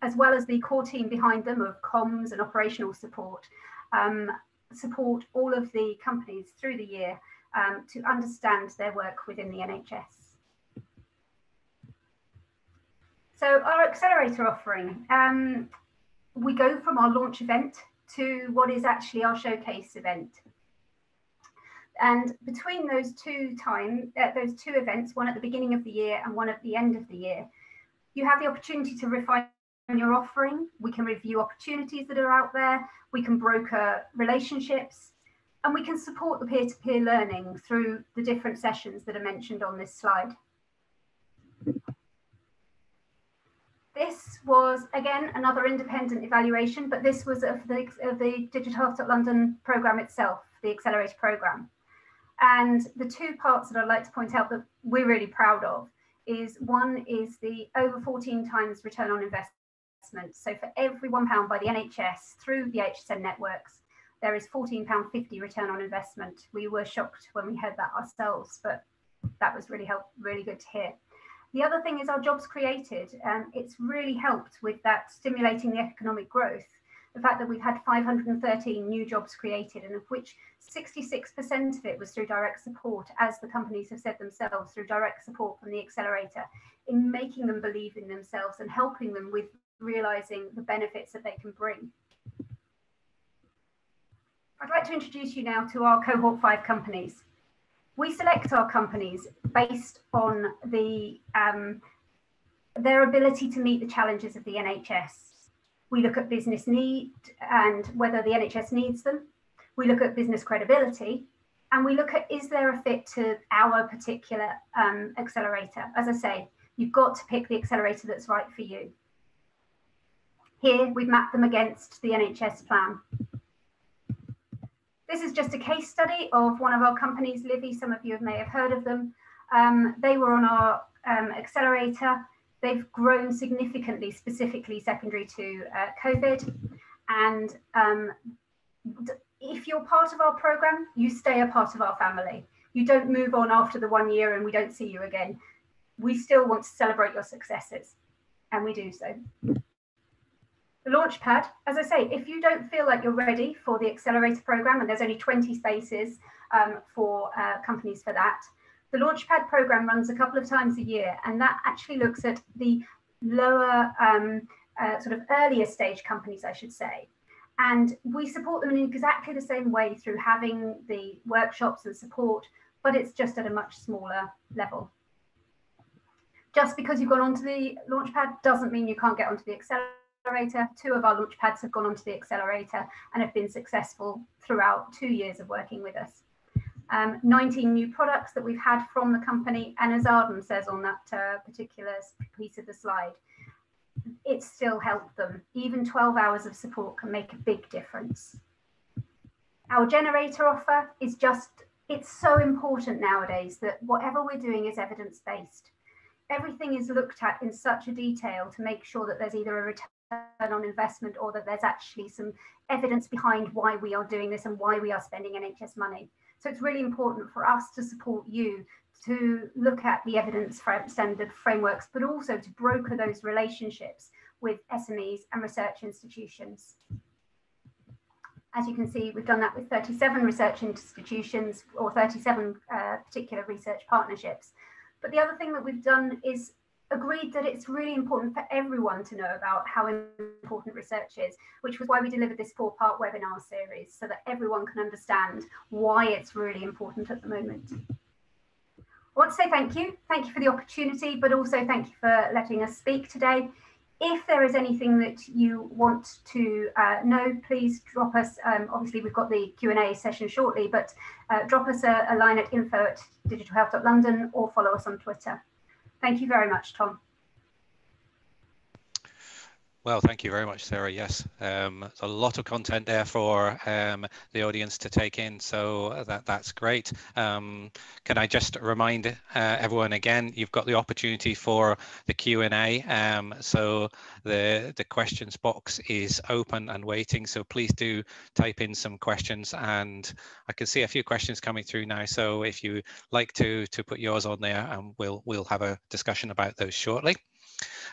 as well as the core team behind them of comms and operational support, um, support all of the companies through the year um, to understand their work within the NHS. So our accelerator offering, um, we go from our launch event to what is actually our showcase event. And between those two time, uh, those two events, one at the beginning of the year and one at the end of the year, you have the opportunity to refine your offering. We can review opportunities that are out there. We can broker relationships, and we can support the peer-to-peer -peer learning through the different sessions that are mentioned on this slide. This was, again, another independent evaluation, but this was of the, of the Digital Health London programme itself, the Accelerator programme. And the two parts that I'd like to point out that we're really proud of is one is the over 14 times return on investment. So for every £1 by the NHS through the HSN networks, there is £14.50 return on investment. We were shocked when we heard that ourselves, but that was really help, really good to hear. The other thing is our jobs created. Um, it's really helped with that stimulating the economic growth. The fact that we've had 513 new jobs created, and of which 66% of it was through direct support, as the companies have said themselves, through direct support from the accelerator, in making them believe in themselves and helping them with realizing the benefits that they can bring. I'd like to introduce you now to our cohort five companies we select our companies based on the um, their ability to meet the challenges of the NHS. We look at business need and whether the NHS needs them. We look at business credibility and we look at is there a fit to our particular um, accelerator. As I say, you've got to pick the accelerator that's right for you. Here we've mapped them against the NHS plan. This is just a case study of one of our companies, Livi. Some of you may have heard of them. Um, they were on our um, accelerator. They've grown significantly, specifically secondary to uh, COVID. And um, if you're part of our program, you stay a part of our family. You don't move on after the one year and we don't see you again. We still want to celebrate your successes, and we do so. The Launchpad, as I say, if you don't feel like you're ready for the accelerator program, and there's only 20 spaces um, for uh, companies for that, the Launchpad program runs a couple of times a year, and that actually looks at the lower, um, uh, sort of earlier stage companies, I should say. And we support them in exactly the same way through having the workshops and support, but it's just at a much smaller level. Just because you've gone onto the Launchpad doesn't mean you can't get onto the accelerator. Two of our Launchpads have gone onto the accelerator and have been successful throughout two years of working with us. Um, 19 new products that we've had from the company, and as Arden says on that uh, particular piece of the slide, it still helped them. Even 12 hours of support can make a big difference. Our generator offer is just, it's so important nowadays that whatever we're doing is evidence based. Everything is looked at in such a detail to make sure that there's either a return on investment or that there's actually some evidence behind why we are doing this and why we are spending NHS money. So it's really important for us to support you to look at the evidence standard frameworks, but also to broker those relationships with SMEs and research institutions. As you can see, we've done that with 37 research institutions or 37 uh, particular research partnerships. But the other thing that we've done is agreed that it's really important for everyone to know about how important research is, which was why we delivered this four part webinar series so that everyone can understand why it's really important at the moment. I want to say thank you. Thank you for the opportunity, but also thank you for letting us speak today. If there is anything that you want to uh, know, please drop us. Um, obviously, we've got the Q&A session shortly, but uh, drop us a, a line at info at digitalhealth.london or follow us on Twitter. Thank you very much, Tom. Well, thank you very much, Sarah. Yes, um, a lot of content there for um, the audience to take in, so that that's great. Um, can I just remind uh, everyone again, you've got the opportunity for the Q&A, um, so the, the questions box is open and waiting, so please do type in some questions, and I can see a few questions coming through now, so if you like to, to put yours on there, and we'll, we'll have a discussion about those shortly.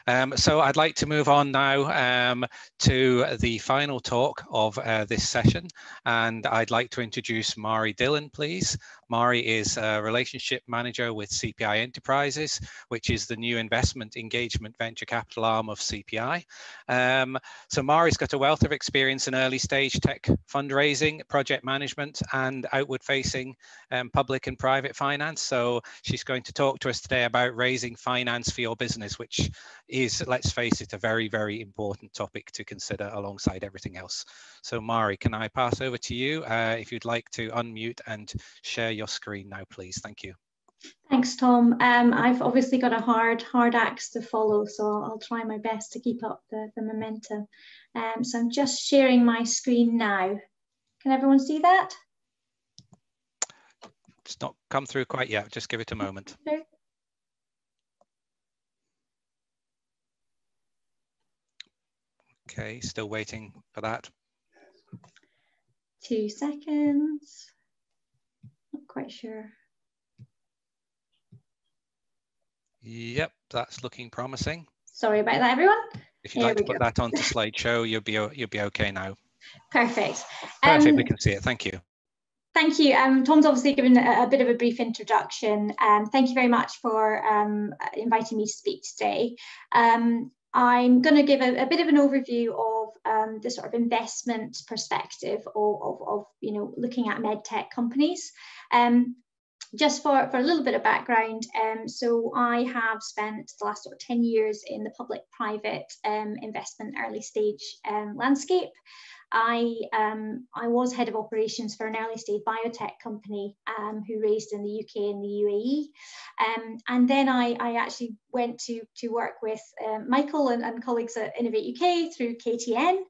Um, so I'd like to move on now um, to the final talk of uh, this session, and I'd like to introduce Mari Dillon, please. Mari is a relationship manager with CPI Enterprises, which is the new investment engagement venture capital arm of CPI. Um, so Mari's got a wealth of experience in early stage tech fundraising, project management, and outward facing um, public and private finance. So she's going to talk to us today about raising finance for your business, which is, let's face it, a very, very important topic to consider alongside everything else. So Mari, can I pass over to you uh, if you'd like to unmute and share your screen now, please. Thank you. Thanks, Tom. Um, I've obviously got a hard, hard axe to follow, so I'll try my best to keep up the, the momentum. Um, so I'm just sharing my screen now. Can everyone see that? It's not come through quite yet. Just give it a moment. Okay. Okay, still waiting for that. Two seconds. Not quite sure. Yep, that's looking promising. Sorry about that, everyone. If you'd like to put go. that onto slideshow, you'll be you'll be okay now. Perfect. Perfect. Um, we can see it. Thank you. Thank you. Um, Tom's obviously given a, a, bit of a brief introduction. Um, thank you very much for um, inviting me to speak today. Um, I'm going to give a, a, bit of an overview of um, the sort of investment perspective of, of, of, you know, looking at medtech companies. Um, just for, for a little bit of background, um, so I have spent the last sort of 10 years in the public-private um, investment early stage um, landscape. I, um, I was head of operations for an early stage biotech company um, who raised in the UK and the UAE. Um, and then I, I actually went to, to work with um, Michael and, and colleagues at Innovate UK through KTN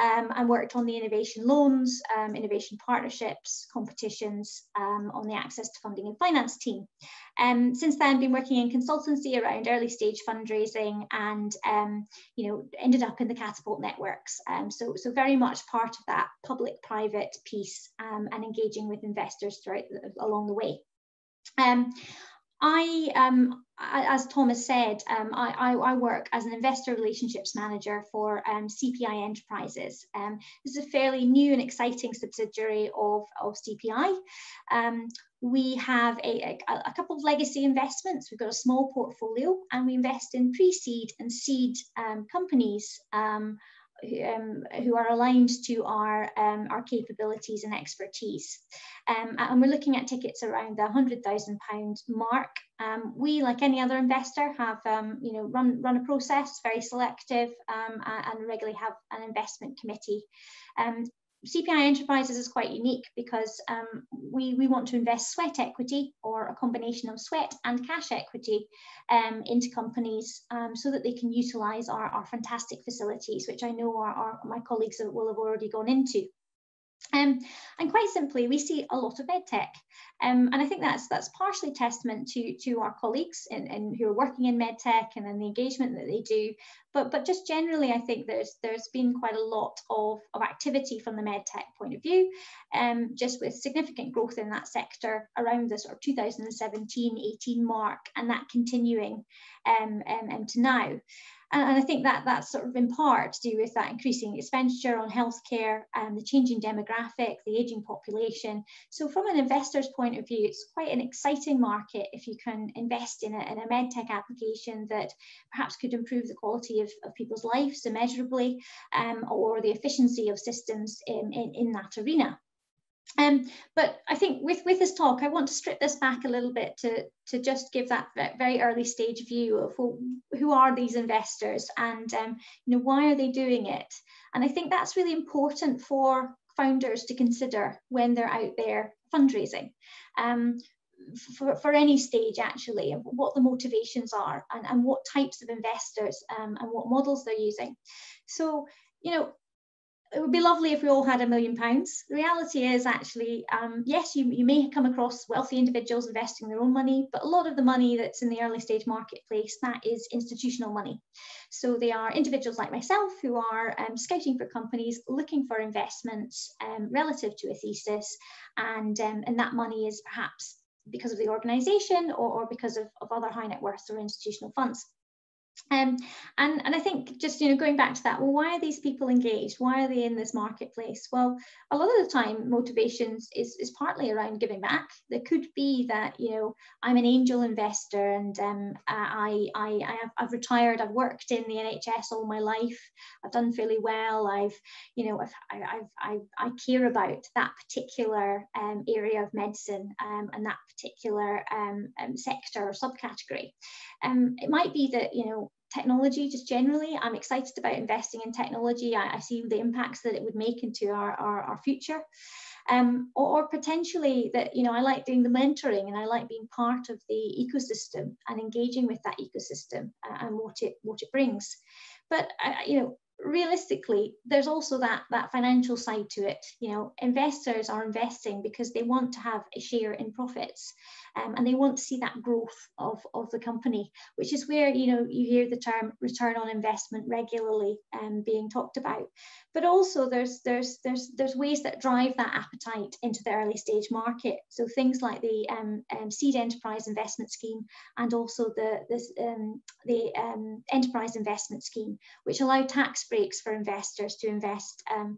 um, and worked on the innovation loans, um, innovation partnerships, competitions on the access to funding and finance team. Um, since then, been working in consultancy around early stage fundraising and, um, you know, ended up in the Catapult networks. Um, so, so very much part of that public-private piece um, and engaging with investors throughout along the way. Um, I, um, as Thomas said, um, I, I, work as an investor relationships manager for um, CPI Enterprises. Um, this is a fairly new and exciting subsidiary of, of CPI. Um, we have a, a, a, couple of legacy investments. We've got a small portfolio and we invest in pre-seed and seed um, companies um, who are aligned to our, um, our capabilities and expertise. Um, and we're looking at tickets around the £100,000 mark. Um, we, like any other investor, have um, you know, run, run a process, very selective, um, and regularly have an investment committee. CPI Enterprises is quite unique because um, we, we want to invest sweat equity or a combination of sweat and cash equity um, into companies um, so that they can utilize our, our fantastic facilities, which I know our, our, my colleagues will have already gone into. Um, and quite simply, we see a lot of medtech, um, and I think that's that's partially testament to to our colleagues in, in, who are working in medtech and in the engagement that they do. But but just generally, I think there's there's been quite a lot of, of activity from the medtech point of view, um, just with significant growth in that sector around the sort of 2017-18 mark, and that continuing um, um to now. And, and, I think that that's sort of in part to do with that increasing expenditure on healthcare and the changing demographic, the aging population. So from an investor's point of view, it's quite an exciting market if you can invest in a, in a medtech application that perhaps could improve the quality of, of people's lives immeasurably um, or the efficiency of systems in, in, in that arena. Um, but I think with, with this talk, I want to strip this back a little bit to, to just give that very early stage view of who, who are these investors and um, you know why are they doing it. And I think that's really important for founders to consider when they're out there fundraising. Um, for, for any stage actually, what the motivations are and, and what types of investors um, and what models they're using. So, you know, it would be lovely if we all had a million pounds. The reality is actually, um, yes, you, you may come across wealthy individuals investing their own money, but a lot of the money that's in the early stage marketplace, that is institutional money. So they are individuals like myself who are um, scouting for companies, looking for investments um, relative to a thesis, and, um, and that money is perhaps because of the organization or, or because of, of other high net worth or institutional funds. Um, and, and I think just you know going back to that, well, why are these people engaged? Why are they in this marketplace? Well, a lot of the time, motivations is, is partly around giving back. There could be that you know I'm an angel investor and um, I, I, I have, I've retired. I've worked in the NHS all my life. I've done fairly well. I've you know I've, I've, I've I care about that particular um, area of medicine um, and that particular um, um, sector or subcategory. It might be that you know technology just generally. I'm excited about investing in technology. I, I see the impacts that it would make into our, our, our future. Um, or, or, potentially that, you know, I like doing the mentoring and I like being part of the ecosystem and engaging with that ecosystem uh, and what it, what it brings. But, uh, you know, realistically, there's also that, that financial side to it. You know, investors are investing because they want to have a share in profits um, and they want to see that growth of, of the company, which is where, you know, you hear the term return on investment regularly um, being talked about. But also there's, there's, there's, there's ways that drive that appetite into the early stage market. So things like the um, um seed enterprise investment scheme and also the, this, um, the um, enterprise investment scheme, which allow tax breaks for investors to invest um,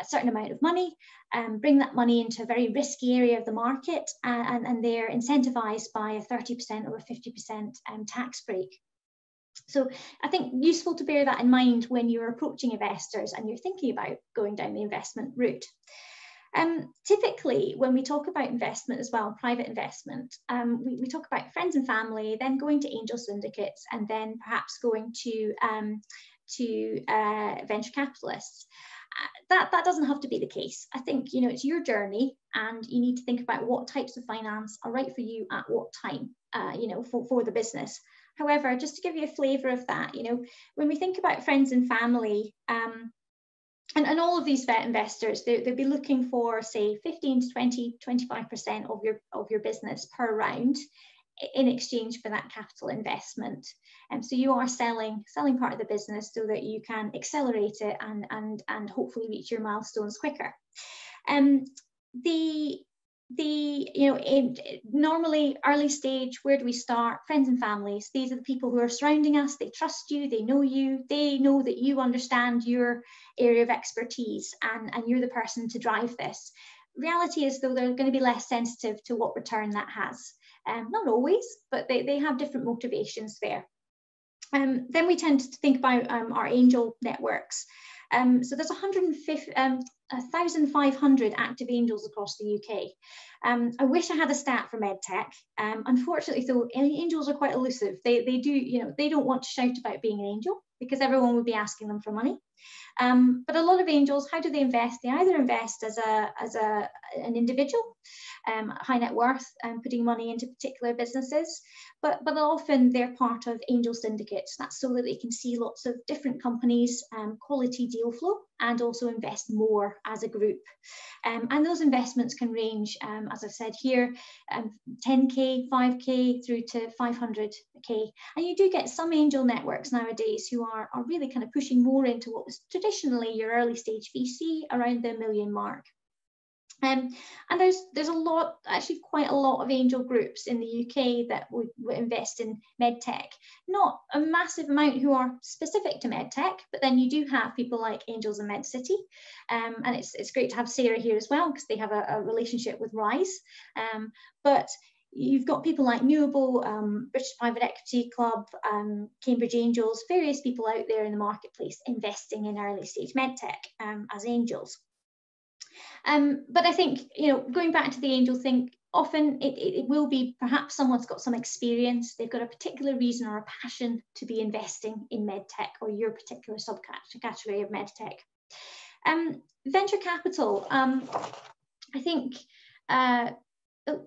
a certain amount of money, um, bring that money into a very risky area of the market, and, and they're incentivized by a 30% or a 50% um, tax break. So I think useful to bear that in mind when you're approaching investors and you're thinking about going down the investment route. Um, typically, when we talk about investment as well, private investment, um, we, we, talk about friends and family, then going to angel syndicates, and then perhaps going to um, to uh, venture capitalists. Uh, that that doesn't have to be the case. I think you know it's your journey, and you need to think about what types of finance are right for you at what time. Uh, you know, for for the business. However, just to give you a flavour of that, you know, when we think about friends and family, um, and, and all of these vet investors, they, they'll be looking for, say, 15 to 20, 25% of your, of your business per round in exchange for that capital investment. And um, so you are selling selling part of the business so that you can accelerate it and and and hopefully reach your milestones quicker. Um, the the you know in, normally early stage where do we start? Friends and families. These are the people who are surrounding us. They trust you. They know you. They know that you understand your area of expertise and and you're the person to drive this. Reality is though they're going to be less sensitive to what return that has um, not always but they, they have different motivations there um, then we tend to think about um, our angel networks Um, so there's 150, um, 1,500 active angels across the UK. Um, I wish I had a stat for EdTech. Um, unfortunately, though, angels are quite elusive. They, they do, you know, they don't want to shout about being an angel because everyone would be asking them for money. Um, but a lot of angels, how do they invest? They either invest as a as a an individual, um, high net worth, and um, putting money into particular businesses, but but often they're part of angel syndicates. That's so that they can see lots of different companies, um, quality deal flow, and also invest more as a group. Um, and those investments can range, um, as I've said here, 10k, 5k through to 500k. And you do get some angel networks nowadays who are are really kind of pushing more into what traditionally your early stage VC around the million mark. Um, and there's there's a lot, actually quite a lot of angel groups in the UK that would, would invest in medtech. Not a massive amount who are specific to medtech, but then you do have people like Angels in MedCity, um, and it's it's great to have Sarah here as well because they have a, a, relationship with Rise. Um, but you've got people like Newable, um, British Private Equity Club, um, Cambridge Angels, various people out there in the marketplace investing in early stage medtech um, as angels. Um, but I think, you know, going back to the angel thing, often it, it, will be perhaps someone's got some experience, they've got a particular reason or a passion to be investing in medtech or your particular subcategory of medtech. Um, venture capital, um, I think, uh, oh,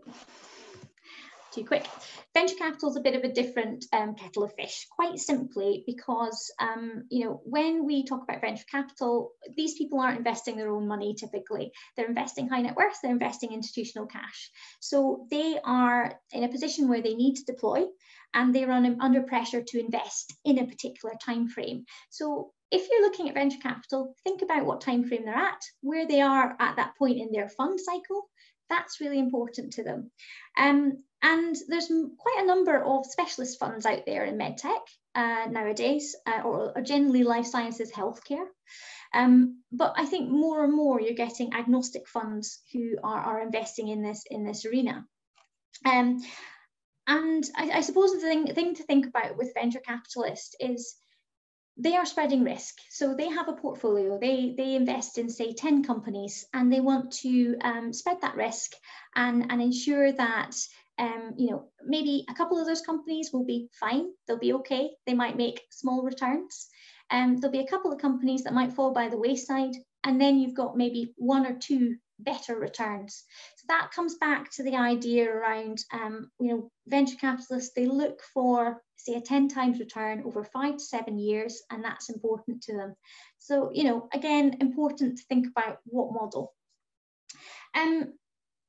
too quick. Venture capital is a bit of a different um, kettle of fish, quite simply because, um, you know, when we talk about venture capital, these people aren't investing their own money typically. They're investing high net worth, they're investing institutional cash. So they are in a position where they need to deploy and they're under pressure to invest in a particular time frame. So if you're looking at venture capital, think about what time frame they're at, where they are at that point in their fund cycle. That's really important to them. Um, and there's quite a number of specialist funds out there in medtech uh, nowadays, uh, or, or, generally life sciences healthcare. Um, but I think more and more you're getting agnostic funds who are, are investing in this in this arena. Um, and I, I, suppose the thing, thing to think about with venture capitalists is they are spreading risk. So they have a portfolio, they, they invest in, say, 10 companies, and they want to um, spread that risk and, and ensure that um, you know, maybe a couple of those companies will be fine, they'll be okay, they might make small returns. Um, there'll be a couple of companies that might fall by the wayside, and then you've got maybe one or two better returns. So that comes back to the idea around, um, you know, venture capitalists, they look for, say, a 10 times return over five to seven years, and that's important to them. So, you know, again, important to think about what model. Um,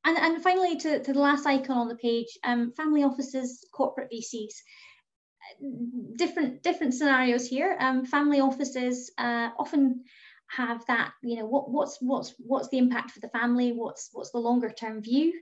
and, and finally, to, to the last icon on the page, um, family offices, corporate VCs. Different, different scenarios here. Um, family offices uh, often have that you know what, what's what's what's the impact for the family? What's what's the longer term view?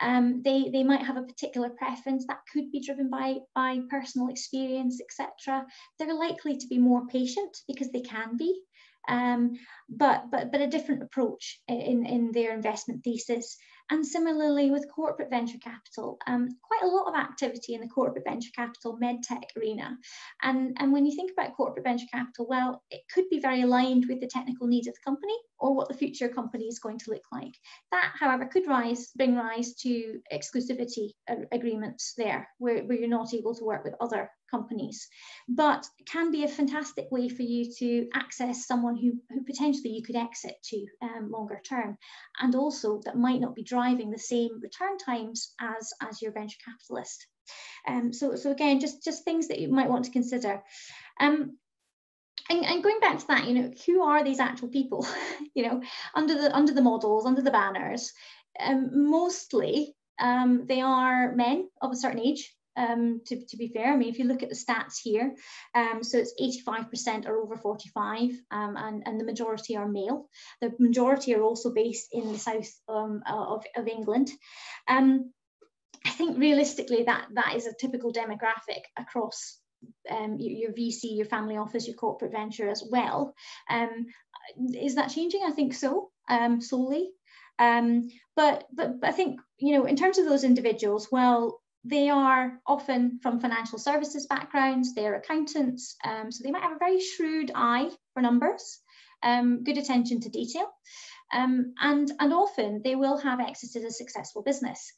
Um, they they might have a particular preference that could be driven by by personal experience etc they're likely to be more patient because they can be. Um, but but but a different approach in in their investment thesis and similarly with corporate venture capital, um, quite a lot of activity in the corporate venture capital medtech arena. And, and when you think about corporate venture capital, well, it could be very aligned with the technical needs of the company or what the future company is going to look like. That, however, could rise, bring rise to exclusivity agreements there, where, where you're not able to work with other companies, but can be a fantastic way for you to access someone who, who potentially you could exit to um, longer term, and also that might not be driving the same return times as, as your venture capitalist. Um, so, so again, just, just things that you might want to consider. Um, and, and, going back to that, you know, who are these actual people? [LAUGHS] you know, under the under the models, under the banners, um, mostly um, they are men of a certain age um, to, to, be fair. I mean, if you look at the stats here, um, so it's 85% are over 45 um, and, and the majority are male. The majority are also based in the south um, of, of England. Um, I think realistically that that is a typical demographic across um, your, your, VC, your family office, your corporate venture as well. is that changing? I think so, slowly. Um, but, but, but I think, you know, in terms of those individuals, well, they are often from financial services backgrounds, they're accountants, um, so they might have a very shrewd eye for numbers. um, good attention to detail, um, and, and often they will have exited a successful business.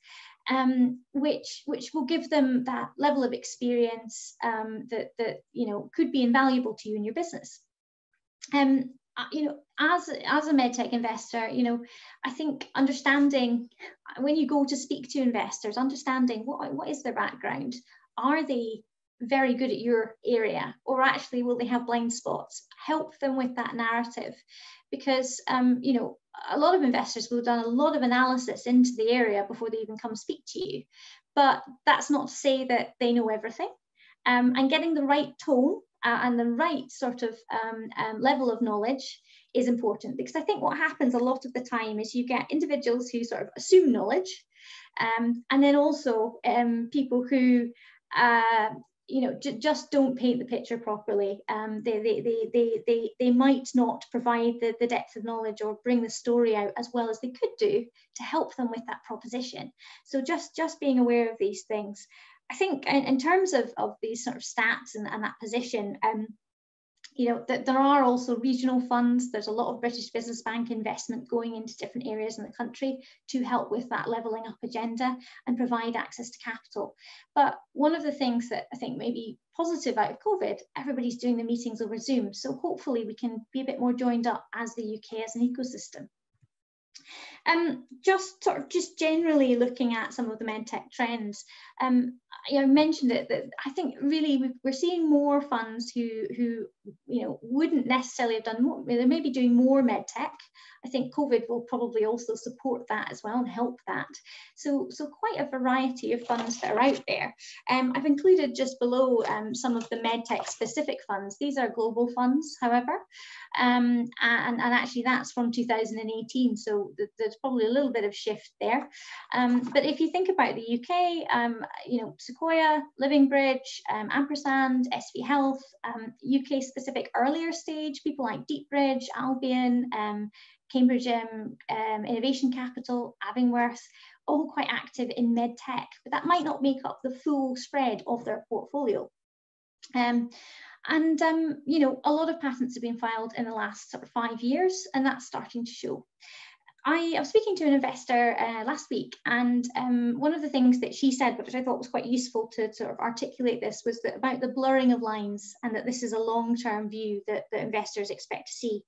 Um, which which will give them that level of experience um, that that you know could be invaluable to you in your business. Um, you know, as as a medtech investor, you know, I think understanding when you go to speak to investors, understanding what what is their background, are they very good at your area or actually will they have blind spots? Help them with that narrative. Because um, you know a lot of investors will have done a lot of analysis into the area before they even come speak to you. But that's not to say that they know everything. Um, and getting the right tone uh, and the right sort of um, um, level of knowledge is important because I think what happens a lot of the time is you get individuals who sort of assume knowledge um, and then also um, people who uh, you know, just don't paint the picture properly. Um, they, they, they, they, they, they might not provide the, the depth of knowledge or bring the story out as well as they could do to help them with that proposition. So just, just being aware of these things. I think in, in terms of, of these sort of stats and, and that position, um, you know, that there are also regional funds. There's a lot of British Business Bank investment going into different areas in the country to help with that levelling up agenda and provide access to capital. But one of the things that I think may be positive out of COVID, everybody's doing the meetings over Zoom. So hopefully we can be a bit more joined up as the UK as an ecosystem. Um, just sort of just generally looking at some of the medtech trends, um, I mentioned it that I think really we're seeing more funds who who you know wouldn't necessarily have done more. They may be doing more medtech. I think COVID will probably also support that as well and help that. So so quite a variety of funds that are out there. Um, I've included just below um, some of the medtech specific funds. These are global funds, however, um, and and actually that's from 2018. So there's probably a little bit of shift there. Um, but if you think about the UK, um, you know, Sequoia, Livingbridge, um, Ampersand, SV Health, UK specific earlier stage, people like Deepbridge, Albion, um, Cambridge um, Innovation Capital, Abingworth, all quite active in medtech, but that might not make up the full spread of their portfolio. Um, and um, you know, a lot of patents have been filed in the last sort of five years, and that's starting to show. I, I was speaking to an investor uh, last week, and um, one of the things that she said, which I thought was quite useful to, sort of articulate this, was that about the blurring of lines, and that this is a long-term view that, that investors expect to see.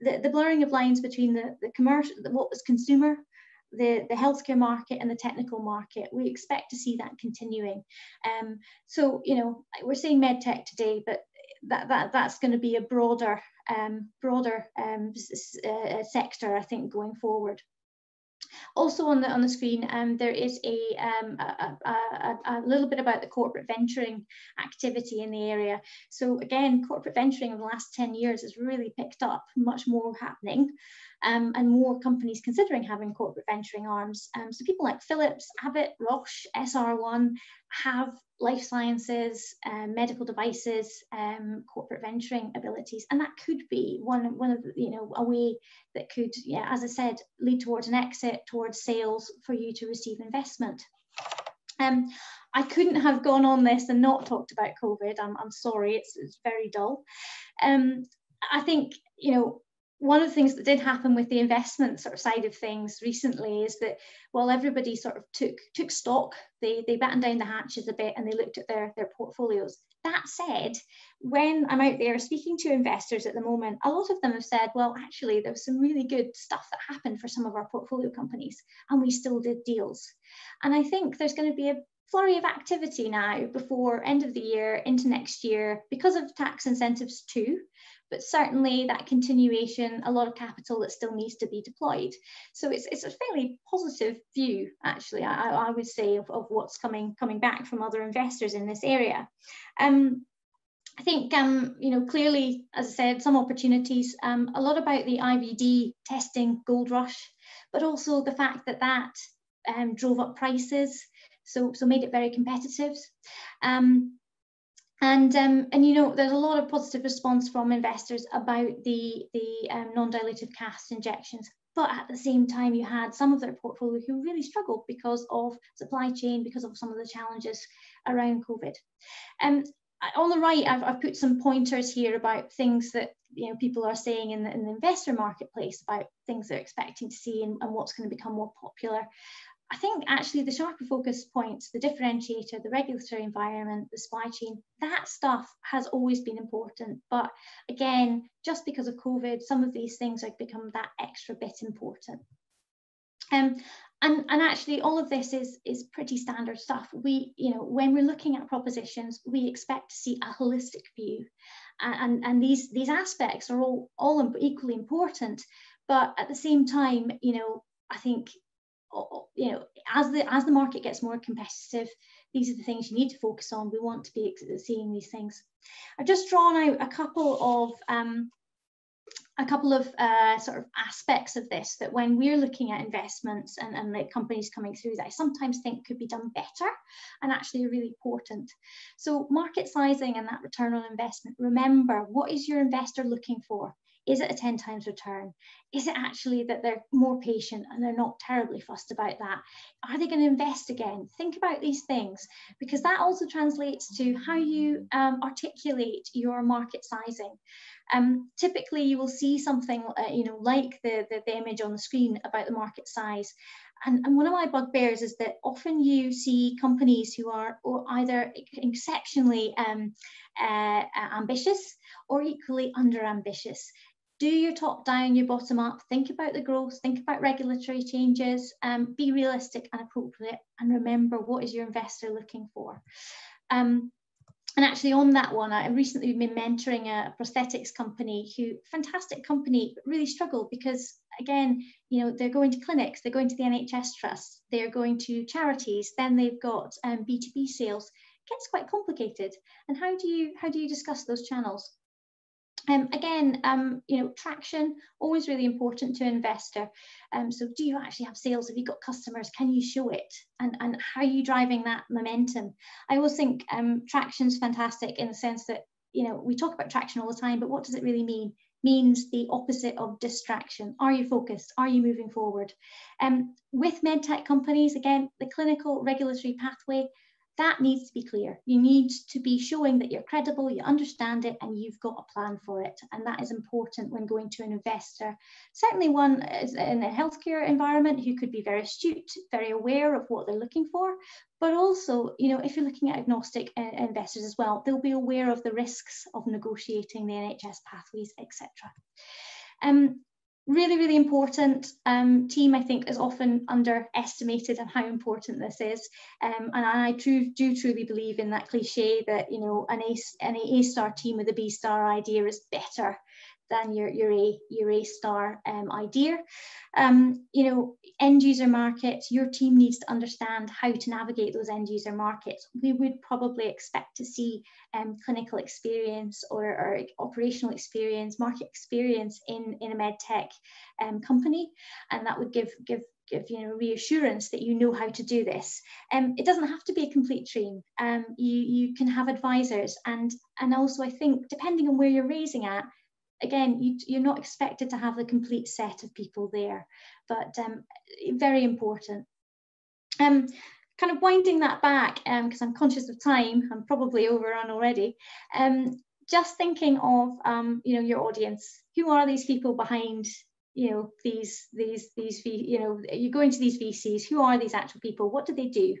The, the blurring of lines between the, the commercial, what was consumer, the, the healthcare market and the technical market. We expect to see that continuing. Um, so, you know, we're saying medtech today, but that, that that's going to be a broader um, broader um, uh, sector, I think, going forward. Also on the on the screen, um, there is a, um, a, a, a, little bit about the corporate venturing activity in the area. So again, corporate venturing in the last 10 years has really picked up, much more happening um, and more companies considering having corporate venturing arms. Um, so people like Philips, Abbott, Roche, SR One have life sciences, um, medical devices, um, corporate venturing abilities, and that could be one one of you know a way that could, yeah, as I said, lead towards an exit, towards sales for you to receive investment. Um, I couldn't have gone on this and not talked about COVID. I'm, I'm sorry, it's, it's very dull. Um, I think you know one of the things that did happen with the investment sort of side of things recently is that while everybody sort of took took stock, they they battened down the hatches a bit and they looked at their their portfolios. That said, when I'm out there speaking to investors at the moment, a lot of them have said, well, actually, there was some really good stuff that happened for some of our portfolio companies, and we still did deals. And I think there's going to be a flurry of activity now before end of the year into next year because of tax incentives too but certainly that continuation, a lot of capital that still needs to be deployed. So it's, it's a fairly positive view, actually, I, I would say, of, of what's coming, coming back from other investors in this area. Um, I think, um, you know, clearly, as I said, some opportunities, um, a lot about the IVD testing gold rush, but also the fact that that um, drove up prices, so, so made it very competitive. Um, and, um, and you know, there's a lot of positive response from investors about the, the um, non-dilutive cast injections. But at the same time, you had some of their portfolio who really struggled because of supply chain, because of some of the challenges around COVID. Um, on the right, I've, I've put some pointers here about things that you know people are saying in the, in the investor marketplace about things they're expecting to see and, and what's going to become more popular. I think actually the sharper focus points, the differentiator, the regulatory environment, the supply chain, that stuff has always been important. But again, just because of COVID, some of these things have become that extra bit important. Um, and, and actually all of this is, is pretty standard stuff. We, you know, when we're looking at propositions, we expect to see a holistic view. And, and these, these aspects are all, all equally important. But at the same time, you know, I think you know, as the as the market gets more competitive, these are the things you need to focus on. We want to be seeing these things. I've just drawn out a couple of um, a couple of uh, sort of aspects of this that when we're looking at investments and, and the companies coming through that I sometimes think could be done better and actually really important. So market sizing and that return on investment, remember what is your investor looking for? Is it a 10 times return? Is it actually that they're more patient and they're not terribly fussed about that? Are they going to invest again? Think about these things because that also translates to how you um, articulate your market sizing. Um, typically, you will see something, uh, you know, like the, the, the image on the screen about the market size, and, and, one of my bugbears is that often you see companies who are either exceptionally um, uh, ambitious or equally under ambitious do your top down, your bottom up, think about the growth, think about regulatory changes, um, be realistic and appropriate, and remember what is your investor looking for. Um, and actually on that one, I recently been mentoring a prosthetics company who, fantastic company, really struggled because again, you know, they're going to clinics, they're going to the NHS trusts, they're going to charities, then they've got um, B2B sales. It gets quite complicated. And how do you how do you discuss those channels? Um, again, um, you know, traction, always really important to an investor. Um, so do you actually have sales? Have you got customers? Can you show it? And, and how are you driving that momentum? I always think um, traction is fantastic in the sense that, you know, we talk about traction all the time, but what does it really mean? means the opposite of distraction. Are you focused? Are you moving forward? Um, with medtech companies, again, the clinical regulatory pathway, that needs to be clear. You need to be showing that you're credible, you understand it, and you've got a plan for it. And that is important when going to an investor. Certainly, one is in a healthcare environment who could be very astute, very aware of what they're looking for. But also, you know, if you're looking at agnostic uh, investors as well, they'll be aware of the risks of negotiating the NHS pathways, etc. Um, really, really important um, team, I think, is often underestimated and how important this is. Um, and I do, do truly believe in that cliche that, you know, an A, an A star team with a B star idea is better than your, your A your A star um, idea. Um, you know, end user markets, your team needs to understand how to navigate those end user markets. We would probably expect to see um, clinical experience or, or, operational experience, market experience in, in a med tech um, company, and that would give give give you know reassurance that you know how to do this. Um, it doesn't have to be a complete team. Um, you you can have advisors and and also I think depending on where you're raising at, again, you, are not expected to have the complete set of people there, but um, very important. Um, kind of winding that back, because um, I'm conscious of time, I'm probably overrun already. Um, just thinking of, um, you know, your audience. Who are these people behind, you know, these, these, these, you know, you go into these VCs. Who are these actual people? What do they do?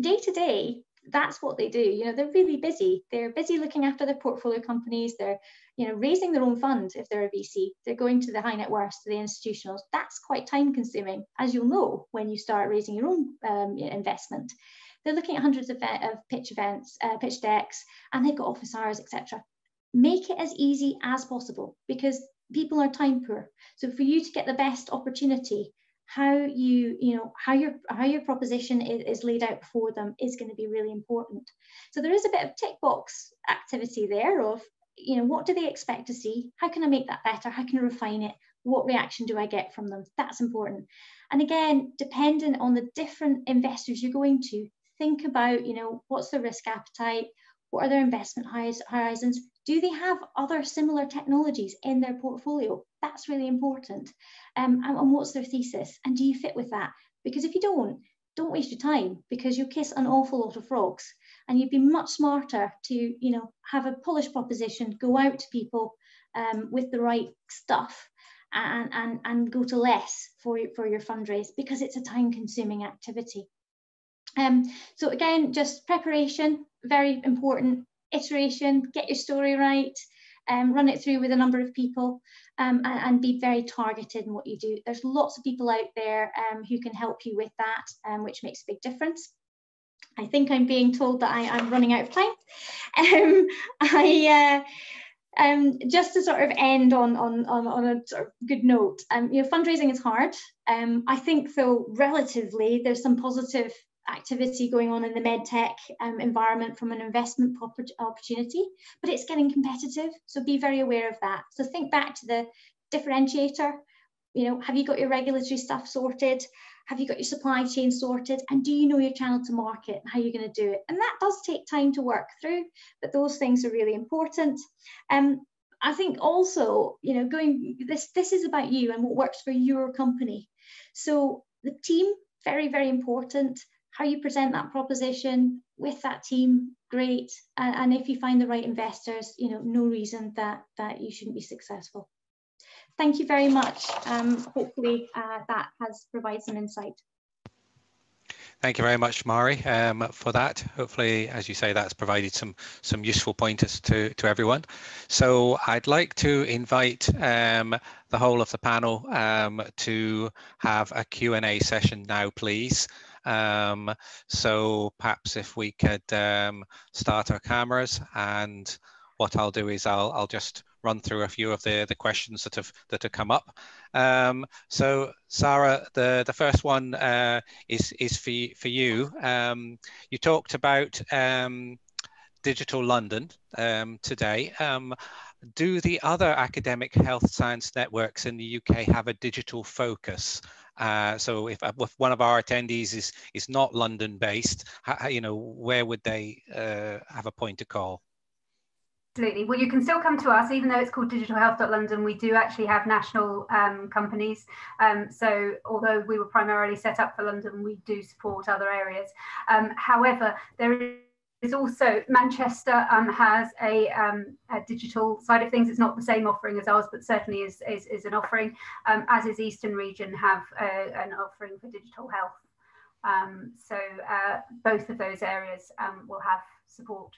Day to day, that's what they do. You know, they're really busy. They're busy looking after their portfolio companies. They're, you know, raising their own funds if they're a VC. They're going to the high net worths, to the institutionals. That's quite time consuming, as you'll know when you start raising your own um, investment. They're looking at hundreds of, of pitch events, uh, pitch decks, and they've got office hours, etc. Make it as easy as possible because people are time poor. So for you to get the best opportunity, how you you know how your how your proposition is, is laid out for them is going to be really important. So there is a bit of tick box activity there of you know what do they expect to see? How can i make that better? How can i refine it? What reaction do i get from them? That's important. And again dependent on the different investors you're going to think about you know what's the risk appetite? What are their investment horizons? Do they have other similar technologies in their portfolio? That's really important. Um, and, and what's their thesis? And do you fit with that? Because if you don't, don't waste your time because you'll kiss an awful lot of frogs and you'd be much smarter to you know have a polished proposition go out to people um, with the right stuff and, and, and go to less for, for your fundraise because it's a time consuming activity. Um, so again, just preparation, very important, iteration, get your story right, um, run it through with a number of people um, and, and, be very targeted in what you do. There's lots of people out there um, who can help you with that, um, which makes a big difference. I think I'm being told that I, am running out of time. [LAUGHS] Um, I, uh, um, just to sort of end on, on, on, on a sort of good note, um, you know, fundraising is hard. Um, I think though relatively there's some positive activity going on in the medtech um, environment from an investment opportunity, but it's getting competitive. So be very aware of that. So think back to the differentiator. You know, have you got your regulatory stuff sorted? Have you got your supply chain sorted? And do you know your channel to market and how you're going to do it? And that does take time to work through, but those things are really important. Um, I think also, you know, going this this is about you and what works for your company. So the team, very, very important how you present that proposition with that team, great. And, and if you find the right investors, you know, no reason that, that you shouldn't be successful. Thank you very much. Um, hopefully uh, that has provided some insight. Thank you very much, Mari, um, for that. Hopefully, as you say, that's provided some some useful pointers to, to everyone. So I'd like to invite um, the whole of the panel um, to have a Q&A session now, please. Um, so perhaps if we could um, start our cameras and what I'll do is I'll, I'll just run through a few of the, the questions that have that have come up. Um, so Sarah, the, the first one uh, is, is for, for you. Um, you talked about um, Digital London um, today. Do the other academic health science networks in the UK have a digital focus? Uh, so if, uh, if, one of our attendees is is not London based, how, you know, where would they uh, have a point to call? Absolutely. Well, you can still come to us, even though it's called Digital Health London. We do actually have national um, companies. Um, so, although we were primarily set up for London, we do support other areas. Um, however, there is is also Manchester um, has a, um, a, digital side of things. It's not the same offering as ours, but certainly is, is, is an offering, um, as is Eastern Region have a, an offering for digital health. Um, so uh, both of those areas um, will have support.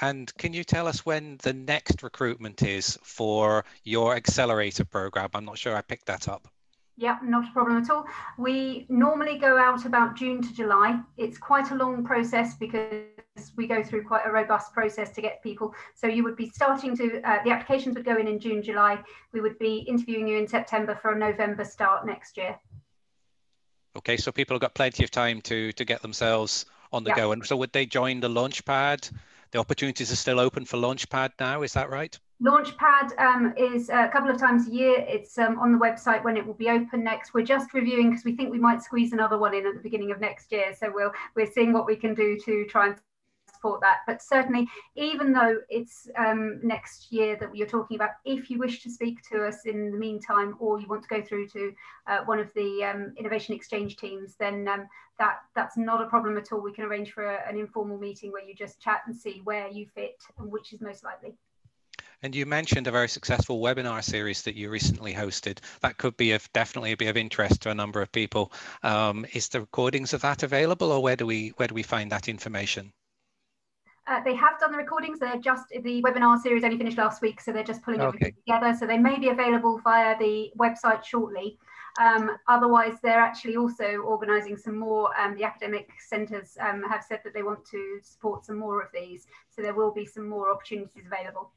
And can you tell us when the next recruitment is for your accelerator program? I'm not sure I picked that up. Yeah, not a problem at all. We normally go out about June to July. It's quite a long process because we go through quite a robust process to get people. So you would be starting to, uh, the applications would go in in June, July. We would be interviewing you in September for a November start next year. Okay, so people have got plenty of time to to get themselves on the yeah. go. And so would they join the Launchpad? The opportunities are still open for Launchpad now, is that right? Launchpad um, is a couple of times a year. It's um, on the website when it will be open next. We're just reviewing because we think we might squeeze another one in at the beginning of next year. So we'll we're seeing what we can do to try and support that. But certainly, even though it's um, next year that you're talking about, if you wish to speak to us in the meantime, or you want to go through to uh, one of the um, innovation exchange teams, then um, that that's not a problem at all. We can arrange for a, an informal meeting where you just chat and see where you fit and which is most likely. And you mentioned a very successful webinar series that you recently hosted. That could be of definitely be of interest to a number of people. Um, is the recordings of that available, or where do we where do we find that information? Uh, they have done the recordings. They're just the webinar series only finished last week, so they're just pulling okay. everything together. So they may be available via the website shortly. Um, otherwise, they're actually also organising some more. Um, the academic centres um, have said that they want to support some more of these, so there will be some more opportunities available.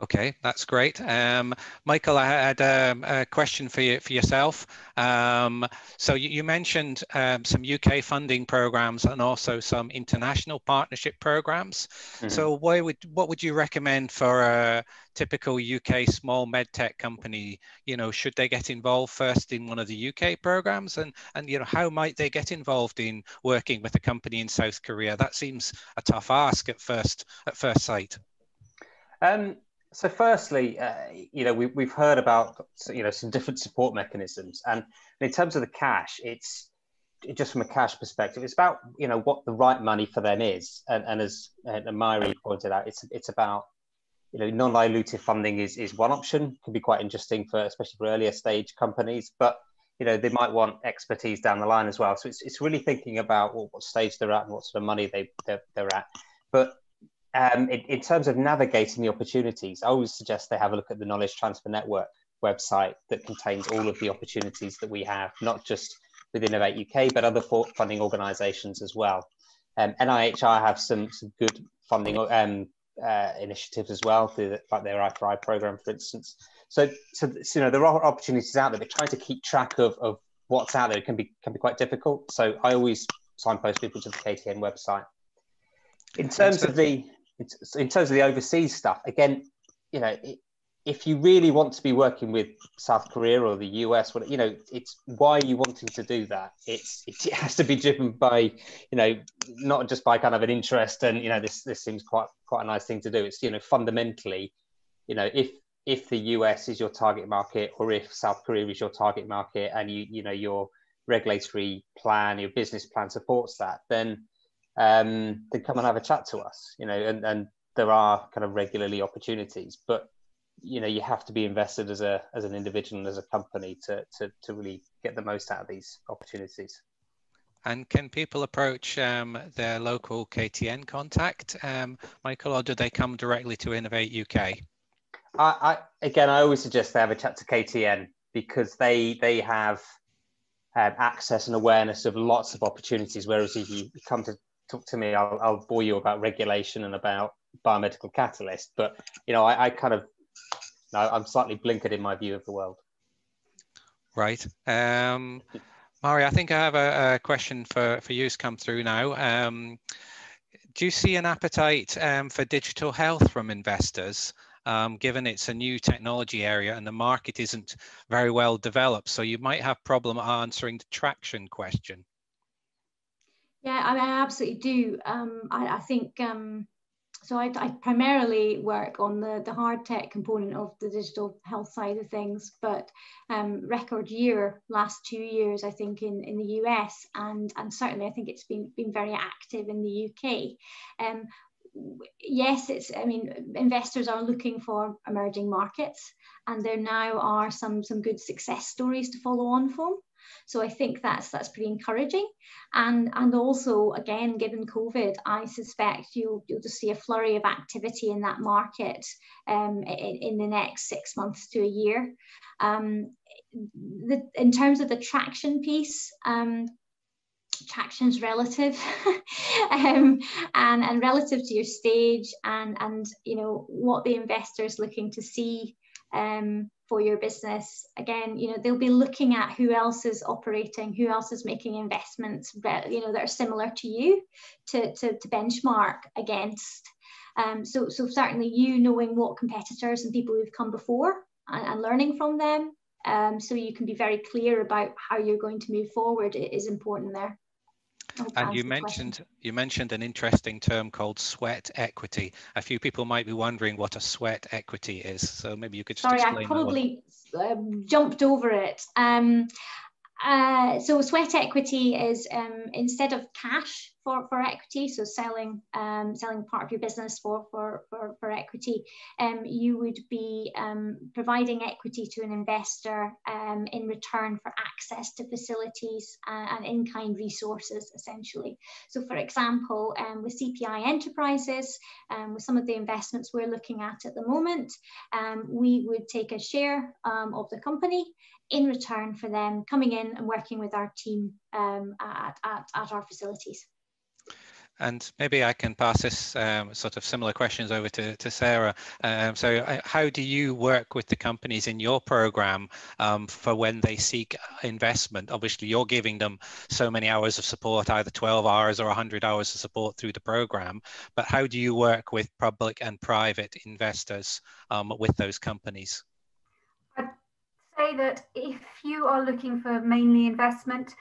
Okay, that's great. Um, Michael, I had um, a question for you for yourself. Um, so you, you mentioned um, some UK funding programs and also some international partnership programs. Mm -hmm. So why would what would you recommend for a typical UK small medtech company? You know, should they get involved first in one of the UK programs, and and you know how might they get involved in working with a company in South Korea? That seems a tough ask at first at first sight. Um, so firstly, uh, you know, we, we've heard about, you know, some different support mechanisms. And in terms of the cash, it's just from a cash perspective, it's about, you know, what the right money for them is. And, and as and Mari pointed out, it's, it's about you know, non-dilutive funding is, is one option, can be quite interesting for, especially for earlier stage companies, but you know, they might want expertise down the line as well. So it's, it's really thinking about what, what stage they're at and what sort of money they, they're, they're at. But um, in, in, terms of navigating the opportunities, I always suggest they have a look at the Knowledge Transfer Network website that contains all of the opportunities that we have, not just with Innovate UK, but other funding organisations as well. Um, NIHR have some, some good funding um, uh, initiatives as well, through the, like their I4I program, for instance. So, so, so, you know, there are opportunities out there, but trying to keep track of, of what's out there can be can be quite difficult. So I always signpost people to the KTN website. In terms of the in terms of the overseas stuff, again, you know, if you really want to be working with South Korea or the US, you know, it's why are you wanting to do that? It's it [LAUGHS] has to be driven by, you know, not just by kind of an interest and you know this this seems quite quite a nice thing to do. It's you know fundamentally, you know, if if the US is your target market or if South Korea is your target market and you you know your regulatory plan, your business plan supports that, then um, then come and have a chat to us. You know, and, and there are kind of regularly opportunities, but you know you have to be invested as a as an individual and as a company to to, to really get the most out of these opportunities. And can people approach um, their local KTN contact, um, Michael, or do they come directly to Innovate UK? I, I, again, I always suggest they have a chat to KTN because they they have um, access and awareness of lots of opportunities. Whereas if you come to talk to me, I'll, I'll bore you about regulation and about biomedical catalyst. But you know, I, I kind of I'm slightly blinkered in my view of the world. Right. Um, Mari, I think I have a, a question for, for you to come through now. Um, do you see an appetite um, for digital health from investors? um, given it's a new technology area and the market isn't very well developed. So you might have problem answering the traction question. Yeah, I, mean, I absolutely do. Um, I, I, think um, so. I, I, primarily work on the, the hard tech component of the digital health side of things, but um, record year last two years, I think in, in the US, and and certainly I think it's been been very active in the UK. Um, yes, it's, I mean, investors are looking for emerging markets and there now are some, some good success stories to follow on from. So I think that's that's pretty encouraging, and and also again, given COVID, I suspect you'll you'll just see a flurry of activity in that market um, in, in the next six months to a year. Um, the, in terms of the traction piece, um, traction's relative [LAUGHS] um, and and relative to your stage and and you know what the investor is looking to see um, for your business. Again you know they'll be looking at who else is operating who else is making investments you know that are similar to you to, to, to benchmark against. Um, so so certainly you knowing what competitors and people who've come before and, and learning from them um, so you can be very clear about how you're going to move forward is important there and you mentioned question. you mentioned an interesting term called sweat equity. A few people might be wondering what a sweat equity is. So maybe you could just Sorry, I probably uh, jumped over it. Um, uh, so sweat equity is um, instead of cash for, for equity, so selling um, selling part of your business for for for, for equity, um, you would be um, providing equity to an investor um, in return for access to facilities uh, and in-kind resources, essentially. So, for example, um, with CPI Enterprises, with some of the investments we're looking at at the moment, we would take a share of the company in return for them coming in and working with our team at, at, at our facilities. And maybe I can pass this um, sort of similar questions over to, to Sarah. Um, so uh, how do you work with the companies in your program um, for when they seek investment? Obviously, you're giving them so many hours of support, either 12 hours or 100 hours of support through the program. But how do you work with public and private investors um, with those companies? That if you are looking for mainly investment,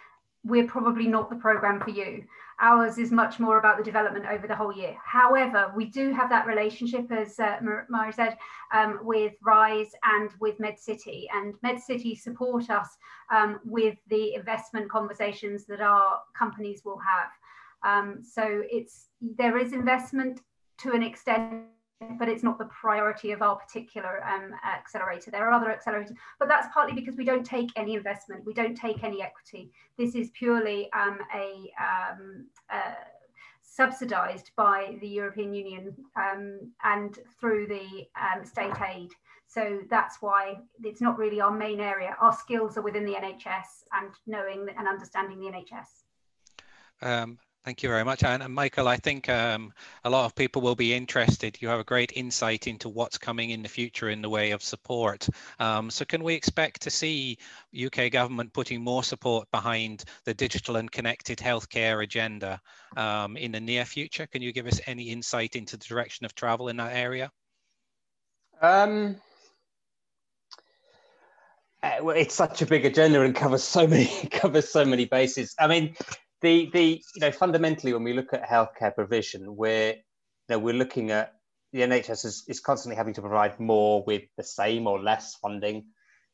we're probably not the program for you. Ours is much more about the development over the whole year. However, we do have that relationship, as uh, Mari said, um, with Rise and with MedCity. And MedCity support us um, with the investment conversations that our companies will have. Um, so it's there is investment to an extent but it's not the priority of our particular um, accelerator. There are other accelerators, but that's partly because we don't take any investment, we don't take any equity. This is purely um, a um, uh, subsidized by the European Union um, and through the um, state aid. So that's why it's not really our main area. Our skills are within the NHS and knowing and understanding the NHS. Thank you very much. And, Michael, I think um, a lot of people will be interested. You have a great insight into what's coming in the future in the way of support. Um, so can we expect to see UK government putting more support behind the digital and connected healthcare agenda um, in the near future? Can you give us any insight into the direction of travel in that area? Um, uh, well, it's such a big agenda and covers so many [LAUGHS] covers so many bases. I mean, the the you know fundamentally when we look at healthcare provision, we're you know we're looking at the NHS is, is constantly having to provide more with the same or less funding.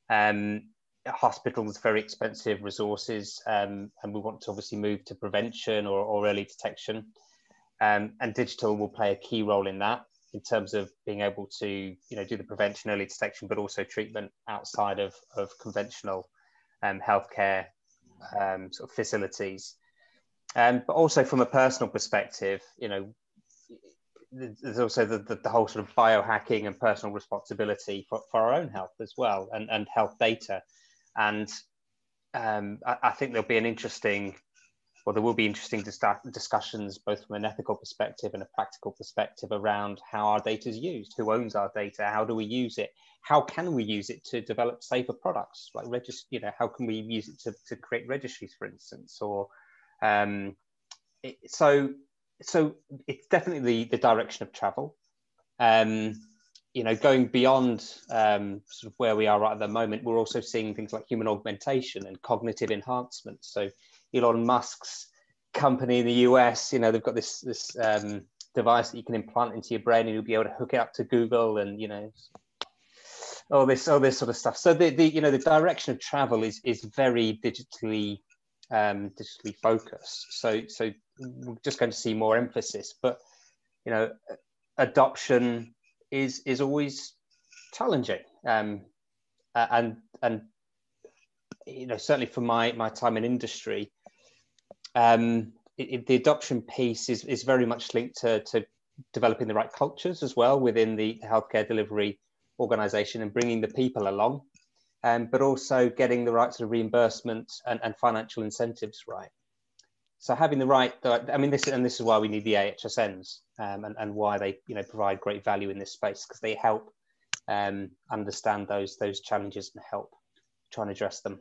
Um, hospitals very expensive resources, um, and we want to obviously move to prevention or, or early detection. Um, and digital will play a key role in that in terms of being able to you know do the prevention, early detection, but also treatment outside of, of conventional um, healthcare um, sort of facilities. Um, but also from a personal perspective, you know, there's also the, the, the, whole sort of biohacking and personal responsibility for, for our own health as well and, and health data. And um, I, I, think there'll be an interesting, well, there will be interesting dis- discussions both from an ethical perspective and a practical perspective around how our data is used, who owns our data, how do we use it, how can we use it to develop safer products, like register, you know, how can we use it to, to create registries, for instance, or um, it, so, so it's definitely the, the direction of travel. Um, you know, going beyond um, sort of where we are right at the moment, we're also seeing things like human augmentation and cognitive enhancement. So, Elon Musk's company in the US, you know, they've got this this um, device that you can implant into your brain, and you'll be able to hook it up to Google, and you know, all this all this sort of stuff. So the, the you know the direction of travel is is very digitally um, digitally focused. So, so we're just going to see more emphasis. But you know, adoption is is always challenging, um, and and you know certainly for my my time in industry, um, it, it, the adoption piece is is very much linked to to developing the right cultures as well within the healthcare delivery organization and bringing the people along um, but also getting the right sort of reimbursement and, and financial incentives right. So having the right, I mean, this and this is why we need the AHSNs um, and, and why they, you know, provide great value in this space because they help um, understand those those challenges and help try and address them.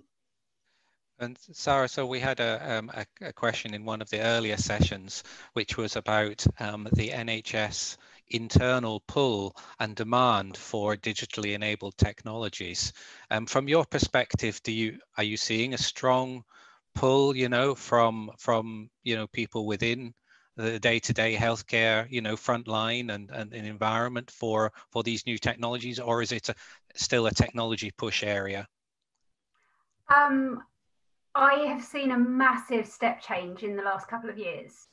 And Sarah, so we had a, um, a, a, question in one of the earlier sessions, which was about um, the NHS internal pull and demand for digitally enabled technologies. Um, from your perspective, do you are you seeing a strong pull, you know, from from you know people within the day-to-day healthcare, you know, frontline and, and an environment for for these new technologies, or is it a, still a technology push area? Um, I have seen a massive step change in the last couple of years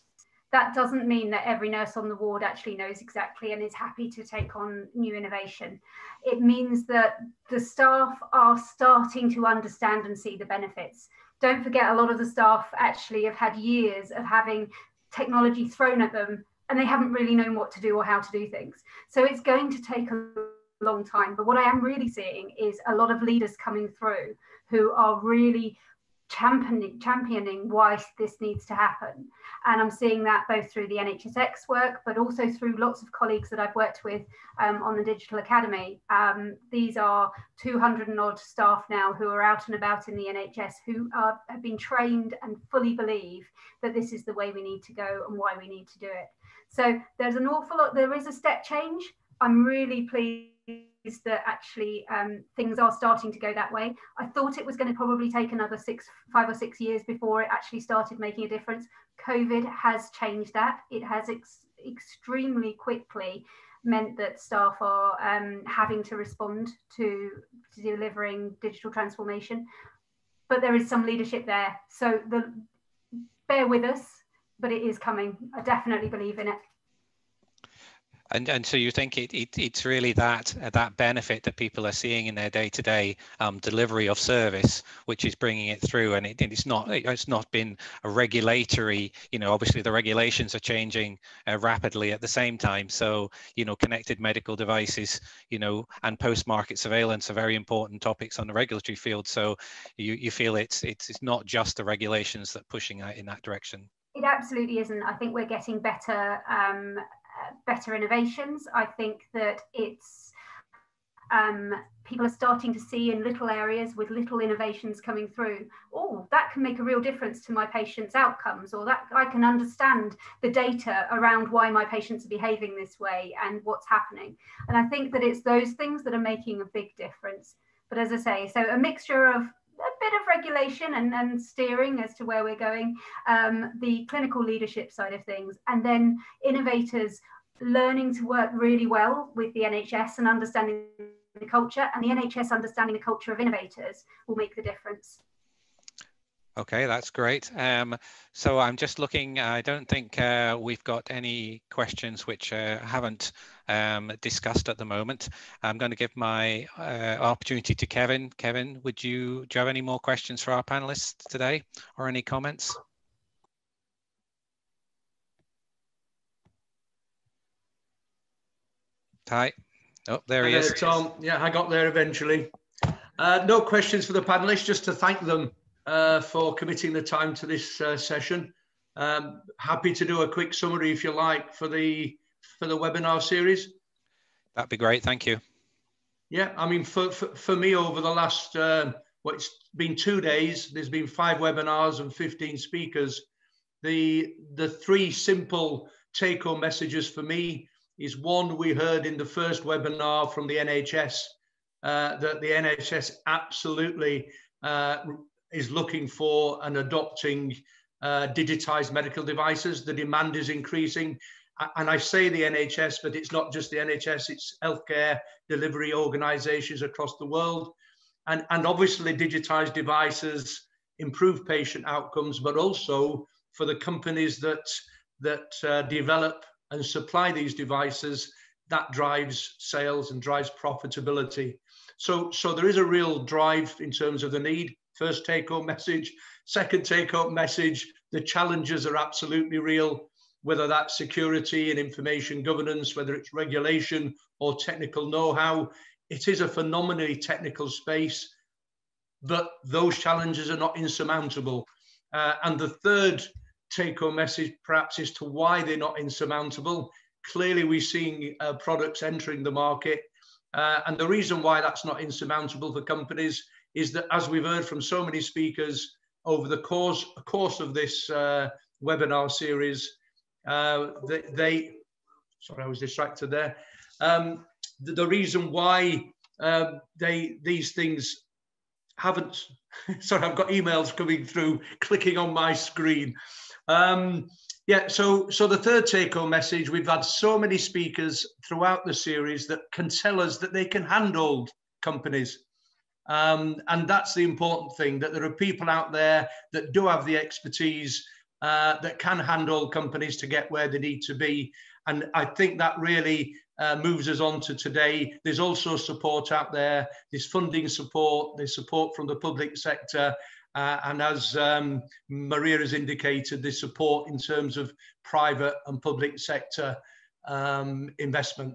that doesn't mean that every nurse on the ward actually knows exactly and is happy to take on new innovation. It means that the staff are starting to understand and see the benefits. Don't forget, a lot of the staff actually have had years of having technology thrown at them and they haven't really known what to do or how to do things. So it's going to take a long time. But what I am really seeing is a lot of leaders coming through who are really championing, championing why this needs to happen. And I'm seeing that both through the NHSX work, but also through lots of colleagues that I've worked with um, on the Digital Academy. Um, these are 200 and odd staff now who are out and about in the NHS who are, have been trained and fully believe that this is the way we need to go and why we need to do it. So there's an awful lot, there is a step change. I'm really pleased that actually um, things are starting to go that way. I thought it was going to probably take another six, five or six years before it actually started making a difference. COVID has changed that. It has ex extremely quickly meant that staff are um, having to respond to, to delivering digital transformation. But there is some leadership there. So the, bear with us, but it is coming. I definitely believe in it. And, and so you think it, it it's really that uh, that benefit that people are seeing in their day-to-day um, delivery of service, which is bringing it through, and, it, it's not it's not been a regulatory. You know, obviously the regulations are changing uh, rapidly at the same time. So you know, connected medical devices, you know, and post-market surveillance are very important topics on the regulatory field. So you you feel it's it's it's not just the regulations that pushing out in that direction. It absolutely isn't. I think we're getting better um, better innovations. I think that it's um, people are starting to see in little areas with little innovations coming through. Oh, that can make a real difference to my patient's outcomes, or that I can understand the data around why my patients are behaving this way and what's happening. And I think that it's those things that are making a big difference. But as I say, so a mixture of a bit of regulation and, and steering as to where we're going, um, the clinical leadership side of things, and then innovators learning to work really well with the NHS and understanding the culture, and the NHS understanding the culture of innovators will make the difference. Okay, that's great. Um, so I'm just looking, I don't think uh, we've got any questions which uh, haven't um, discussed at the moment. I'm going to give my uh, opportunity to Kevin. Kevin, would you, do you have any more questions for our panelists today or any comments? Hi. Oh, there he is. Tom. Yeah, I got there eventually. Uh, no questions for the panelists, just to thank them uh, for committing the time to this uh, session. Um, happy to do a quick summary if you like for the for the webinar series. That'd be great. Thank you. Yeah, I mean, for, for, for me over the last, uh, well, it's been two days, there's been five webinars and 15 speakers. The, the three simple take home messages for me is one, we heard in the first webinar from the NHS uh, that the NHS absolutely uh, is looking for and adopting uh, digitized medical devices. The demand is increasing. And I say the NHS, but it's not just the NHS, it's healthcare delivery organizations across the world. And, and obviously, digitized devices improve patient outcomes, but also for the companies that, that uh, develop and supply these devices, that drives sales and drives profitability. So, so there is a real drive in terms of the need. First take home message. Second take home message the challenges are absolutely real, whether that's security and information governance, whether it's regulation or technical know how. It is a phenomenally technical space, but those challenges are not insurmountable. Uh, and the third take home message, perhaps, as to why they're not insurmountable. Clearly, we're seeing uh, products entering the market. Uh, and the reason why that's not insurmountable for companies is that as we've heard from so many speakers over the course, course of this uh, webinar series, uh, they, they, sorry, I was distracted there. Um, the, the, reason why uh, they these things haven't, [LAUGHS] sorry, I've got emails coming through, [LAUGHS] clicking on my screen. Um, yeah, so so the third take-home message, we've had so many speakers throughout the series that can tell us that they can handle companies. Um, and that's the important thing that there are people out there that do have the expertise uh, that can handle companies to get where they need to be. And I think that really uh, moves us on to today. There's also support out there, there's funding support, there's support from the public sector. Uh, and as um, Maria has indicated, there's support in terms of private and public sector um, investment.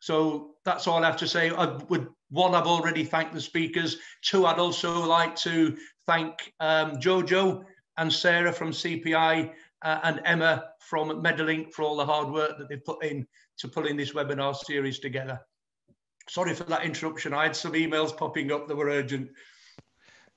So that's all I have to say. I would one, I've already thanked the speakers. Two, I'd also like to thank um, Jojo and Sarah from CPI uh, and Emma from Medilink for all the hard work that they've put in to pulling this webinar series together. Sorry for that interruption. I had some emails popping up that were urgent.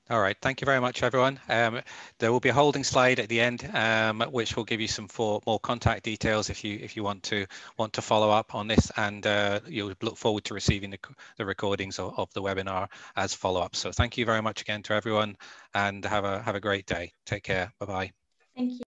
All right, thank you very much, everyone. Um, there will be a holding slide at the end, um, which will give you some for more contact details if you if you want to want to follow up on this, and uh, you'll look forward to receiving the, the recordings of, of the webinar as follow up. So thank you very much again to everyone, and have a have a great day. Take care. Bye bye. Thank you.